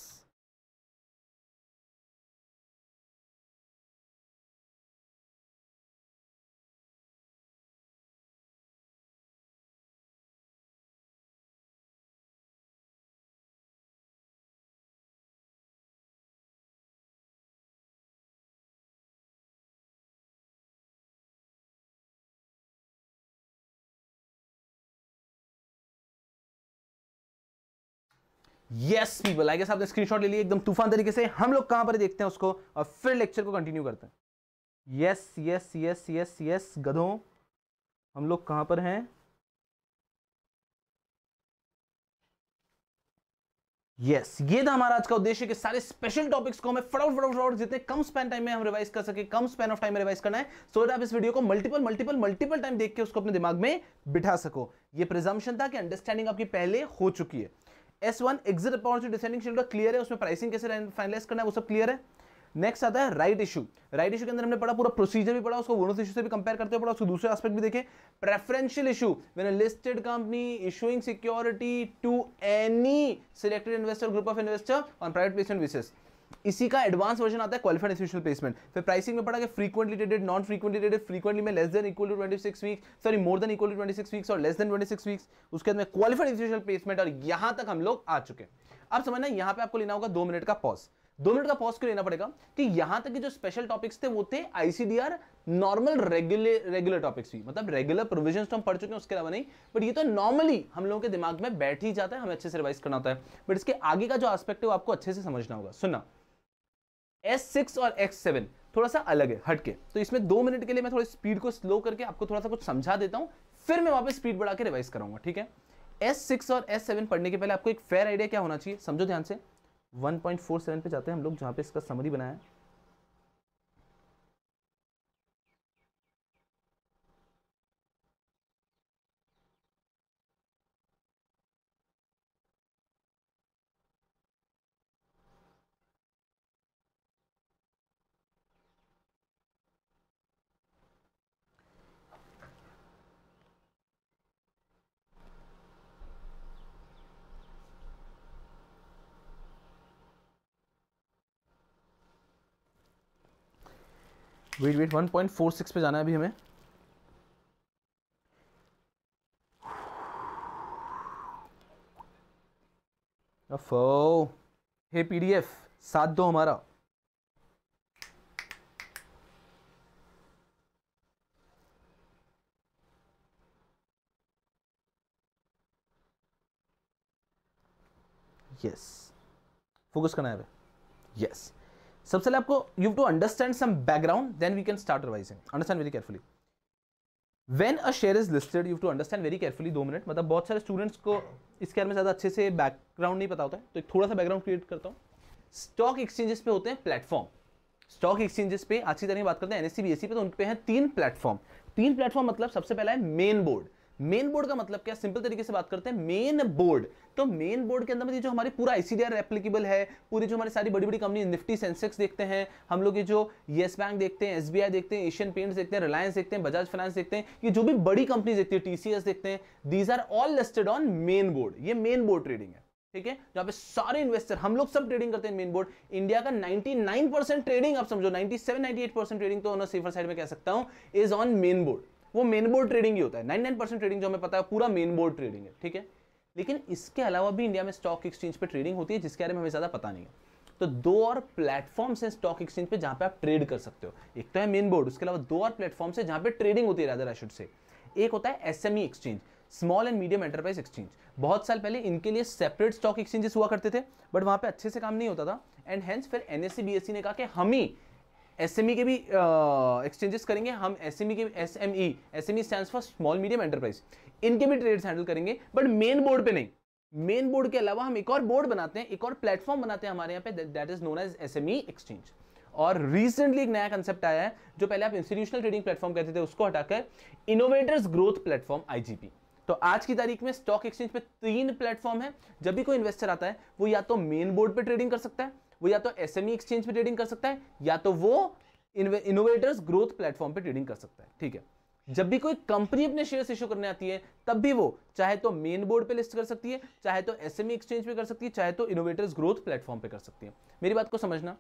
Yes people I guess आपने स्क्रीनशॉट ले लिया एकदम तूफ़ान तरीके से। हम लोग कहाँ पर देखते हैं उसको? और फिर लेक्चर को कंटिन्यू करते हैं। Yes yes yes yes yes गधों। हम लोग कहाँ पर हैं? यस yes, ये था हमारा आज का उद्देश्य कि सारे स्पेशल टॉपिक्स को हमें फटाफट फटाफट फटाफट जितने कम स्पैन टाइम में हम रिवाइज कर सके कम स्पैन ऑफ़ टाइम में रिवाइज करना है सो so आप इस वीडियो को मल्टीपल मल्टीपल मल्टीपल टाइम देख के उसको अपने दिमाग में बिठा सको। ये प्रिजम्पशन था कि अंडरस्टैंडिंग आपकी पहले हो चुकी है। S one exit opportunity descending schedule clear है, उसमें प्राइसिंग कैसे फाइनलाइज करना है, वो सब क्लियर है। नेक्स्ट आता है राइट इशू राइट इशू के अंदर हमने पढ़ा, पूरा प्रोसीजर भी पढ़ा, उसको बोनस इशू से भी कंपेयर करते हुए पढ़ा, उसको दूसरे एस्पेक्ट भी देखे। Preferential issue when listed company issuing security to any selected investor group of investor on private placement basis इसी का एडवांस वर्जन आता है क्वालिफाइड इंस्टीट्यूशनल प्लेसमेंट फिर प्राइसिंग में पढ़ा कि frequently traded non frequently traded frequently में less than equal to 26 weeks sorry more than equal to 26 weeks और लेस देन 26 वीक्स उसके बाद में क्वालिफाइड इंस्टीट्यूशनल प्लेसमेंट और यहाँ तक हम लोग आ चुके अब समझना यहाँ पे आपको लेना होगा दो मिनट का पॉज दो मिनट का पॉज क्यों लेना पड़ेगा? कि यहाँ तक के जो स्पेशल टॉपिक्स थे, वो थे ICDR normal regular regular topics भी। मतलब रेगुलर प्रोविज़न तो हम पढ़ चुके हैं, उसके अलावा नहीं। बट ये तो नॉर्मली हम लोगों के दिमाग में बैठ ही जाता है, हमें अच्छे से रिवाइज करना होता है। बट इसके आगे का जो आस्पेक्ट है, वो आपको अच्छे से समझना होगा। सुनना। एस सिक्स और एक्स सेवन थोड़ा सा अलग है, हटके। तो इसमें दो मिनट के लिए मैं थोड़ी स्पीड को स्लो करके आपको थोड़ा सा कुछ समझा देता हूँ, फिर मैं वापस स्पीड बढ़ा के रिवाइज कराऊँगा, ठीक है? एस सिक्स और एस सेवन पढ़ने के पहले आपको एक फेयर आइडिया क्या होना चाहिए, समझो ध्यान से। 1.47 पे जाते हैं हम लोग, जहाँ पे इसका समरी बनाया है। वेट वेट 1.46 पे जाना है अभी हमें। अफो, हे पीडीएफ साथ दो हमारा। यस फोकस करना है यस सबसे पहले आपको you to understand some background then we can start revising understand very carefully when a share is listed you to understand very carefully दो मिनट मतलब बहुत सारे स्टूडेंट्स को इसके बारे में ज़्यादा अच्छे से बैकग्राउंड नहीं पता होता है। तो एक थोड़ा सा बैकग्राउंड क्रिएट करता हूँ। स्टॉक एक्सचेंजेस पे होते हैं प्लेटफॉर्म स्टॉक एक्सचेंजेस पे अच्छी तरह बात करते हैं एनएससी बीएससी पे तो उन पे हैं तीन प्लेटफॉर्म तीन प्लेटफॉर्म मतलब सबसे पहला है मेन बोर्ड मेन बोर्ड का मतलब क्या? सिंपल तरीके से बात करते हैं। मेन बोर्ड तो मेन बोर्ड के अंदर जो हमारी पूरा आईसीडीआर एप्लीकेबल है, पूरी जो हमारी सारी बड़ी बड़ी कंपनी निफ्टी सेंसेक्स देखते हैं, हम लोग ये जो येस बैंक देखते हैं एसबीआई देखते हैं एशियन पेंट्स देखते हैं रिलायंस देखते हैं बजाज फाइनेंस देखते हैं, ये जो भी बड़ी कंपनी देखती है टीसीएस देखते हैं these are all listed on main board ये मेन बोर्ड ट्रेडिंग है, ठीक है? जहाँ पे सारे इन्वेस्टर हम लोग सब ट्रेडिंग करते हैं मेन बोर्ड इंडिया का 99 परसेंट ट्रेडिंग आप समझो 97 98 परसेंट ट्रेडिंग तो ऑन सेफर साइड में कह सकता हूँ इज़ ऑन मेन बोर्ड वो मेन बोर्ड ट्रेडिंग ही होता है। 99 परसेंट ट्रेडिंग जो हमें पता है, पूरा मेन बोर्ड ट्रेडिंग है, ठीक है? लेकिन इसके अलावा भी इंडिया में स्टॉक एक्सचेंज पे ट्रेडिंग होती है, जिसके बारे में हमें ज़्यादा पता नहीं है। तो दो और प्लेटफॉर्म्स हैं स्टॉक एक्सचेंज पे जहाँ पे आप ट्रेड कर सकते हो। एक तो है मेन बोर्ड उसके अलावा दो और प्लेटफॉर्म्स है जहाँ पे ट्रेडिंग होती है शुड से एक होता है SME exchange small and medium enterprise exchange बहुत साल पहले इनके लिए सेपरेट स्टॉक एक्सचेंजेस हुआ करते थे बट वहाँ पे अच्छे से काम नहीं होता था। एंड हेंस फिर एनएससी बीएससी ने कहा कि हम ही एसएमई के भी एक्सचेंजेस करेंगे, हम एसएमई के S M SME SME stands for small medium enterprise इनके भी ट्रेड्स हैंडल करेंगे बट मेन बोर्ड पे नहीं. मेन बोर्ड के अलावा हम एक और बोर्ड बनाते हैं, एक और प्लेटफॉर्म बनाते हैं हमारे यहाँ पे that is known as SME exchange और रिसेंटली एक नया कंसेप्ट आया है, जो पहले आप इंस्टीट्यूशनल ट्रेडिंग प्लेटफॉर्म कहते थे, उसको हटाकर इनोवेटर्स ग्रोथ प्लेटफॉर्म आईजीपी तो आज की तारीख में स्टॉक एक्सचेंज पे तीन प्लेटफॉर्म है, जब भी कोई इन्वेस्टर आता है, वो या तो मेन बोर्ड पे ट्रेडिंग कर सकता है वो या तो एसएमई एक्सचेंज पे ट्रेडिंग कर सकता है, या तो वो इनोवेटर्स ग्रोथ प्लेटफॉर्म पे ट्रेडिंग कर सकता है, ठीक है? जब भी कोई कंपनी अपने शेयर्स इशू करने आती है, तब भी वो चाहे तो मेन बोर्ड पे लिस्ट कर सकती है, चाहे तो एसएमई एक्सचेंज पे कर सकती है, चाहे तो इनोवेटर्स ग्रोथ प्लेटफॉर्म पे कर सकती है। मेरी बात को समझना।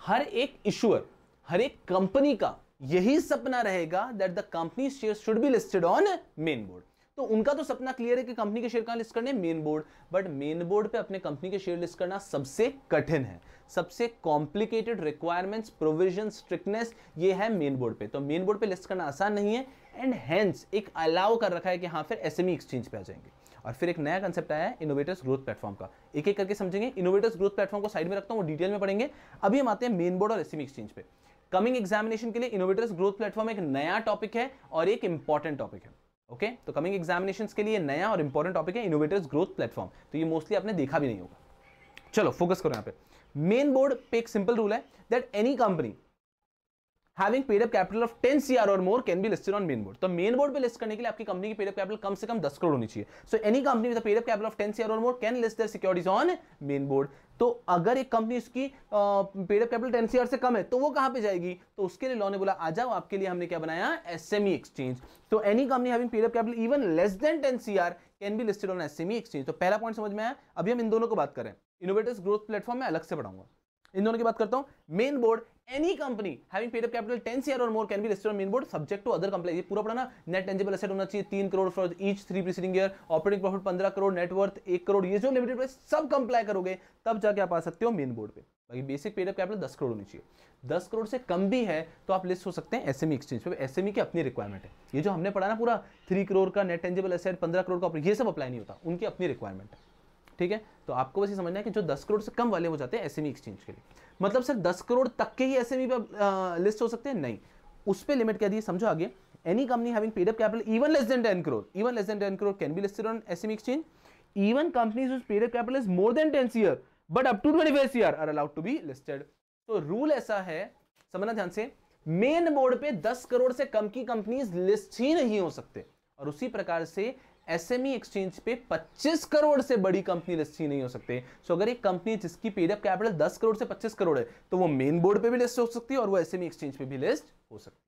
हर एक इशूअर हर एक कंपनी का यही सपना रहेगा that the company share should be listed on main board तो उनका तो सपना क्लियर है कि कंपनी के शेयर कहाँ लिस्ट करने main board but main board पे अपने कंपनी के शेयर लिस्ट करना सबसे कठिन है। सबसे कॉम्प्लिकेटेड रिक्वायरमेंट्स प्रोविज़न स्ट्रिक्टनेस ये है मेन बोर्ड पे। तो मेन बोर्ड पे लिस्ट करना आसान नहीं है। एंड हेंस एक अलाउ कर रखा है कि हाँ फिर एसएमई एक्सचेंज e पे आ जाएँगे। और फिर एक नया कंसेप्ट आया है इनोवेटर्स ग्रोथ प्लेटफॉर्म का। एक एक करके समझेंगे। इनोवेटर्स ग्रोथ प्लेटफॉर्म को साइड में रखता हूँ डिटेल में पढ़ेंगे। अभी हम आते हैं मेन बोर्ड और एसएमई एक्सचेंज पे। कमिंग एग्जामिनेशन के लिए इनोवेटर्स ग्रोथ प्लेटफॉर्म एक नया टॉपिक है और एक इंपॉर्टेंट टॉपिक है। Okay okay? तो कमिंग एग्जामिनेशन के लिए नया और इंपॉर्टेंट टॉपिक है इनोवेटर्स ग्रोथ प्लेटफॉर्म तो ये मोस्टली आपने देखा भी नहीं होगा। चलो फोकस करो यहाँ पे। मेन बोर्ड पे एक सिंपल रूल है that any company having paid up capital of 10 CR or more can be listed on main board. तो main board पे list करने के लिए आपकी कंपनी की पेड अप कैपिटल कम से कम 10 करोड़ होनी चाहिए. So any company with a paid up capital of 10 CR or more can list their securities on main board. तो अगर एक कंपनी उसकी पेड अप कैपिटल 10 सीआर से कम है तो वो कहाँ पे जाएगी? तो उसके लिए लॉ ने बोला, आ जाओ, आपके लिए हमने क्या बनाया? एसएमई एक्सचेंज तो any company having paid up capital even less than 10 CR can be listed on SME exchange तो पहला पॉइंट समझ में आया? अभी हम इन दोनों को बात करें इनोवेटर्स ग्रोथ प्लेटफॉर्म में अलग से पढ़ाऊँगा इन दोनों की बात करता हूँ। Main board any company having paid up capital 10 CR और more can be listed on main board subject to other complain ये पूरा पड़ा ना नेट टेंजिबल एसेट होना चाहिए 3 crore for each three preceding year operating profit 15 crore net worth 1 crore ये जो limited price सब कंप्लाई करोगे, तब जाके आप आ सकते हो मेन बोर्ड पे। बाकी basic paid up capital 10 crore होनी चाहिए। 10 करोड़ से कम भी है तो आप लिस्ट हो सकते हैं एसएमई एक्सचेंज पे। एसएमई की अपनी रिक्वायरमेंट है। ये जो हमने पढ़ा ना पूरा 3 करोड़ का नेट टेंजिबल एसेट 15 करोड़ का ये सब अप्लाई नहीं होता। उनकी अपनी रिक्वायरमेंट है। ठीक है? तो आपको बस ये समझना है कि जो 10 करोड़ से कम वाले हो जाते हैं एसएमई एक्सचेंज के लिए। मतलब सर 10 करोड़ तक के ही एसएमई पे लिस्ट हो सकते हैं? नहीं। उस पर लिमिट क्या दी समझो आगे। Any company having paid up capital even less than 10 crore even less than 10 crore can be listed on SME exchange even companies whose paid up capital is more than 10 CR but up to 25 CR are allowed to be listed. तो rule ऐसा है, समझना ध्यान से main board पे 10 करोड़ से कम की companies list ही नहीं हो सकते। और उसी प्रकार से एसएमई एक्सचेंज e पे 25 करोड़ से बड़ी कंपनी लिस्ट ही नहीं हो सकते। सो अगर एक कंपनी जिसकी पेड अप कैपिटल 10 करोड़ से 25 करोड़ है तो वो मेन बोर्ड पे भी लिस्ट हो सकती है और वो एसएमई एक्सचेंज e पे भी लिस्ट हो सकती है।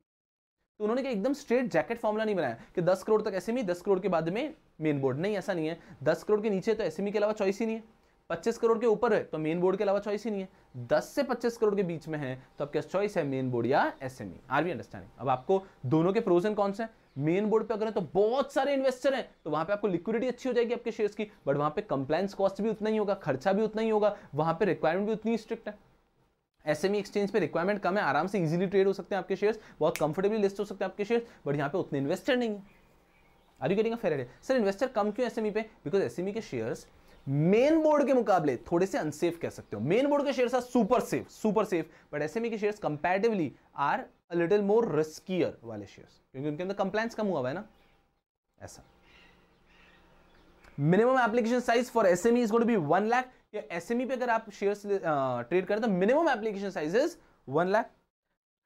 तो उन्होंने एकदम स्ट्रेट जैकेट फॉर्मुला नहीं बनाया कि 10 करोड़ तक एसएमई 10 करोड़ के बाद में मेन बोर्ड नहीं, ऐसा नहीं है। 10 करोड़ के नीचे तो एसएमई के अलावा चॉइस ही नहीं है। 25 करोड़ के ऊपर है तो मेन बोर्ड के अलावा चॉइस ही नहीं है। 10 से 25 करोड़ के बीच में है तो आपके चॉइस है? मेन बोर्ड या एसएमई आर बी अंडरस्टैंडिंग अब आपको दोनों के प्रोज एंड कौन से मेन बोर्ड पे अगर तो बहुत सारे इन्वेस्टर हैं। तो वहाँ पे आपको लिक्विडिटी अच्छी हो जाएगी आपके शेयर्स की। बट वहाँ पे कंप्लायंस कॉस्ट भी उतना ही होगा, खर्चा भी उतना ही होगा। वहाँ पे रिक्वायरमेंट भी उतनी स्ट्रिक्ट है। एसएमई एक्सचेंज e पे रिक्वायरमेंट कम है, आराम से इजीली ट्रेड हो सकते हैं आपके शेयर्स बहुत कंफर्टेबली लिस्ट हो सकते हैं आपके शेयर बट यहाँ पे उतने इन्वेस्टर नहीं है। Are you getting a fair sir investor कम क्यों एसएमई e पे? बिकॉज़ एसएमई के शेयर्स मेन बोर्ड के मुकाबले थोड़े से अनसेफ कह सकते हो। मेन बोर्ड के shares are super safe super safe but SME के shares comparatively are a little more riskier वाले शेयर्स क्योंकि उनके अंदर कंप्लाइंस कम हुआ है ना? ऐसा। Minimum application size for SME is going to be one lakh या एसएमई पे अगर आप शेयर्स ट्रेड करें तो minimum application size is one lakh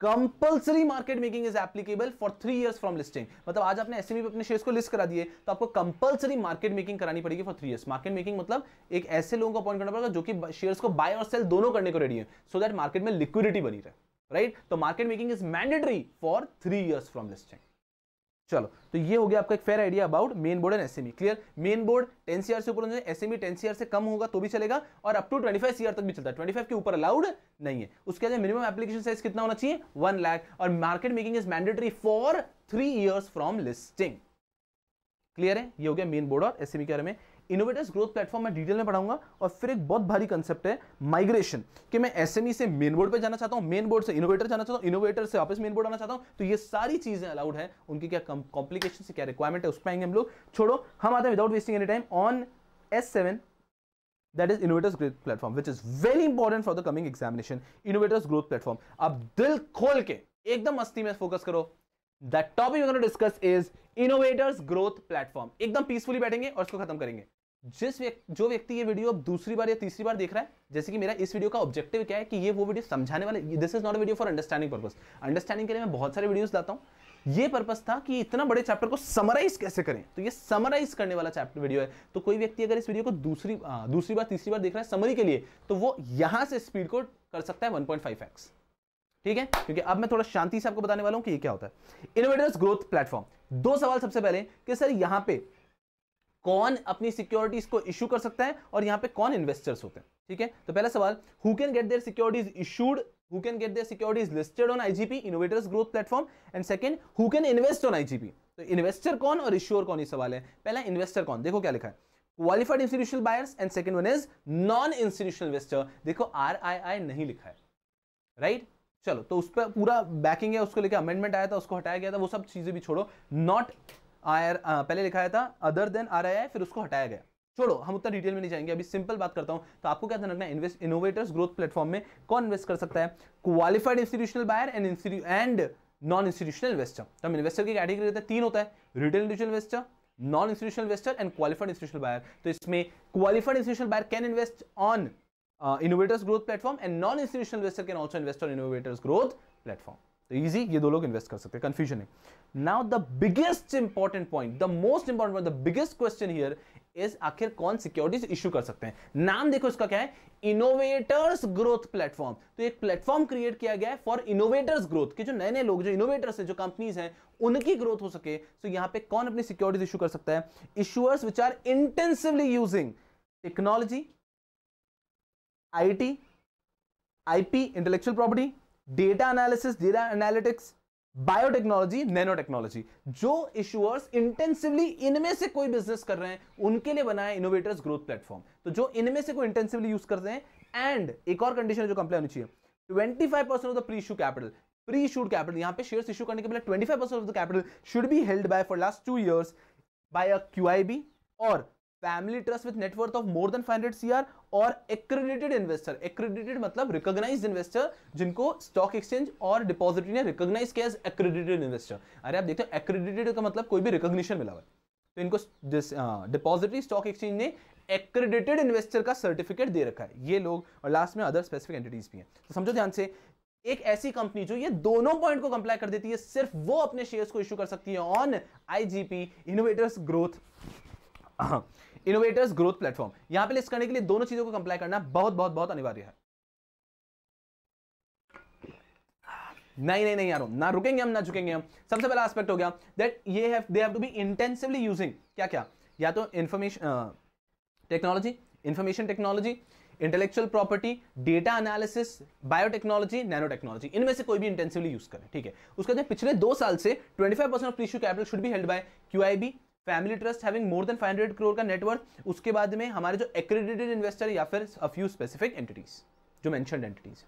compulsory market making is applicable for three years from listing. मतलब आज आपने एसएमई पे अपने शेयर्स को लिस्ट करा दिए तो आपको कंपल्सरी मार्केट मेकिंग करानी पड़ेगी for three years. Market making मतलब एक ऐसे लोगों को अपॉइंट करना पड़ेगा जो कि शेयर्स को बाय और सेल दोनों करने को रेडी है सो दैट मार्केट में लिक्विडिटी बनी रहे राइट तो market making is mandatory for three years from listing चलो तो ये हो गया आपका एक fair idea about main board and SME clear main board ten CR से ऊपर एसएमई 10 सीआर से कम होगा तो भी चलेगा और अप टू 25 सीआर तक भी चलता है। 25 के ऊपर अलाउड नहीं है। उसके बाद मिनिमम एप्लीकेशन साइज़ कितना होना चाहिए? वन लाख और market making is mandatory for three years from listing clear है? ये हो गया मेन बोर्ड और एसएमई के बारे में। इनोवेटर्स ग्रोथ प्लेटफॉर्म में डिटेल में पढ़ाऊँगा और फिर एक बहुत भारी कंसेप्ट है माइग्रेशन कि मैं एसएमई से मेन बोर्ड पे जाना चाहता हूँ मेन बोर्ड से इनोवेटर जाना चाहता हूँ इनोवेटर से वापस मेन बोर्ड आना चाहता हूँ तो ये सारी चीज़ें अलाउड है, उनकी क्या कॉम्प्लिकेशन से क्या रिक्वायरमेंट है, उस पर आएँगे हम लोग। छोड़ो, हम आते हैं without wasting any time on S seven that is innovators growth platform, which is very important for the coming examination, innovators growth platform. अब दिल खोल के एकदम मस्ती में फोकस करो। The topic we gonna discuss is innovators growth platform एकदम peacefully बैठेंगे और इसको खत्म करेंगे। जिस व्यक्ति जो व्यक्ति ये वीडियो अब दूसरी बार या तीसरी बार देख रहा है जैसे कि मेरा इस वीडियो का ऑब्जेक्टिव क्या है कि ये वो वीडियो समझाने वाले this is not video for understanding purpose understanding के लिए मैं बहुत सारे वीडियोस लाता हूँ। ये पर्पस था कि इतना बड़े चैप्टर को समराइज कैसे करें? तो ये समराइज करने वाला चैप्टर वीडियो है। तो कोई व्यक्ति अगर इस वीडियो को दूसरी आ, दूसरी बार तीसरी बार देख रहा है समरी के लिए तो वो यहाँ से स्पीड को कर सकता है वन ठीक है? क्योंकि अब मैं थोड़ा शांति से आपको बताने वाला हूँ कि ये क्या होता है। इनोवेटर्स ग्रोथ प्लेटफॉर्म दो सवाल सबसे पहले कि सर यहाँ पे कौन अपनी सिक्योरिटीज को इशू कर सकता है और यहाँ पे कौन इन्वेस्टर्स होते हैं, ठीक है? तो पहला सवाल who can get their securities issued who can get their securities listed on IGP innovators growth platform and second who can invest on IGP तो इन्वेस्टर कौन और इश्योर कौन, ये सवाल है। पहला इन्वेस्टर कौन? देखो क्या लिखा है। Qualified institutional buyers and second one is non institutional investor देखो आर आई आई नहीं लिखा है राइट right? चलो तो उस पर पूरा बैकिंग है, उसको लेकर अमेंडमेंट आया था, उसको हटाया गया था, वो सब चीज़ें भी छोड़ो। नॉट आयर पहले लिखाया था, अदर देन आ रहा है, फिर उसको हटाया गया। छोड़ो, हम उतना डिटेल में नहीं जाएँगे, अभी सिंपल बात करता हूँ। तो आपको क्या ध्यान रखना इन्वेस्ट इनोवेटर्स ग्रोथ प्लेटफॉर्म में कौन इन्वेस्ट कर सकता है? Qualified institutional buyer and and non institutional investor तो हम इन्वेस्टर की कैटेगरी रहते हैं, तीन होता है retail individual investor non institutional investor and qualified institutional buyer तो इसमें qualified institutional buyer can invest on innovators growth platform and non institutional investor can also invest on innovators growth platform तो easy ये दो लोग invest कर सकते हैं confusion है now the biggest important point the most important point the biggest question here is आखिर कौन सिक्योरिटीज इश्यू कर सकते हैं? नाम देखो इसका क्या है? इनोवेटर्स ग्रोथ प्लेटफॉर्म तो एक प्लेटफॉर्म क्रिएट किया गया है फॉर इनोवेटर्स ग्रोथ के जो नए नए लोग, जो इनोवेटर्स हैं, जो कंपनीज़ हैं, उनकी ग्रोथ हो सके तो यहाँ पे कौन अपनी सिक्योरिटीज इशू कर सकता है? Issuers which are intensively using technology IT IP intellectual property data analysis data analytics biotechnology nano technology जो इशुअर्स इंटेंसिवली इनमें से कोई बिज़नेस कर रहे हैं, उनके लिए बनाया इनोवेटर्स ग्रोथ प्लेटफॉर्म तो जो इनमें से कोई इंटेंसिवली यूज़ कर रहे हैं एंड एक और कंडीशन जो कंप्लेन होनी चाहिए। Twenty five percent of the pre issue capital pre issued capital यहाँ पे शेयर्स इशू करने के पहले twenty five percent of the capital should be held by for last two years by a QIB और family trust with net worth of more than 500 CR और accredited investor accredited मतलब recognised investor जिनको stock exchange और depository ने recognise किया as accredited investor अरे आप देखते हो एक्रेडिटेड का मतलब कोई भी रिकॉग्निशन मिला हुआ तो इनको डिपॉजिटरी स्टॉक एक्सचेंज ने एक्रेडिटेड इन्वेस्टर का सर्टिफिकेट दे रखा है। ये लोग, और लास्ट में अदर स्पेसिफिक एंटिटीज भी हैं। तो समझो ध्यान से, एक ऐसी कंपनी जो ये दोनों पॉइंट को कंप्लाई कर देती है, सिर्फ़ वो अपने शेयर्स को इशू कर सकती है on IGP innovators growth innovators growth platform यहाँ पे लिस्ट करने के लिए दोनों चीज़ों को कंप्लाई करना बहुत बहुत बहुत अनिवार्य है। नहीं नहीं नहीं ना रुकेंगे हम, ना झुकेंगे हम। सबसे पहला एस्पेक्ट हो गया दैट ये have they have to be intensively using क्या क्या? या तो information technology information technology intellectual property data analysis biotechnology nano technology इनमें से कोई भी इंटेंसिवली यूज़ करें, ठीक है? उसके बाद पिछले दो साल से 25 percent of issue capital should be held by QIB family trust having more than 500 crore का नेटवर्क उसके बाद में हमारे जो एक्रेडिटेड इन्वेस्टर या फिर अ फ्यू स्पेसिफिक एंटिटीज जो मेंशनड एंटिटीज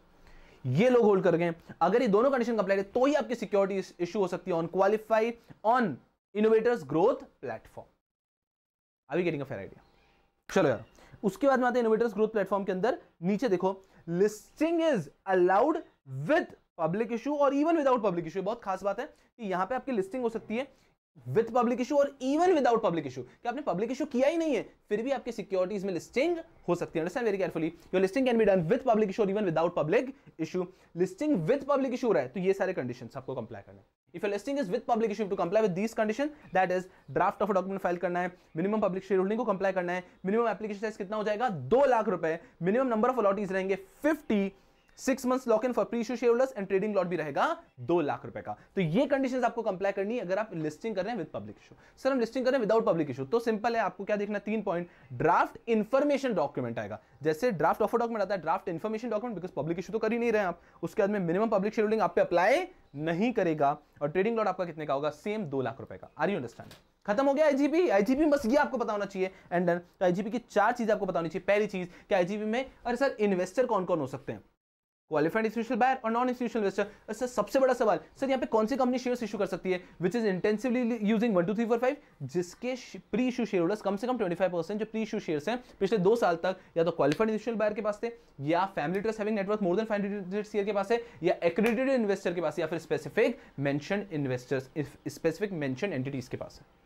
ये लोग होल्ड कर गए अगर ये दोनों कंडीशन कंप्लाई तो ही आपकी सिक्योरिटी इशू हो सकती है on qualified on innovators growth platform अभी गेटिंग अ फेयर आइडिया चलो यार, उसके बाद में आते हैं इनोवेटर्स ग्रोथ प्लेटफॉर्म के अंदर। नीचे देखो listing is allowed with public issue और इवन विदाउट पब्लिक इशू बहुत खास बात है कि यहाँ पे आपकी लिस्टिंग हो सकती है। विद पब्लिक इशू और इवन विदाउट पब्लिक इशू कि आपने पब्लिक इशू किया ही नहीं है? फिर भी आपकी सिक्योरिटीज में लिस्टिंग हो सकती है। Understand very carefully your listing can be done with public issue और even without public issue listing with public issue रहा है तो ये सारे कंडीशन आपको कंप्लाई करना if your listing is with public issue to comply with this condition that is draft of document file करना है मिनिमम पब्लिक शेयर होल्डिंग को कंप्लाई करना है मिनिमम एप्लीकेशन साइज़ कितना हो जाएगा? दो लाख रुपए। मिनिमम नंबर ऑफ़ अलॉटीज रहेंगे fifty six months lock in for pre issue share holders and trading lot भी रहेगा दो लाख रुपए का। तो ये कंडीशंस आपको कंप्लाई करनी है अगर आप लिस्टिंग कर रहे हैं विद पब्लिक इशू सर हम लिस्टिंग कर रहे हैं विदाउट पब्लिक इशू तो सिंपल है, आपको क्या देखना तीन पॉइंट ड्राफ्ट इन्फॉर्मेशन डॉक्यूमेंट आएगा। जैसे ड्राफ्ट ऑफ़र डॉक्यूमेंट आता है draft information document because public issue तो कर ही नहीं रहे आप। उसके बाद में मिनिमम पब्लिक शेयर होल्डिंग आप पे अप्लाई नहीं करेगा। और ट्रेडिंग लॉट आपका कितने का होगा? सेम दो लाख रुपए का। आर यू अंडरस्टैंड खत्म हो गया आईजीपी आईजीपी बस ये आपको पता होना चाहिए। एंड डन तो आईजीपी की चार चीज़ें आपको बतानी चाहिए। पहली चीज़ कि आईजीपी में, अरे सर इन्वेस्टर कौन कौन हो सकते हैं? क्वालिफाइड इंस्टीट्यूशनल बायर और नॉन इंस्टीट्यूशनल इन्वेस्टर सर सबसे बड़ा सवाल। सर, यहाँ पे कौन सी कंपनी शेयर्स इशू कर सकती है? Which is intensively using one two three four five जिसके प्री इशू शेयर होल्डर्स कम से कम ट्वेंटी फाइव परसेंट जो प्री इशू शेयर्स हैं, पिछले दो साल तक या तो क्वालिफाइड इंस्टीट्यूशनल बायर के पास थे, या family trust having network more than five CR के पास है, या एक्रेडिटेड इन्वेस्टर के पास या फिर specific mention investors specific mention entities के पास है।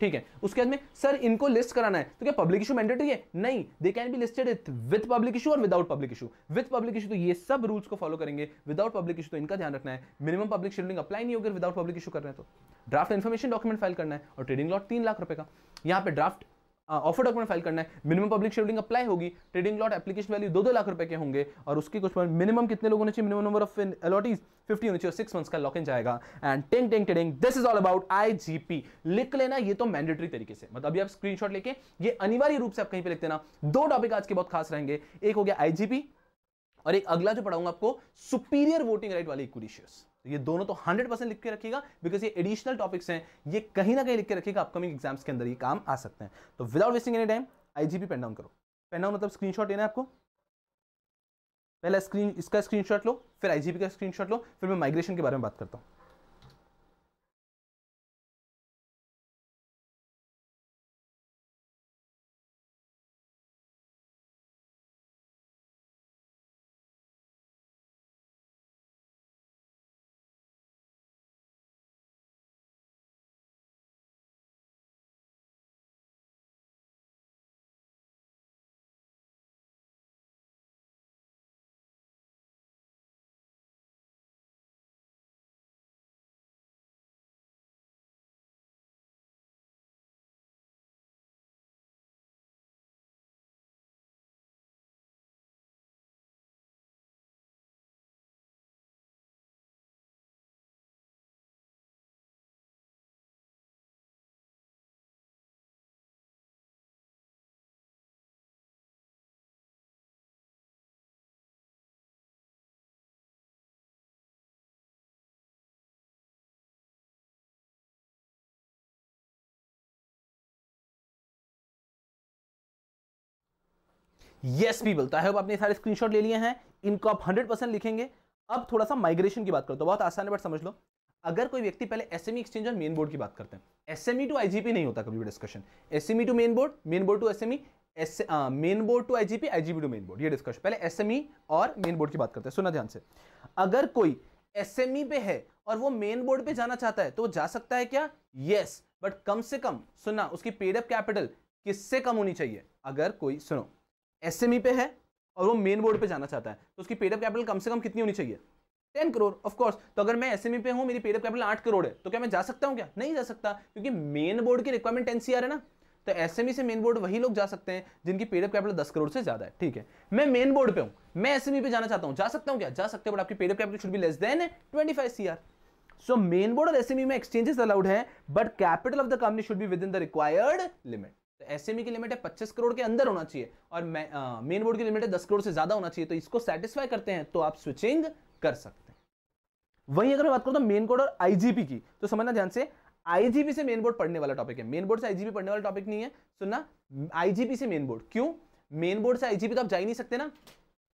ठीक है? उसके बाद में, सर, इनको लिस्ट कराना है। तो क्या पब्लिक इशू मैंडेटरी है? नहीं। They can be listed with public issue और without public issue with public issue तो ये सब रूल्स को फॉलो करेंगे। विदाउट पब्लिक इशू तो इनका ध्यान रखना है। मिनिमम पब्लिक शेड्यूलिंग अप्लाई नहीं होगा विदाउट पब्लिक इशू कर रहे हैं तो। ड्राफ्ट इन्फॉर्मेशन डॉक्यूमेंट फ़ाइल करना है और ट्रेडिंग लॉट तीन लाख रुपए का। यहाँ पे ड्राफ्ट ऑफ़र डॉक्यूमेंट फ़ाइल करना है। मिनिमम पब्लिक शेड्यूलिंग अप्लाई होगी। ट्रेडिंग लॉट एप्लीकेशन वैल्यू दो दो लाख रुपए के होंगे। और उसके कुछ मिनिमम कितने लोगों ने चाहिए? Minimum number of allottees fifty होनी चाहिए। सिक्स मंथ्स का लॉक इन जाएगा। And ting ting ting this is all about IGP लिख लेना, ये तो मैंडेटरी तरीके से। मतलब अभी आप स्क्रीनशॉट लेके ये अनिवार्य रूप से आप कहीं पर लिख देना। दो टॉपिक आज के बहुत खास रहेंगे। एक हो गया आईजीपी और एक अगला जो पढ़ाऊँगा आपको सुपीरियर वोटिंग राइट वाले इक्विटी शेयर्स ये दोनों तो 100 परसेंट लिख के रखिएगा बिकॉज़ ये एडिशनल टॉपिक्स हैं, ये कहीं ना कहीं लिख के रखिएगा अपकमिंग एग्ज़ाम्स के अंदर ये काम आ सकते हैं। तो without wasting any time IGP pen down करो। पेन डाउन मतलब स्क्रीनशॉट लेना है आपको। पहले स्क्रीन इसका स्क्रीनशॉट लो, फिर आईजीपी का स्क्रीनशॉट लो, फिर मैं माइग्रेशन के बारे में बात करता हूँ। यस पीपल तो आई होप आपने सारे स्क्रीनशॉट ले लिए हैं, इनको आप 100 परसेंट लिखेंगे। अब थोड़ा सा माइग्रेशन की बात करते हो बहुत आसान है बट समझ लो। अगर कोई व्यक्ति पहले एसएमई एक्सचेंज और मेन बोर्ड की बात करते हैं। एसएमई टू आईजीपी नहीं होता कभी भी discussion SME to main board main board to S S main board to IGP IGP to main board ये डिस्कशन पहले एसएमई और मेन बोर्ड की बात करते हैं। सुना ध्यान से। अगर कोई एसएमई पे है और वो मेन बोर्ड पे जाना चाहता है तो वो जा सकता है क्या? यस बट कम से कम सुना उसकी पेड अप कैपिटल किससे कम होनी चाहिए? अगर कोई, सुनो। एसएमई पे है और वो मेन बोर्ड पे जाना चाहता है। तो उसकी पेड अप कैपिटल कम से कम कितनी होनी चाहिए? टेन करोड़ ऑफ़ कोर्स तो अगर मैं एसएमई पे हूँ, मेरी पेड अप कैपिटल आठ करोड़ है तो क्या मैं जा सकता हूँ क्या? नहीं जा सकता, क्योंकि मेन बोर्ड की रिक्वायरमेंट एनसीआर है ना। तो एसएमई से मेन बोर्ड वही लोग जा सकते हैं, जिनकी पेड अप कैपिटल दस करोड़ से ज़्यादा है। ठीक है। मैं मेन बोर्ड पे हूँ, मैं एसएमई पे जाना चाहता हूँ, जा सकता हूँ क्या? जा सकते हो बट आपकी paid up capital should be less than 25 CR so main board और एसएमई में एक्सचेंजेस अलाउड है but capital of the company should be within the required limit तो एसएमई की लिमिट है 25 करोड़ के अंदर होना चाहिए और मेन बोर्ड की लिमिट है 10 करोड़ से ज़्यादा होना चाहिए तो इसको सेटिस्फाई करते हैं तो आप स्विचिंग कर सकते हैं। वहीं अगर मैं बात करूँ तो मेन बोर्ड और आईजीपी की तो समझना ध्यान से आईजीपी से मेन बोर्ड पढ़ने वाला टॉपिक है। मेन बोर्ड से आईजीपी पढ़ने वाला टॉपिक नहीं है सुनना आईजीपी से मेन बोर्ड क्यों? मेन बोर्ड से आईजीपी तो आप जा ही नहीं सकते ना।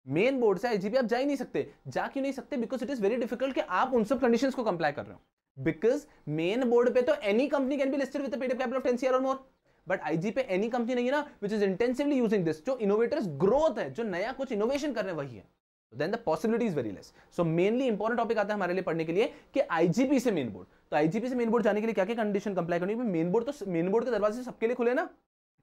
मेन बोर्ड से आईजीपी आप जा ही नहीं सकते। जा क्यों नहीं सकते? Because it is very difficult कि आप उन सब कंडीशंस को कंप्लाई कर रहे हो। बिकॉज़ मेन बोर्ड पे तो any company can be listed with paid capital of 10 CR और मोर बट आईजी पे एनी कंपनी नहीं है ना which is intensively using this जो इनोवेटर्स ग्रोथ है, जो नया कुछ इनोवेशन कर रहे हैं, वही है। Then the possibility is very less so mainly important topic आता है हमारे लिए पढ़ने के लिए कि आईजीपी से मेन बोर्ड तो आईजीपी से मेन बोर्ड जाने के लिए क्या क्या कंडीशन कंप्लाई करनी मेन बोर्ड तो मेन बोर्ड के दरवाजे सबके लिए खुले ना।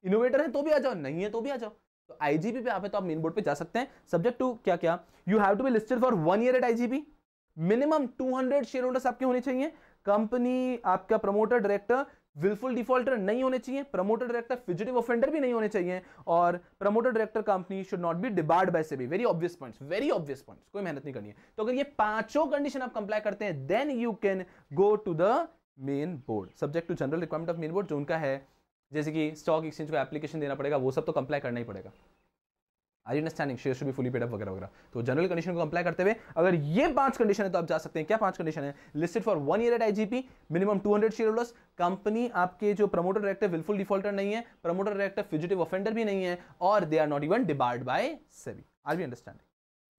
इनोवेटर है तो भी आ जाओ, नहीं है तो भी आ जाओ। तो आईजीपी पे आप है तो आप मेन बोर्ड पे जा सकते हैं। सब्जेक्ट टू क्या क्या you have to be listed for one year at IGP minimum 200 share holders आपके होने चाहिए। कंपनी आपका प्रमोटर डायरेक्टर विलफुल डिफॉल्टर नहीं होने चाहिए। प्रमोटर डायरेक्टर फिजिटिव ऑफेंडर भी नहीं होने चाहिए और promoter director company should not be debarred by SEBI very obvious points very obvious points कोई मेहनत नहीं करनी है। तो अगर ये पाँचों कंडीशन आप कंप्लाई करते हैं then you can go to the main board subject to general requirement of main board जो उनका है, जैसे कि स्टॉक एक्सचेंज को एप्लीकेशन देना पड़ेगा, वो सब तो कंप्लाई करना ही पड़ेगा। Are understanding share should be fully paid up वगैरह वगैरह। तो जनरल कंडीशन को अप्लाई करते हुए, अगर ये पाँच कंडीशन है तो आप जा सकते हैं। क्या पाँच कंडीशन है? Listed for one year at IGP minimum 200 share holders company आपके जो प्रमोटर डायरेक्टर विलफुल डिफॉल्टर नहीं है। प्रमोटर डायरेक्टर फिजिटिव ऑफेंडर भी नहीं है। और they are not even debarred by SEBI are be understanding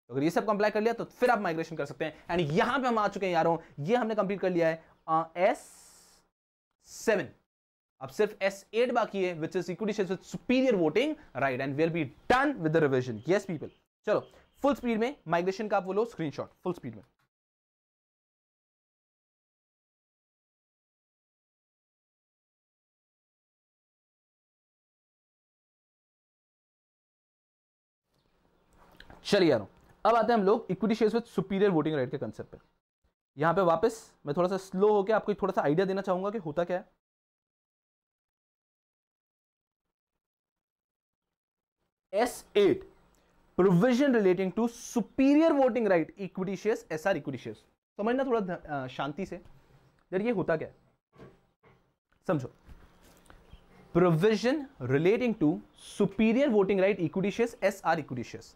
तो अगर ये सब कंप्लाई कर लिया तो फिर आप माइग्रेशन कर सकते हैं। एंड यहाँ पे हम आ चुके हैं, यारों। ये हमने कंप्लीट कर लिया है एस सेवन अब सिर्फ़ S8 बाकी है which is equity shares with superior voting right and will be done with the revision yes people चलो फुल स्पीड में माइग्रेशन का आप बोलो स्क्रीनशॉट फुल स्पीड में। चलिए यारों, अब आते हैं हम लोग equity shares with superior voting right के कंसेप्ट पे। यहाँ पे वापस मैं थोड़ा सा स्लो होकर आपको थोड़ा सा आइडिया देना चाहूँगा कि होता क्या है। S eight provision relating to superior voting right equity shares S R equity shares समझना थोड़ा शांति से। यार ये होता क्या समझो। Provision relating to superior voting right equity shares S R equity shares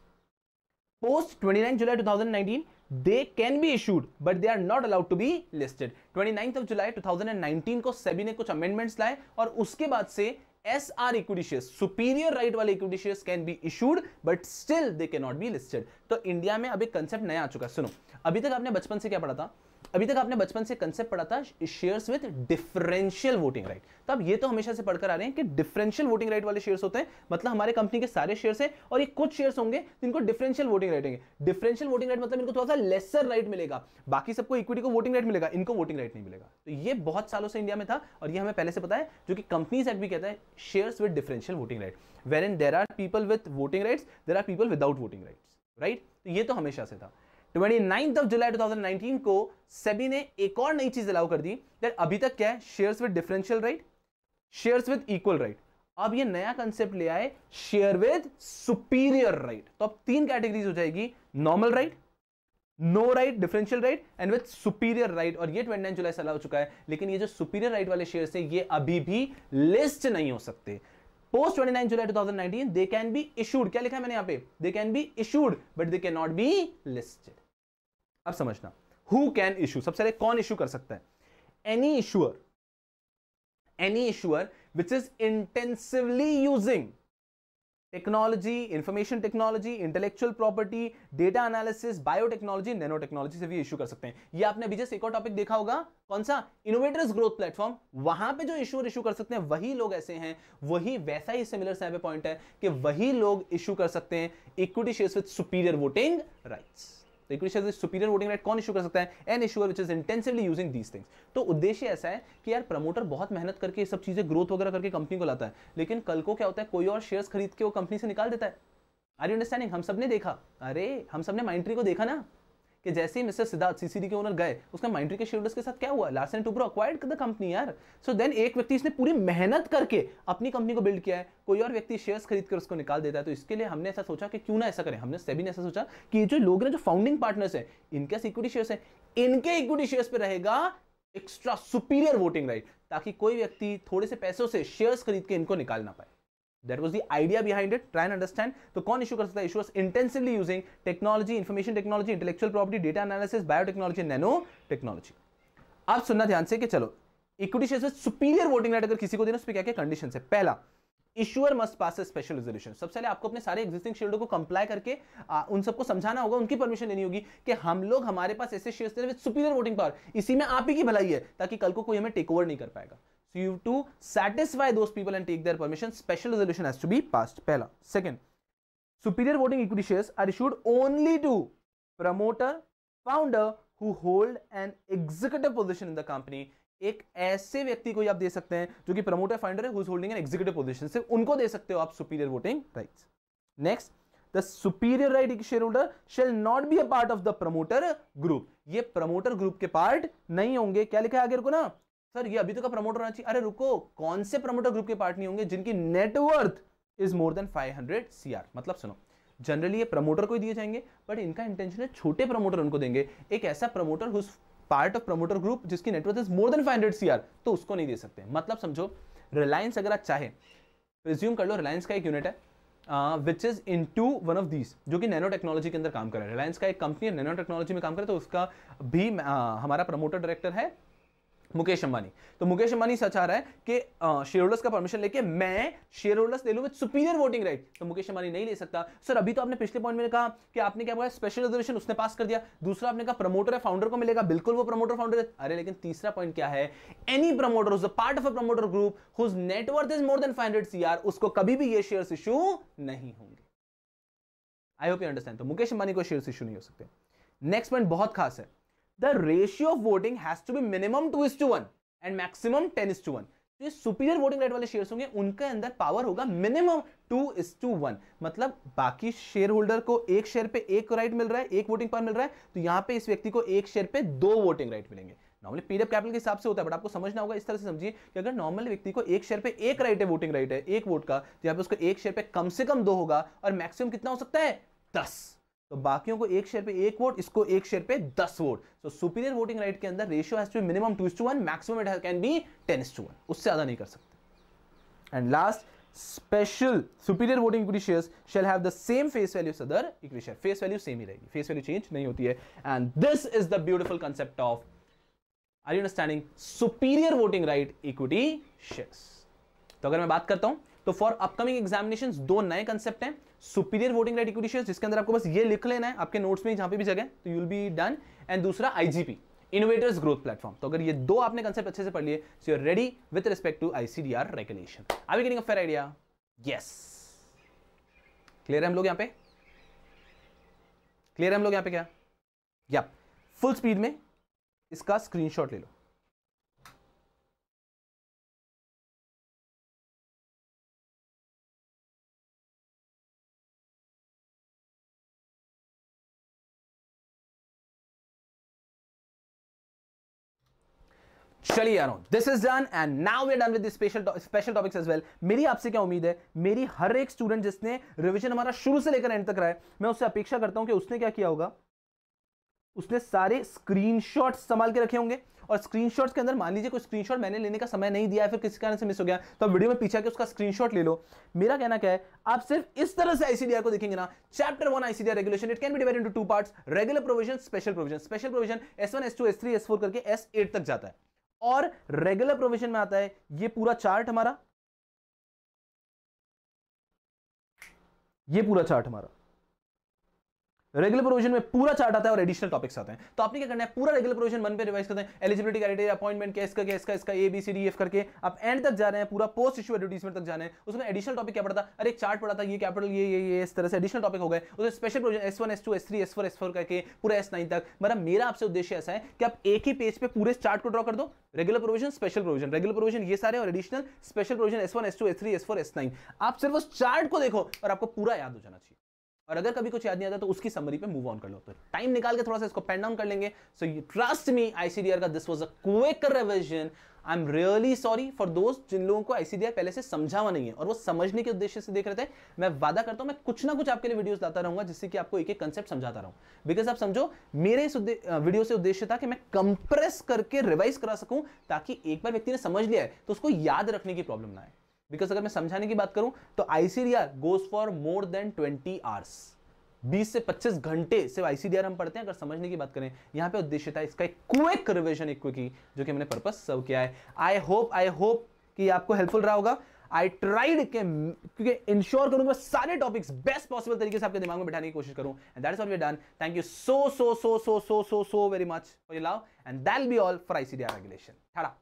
post 29 July 2019 they can be issued but they are not allowed to be listed 29th of July 2019 को सेबी ने कुछ अमेंडमेंट्स लाए और उसके बाद से S R equity superior right वाले equity can be issued but still they can not be listed तो इंडिया में अभी कंसेप्ट नया आ चुका है, सुनो। अभी तक आपने बचपन से क्या पढ़ा था? अभी तक आपने बचपन से कंसेप्ट पढ़ा था shares with differential voting right तो अब ये तो हमेशा से पढ़कर आ रहे हैं कि डिफरेंशियल वोटिंग राइट वाले शेयर्स होते हैं मतलब हमारे कंपनी के सारे शेयर्स हैं और ये कुछ शेयर्स होंगे जिनको डिफरेंशियल वोटिंग राइट होंगे। डिफरेंशियल वोटिंग राइट मतलब इनको थोड़ा सा लेसर राइट मिलेगा। बाकी सबको इक्विटी को वोटिंग राइट मिलेगा, इनको वोटिंग राइट नहीं मिलेगा। तो ये बहुत सालों से इंडिया में था और ये हमें पहले से पता है, जो कि कंपनीज़ एक्ट भी कहता है shares with differential voting right where in there are people with voting rights there are people without voting rights right तो ये तो हमेशा से था। ट्वेंटी ऑफ़ जुलाई 2019 को सेबी ने एक और नई चीज़ अलाउ कर दी दैट अभी तक क्या है? Shares with differential right shares with equal right अब ये नया कंसेप्ट ले आए शेयर विद सुपीरियर राइट तो अब तीन कैटेगरीज हो जाएगी normal right no right differential right and with superior right और ये 29 जुलाई से अलाउ चुका है, लेकिन ये जो सुपीरियर राइट वाले शेयर है, ये अभी भी लिस्ट नहीं हो सकते. Post 29 July 2019 they can be issued क्या लिखा है मैंने यहाँ पे? They can be issued but they can not be listed अब समझना हु कैन इशू सबसे पहले कौन इशू कर सकता है? Any issuer any issuer which is intensively using technology information technology intellectual property data analysis biotechnology nano technology से भी इशू कर सकते हैं। ये आपने अभी जैसे एक और टॉपिक देखा होगा, कौन सा? इनोवेटर्स ग्रोथ प्लेटफॉर्म वहाँ पे जो इशूअर इशू कर सकते हैं, वही लोग ऐसे हैं, वही वैसा ही सिमिलर साइबर पॉइंट है कि वही लोग इशू कर सकते हैं equity shares with superior voting rights तो इक्विटी सुपीरियर वोटिंग राइट कौन इशू कर सकता है? An issuer which is intensively using these things तो उद्देश्य ऐसा है कि यार प्रमोटर बहुत मेहनत करके ये सब चीज़ें ग्रोथ वगैरह करके कंपनी को लाता है। लेकिन कल को क्या होता है? कोई और शेयर्स खरीद के वो कंपनी से निकाल देता है। आर यू अंडरस्टैंडिंग हम सबने देखा। अरे, हम सबने माइंट्री को देखा ना? कि जैसे ही मिस्टर सिद्धार्थ सीसीडी के ओनर गए उसका माइंड्री के शेयरहोल्डर्स के साथ क्या हुआ? Larsen Toubro acquired the company यार। सो so देन एक व्यक्ति इसने पूरी मेहनत करके अपनी कंपनी को बिल्ड किया है। कोई और व्यक्ति शेयर्स खरीद कर उसको निकाल देता है। तो इसके लिए हमने ऐसा सोचा कि क्यों ना ऐसा करें? हमने सेबी ने ऐसा सोचा कि जो लोग हैं, जो फाउंडिंग पार्टनर्स हैं, इनके इक्विटी शेयर्स है। इनके इक्विटी शेयर्स पर रहेगा एक्स्ट्रा सुपीरियर वोटिंग राइट ताकि कोई व्यक्ति थोड़े से पैसों से शेयर्स खरीद के इनको निकाल ना पाए। That was the idea behind it. Try and understand. तो कौन इशू कर सकता है? Issuers intensively using technology information technology intellectual property data analysis biotechnology nano technology आप सुनना ध्यान से कि चलो equity share superior voting right अगर किसी को देना उस क्या क्या कंडीशन है? पहला issuer must pass a special resolution सबसे पहले आपको अपने सारे एग्जिस्टिंग शेयर को कंप्लाई करके आ, उन सबको समझाना होगा उनकी परमिशन लेनी होगी कि हम लोग हमारे पास ऐसे शेयर्स सुपीरियर वोटिंग पावर इसी में आप ही की भलाई है ताकि कल को कोई हमें टेक ओवर नहीं कर पाएगा. So you have to satisfy those people and take their permission. Special resolution has to be passed. Pehla. Second, superior voting equity shares are issued only to promoter, founder who hold an executive position in the company. एक ऐसे व्यक्ति को आप दे सकते हैं जो कि promoter founder है होल्डिंग एन एग्जीक्यूटिव पोजीशन सिर्फ़ उनको दे सकते हो आप superior voting rights next the superior right share holder shall not be a part of the promoter group ये प्रमोटर ग्रुप के पार्ट नहीं होंगे क्या लिखा है आगे रुको ना सर ये अभी तो का प्रमोटर होना चाहिए। अरे रुको कौन से प्रमोटर ग्रुप के पार्ट नहीं होंगे जिनकी networth is more than 500 CR मतलब सुनो जनरली ये प्रमोटर को ही दिए जाएँगे बट इनका इंटेंशन है छोटे प्रमोटर उनको देंगे। एक ऐसा promoter whose part of promoter group जिसकी networth is more than 500 CR तो उसको नहीं दे सकते। मतलब समझो रिलायंस अगर आप चाहे रिज्यूम कर लो रिलायंस का एक यूनिट है which is into one of these जो कि नैनो टेक्नोलॉजी के अंदर काम कर रहा है। रिलायंस का एक कंपनी है नैनो टेक्नोलॉजी में काम करे तो उसका भी uh, हमारा प्रमोटर डायरेक्टर है मुकेश अंबानी। तो मुकेश अंबानी सच आ रहा है कि शेयर होल्डर्स का परमिशन लेके मैं शेयर होल्डर्स ले लूँ विद सुपीरियर वोटिंग राइट तो मुकेश अंबानी नहीं ले सकता। सर अभी तो आपने पिछले पॉइंट में कहा कि आपने क्या बोला? स्पेशल रिजर्वेशन उसने पास कर दिया। दूसरा आपने कहा प्रमोटर है फाउंडर को मिलेगा। बिल्कुल वो प्रमोटर फाउंडर है। अरे, लेकिन तीसरा पॉइंट क्या है? Any promoter part of a promoter group whose networth is more than 500 CR उसको कभी भी ये शेयर्स इशू नहीं होंगे। आई होप यू अंडरस्टैंड तो मुकेश अंबानी को शेयर्स इशू नहीं हो सकते। नेक्स्ट पॉइंट बहुत खास है। The ratio of voting has to be minimum 2 is to 1 and maximum 10 is to 1 जो सुपीरियर वोटिंग राइट वाले शेयर्स होंगे, उनके अंदर पावर होगा minimum two is two one मतलब बाकी शेयर होल्डर को एक शेयर पे एक राइट मिल रहा है, एक वोटिंग पावर मिल रहा है तो यहाँ पे इस व्यक्ति को एक शेयर पे दो वोटिंग राइट मिलेंगे। नॉर्मली पीडीएफ कैपिटल के हिसाब से होता है बट आपको समझना होगा इस तरह से समझिए कि अगर नॉर्मल व्यक्ति को एक शेयर पे एक राइट है वोटिंग राइट है, एक वोट का तो यहाँ पे उसको एक शेयर पे कम से कम दो होगा और मैक्सिमम कितना हो सकता है? दस। तो बाकियों को एक शेयर पे एक वोट इसको एक शेयर पे दस वोट तो सुपीरियर वोटिंग राइट के अंदर ratio has be minimum two to one maximum it can be ten to one उससे ज़्यादा नहीं कर सकते. And last special superior voting equity shares shall have the same face value other equity share face value same ही रहेगी. Face value change नहीं होती है. And this is the beautiful concept of are you understanding superior voting right equity shares तो अगर मैं बात करता हूँ तो फॉर अपकमिंग एग्जामिनेशन दो नए कंसेप्ट हैं. Superior voting right equity share जिसके अंदर आपको बस ये लिख लेना है, आपके नोट्स में जहाँ पे भी जगह तो यूल बी डन एंड दूसरा आईजीपी इनोवेटर्स ग्रोथ प्लेटफॉर्म तो अगर ये दो आपने कंसेप्ट अच्छे से पढ़ लिए so you are ready with respect to ICDR regulation are we getting a fair idea yes clear है हम लोग यहाँ पे? क्लियर है हम लोग यहाँ पे क्या? या फुल स्पीड में इसका स्क्रीनशॉट ले लो. चलिए यार this is done and now we done with special special topics as well मेरी आपसे क्या उम्मीद है? मेरी हर एक स्टूडेंट जिसने रिवीजन हमारा शुरू से लेकर एंड तक रहा है, मैं उससे अपेक्षा करता हूँ कि उसने क्या किया होगा? उसने सारे स्क्रीनशॉट्स संभाल के रखे होंगे, और स्क्रीनशॉट्स के अंदर मान लीजिए कोई स्क्रीनशॉट मैंने लेने का समय नहीं दिया है, फिर किसी कारण से मिस हो गया तो वीडियो में पीछे के उसका स्क्रीनशॉट ले लो। मेरा कहना क्या है, आप सिर्फ़ इस तरह से आईसीडीआर को देखेंगे ना chapter one ICDR regulation it can be divided into two parts regular provision special provision special provision S one S two S three S four करके एस एट तक जाता है। और रेगुलर प्रोविज़न में आता है ये पूरा चार्ट हमारा। ये पूरा चार्ट हमारा। रेगुलर प्रोविज़न में पूरा चार्ट आता है और एडिशनल टॉपिक्स आते हैं। तो आपने क्या करना है? पूरा रेगुलर प्रोविज़न वन पे रिवाइज करते हैं। एलिजिबिलिटी क्राइटेरिया अपॉइंटमेंट केस का केस का, इसका A B C D F करके आप एंड तक जा रहे हैं, पूरा पोस्ट इशू एडवर्टीजमेंट तक जाने हैं। उसमें एडिशनल टॉपिक क्या पड़ता? अरे चार्ट पड़ा था, ये कैपिटल ये ये ये, इस तरह से एडिशनल टॉपिक हो गए। उसमें special provision S one S two S three S four S four करके पूरा एस नाइन तक। मतलब मेरा आपसे उद्देश्य ऐसा है कि आप एक ही पेज पे पूरे चार्ट को ड्रॉ कर दो। Regular provision special provision regular provision ये सारे और additional special provision S one S two S three S four S nine आप सिर्फ़ उस चार्ट को देखो और आपको पूरा याद हो जाना चाहिए। और अगर कभी कुछ याद नहीं आता तो उसकी समरी पे मूव ऑन कर लो। तो टाइम निकाल के थोड़ा सा इसको पेन डाउन कर लेंगे। So you trust me ICDR का this was a quick revision I am really sorry for दोस्त जिन लोगों को आईसीडीआर पहले से समझा हुआ नहीं है और वो समझने के उद्देश्य से देख रहे थे। मैं वादा करता हूँ, मैं कुछ ना कुछ आपके लिए वीडियोस लाता रहूँगा, जिससे कि आपको एक एक कंसेप्ट समझाता रहूँ। बिकॉज़ आप समझो, मेरे इस वीडियो से उद्देश्य था कि मैं कंप्रेस करके रिवाइज करा सकूँ, ताकि एक बार व्यक्ति ने समझ लिया है तो उसको याद रखने की प्रॉब्लम ना आए। बिकॉज़ अगर मैं समझाने की बात करूँ तो ICDR goes for more than twenty hours 20 से 25 घंटे सिर्फ़ आईसीडीआर हम पढ़ते हैं, अगर समझने की बात करें। यहाँ पे उद्देश्य था इसका एक क्विक रिविजन एक क्विकी जो कि हमने पर्पस सर्व किया है। आई होप आई होप कि आपको हेल्पफुल रहा होगा। आई ट्राइड के, क्योंकि इंश्योर करूँगा सारे टॉपिक्स बेस्ट पॉसिबल तरीके से आपके दिमाग में बैठाने की कोशिश करूँ। And that is all we done thank you so so so so so so so very much for your love and that be all for ICDR regulation ठाड़ा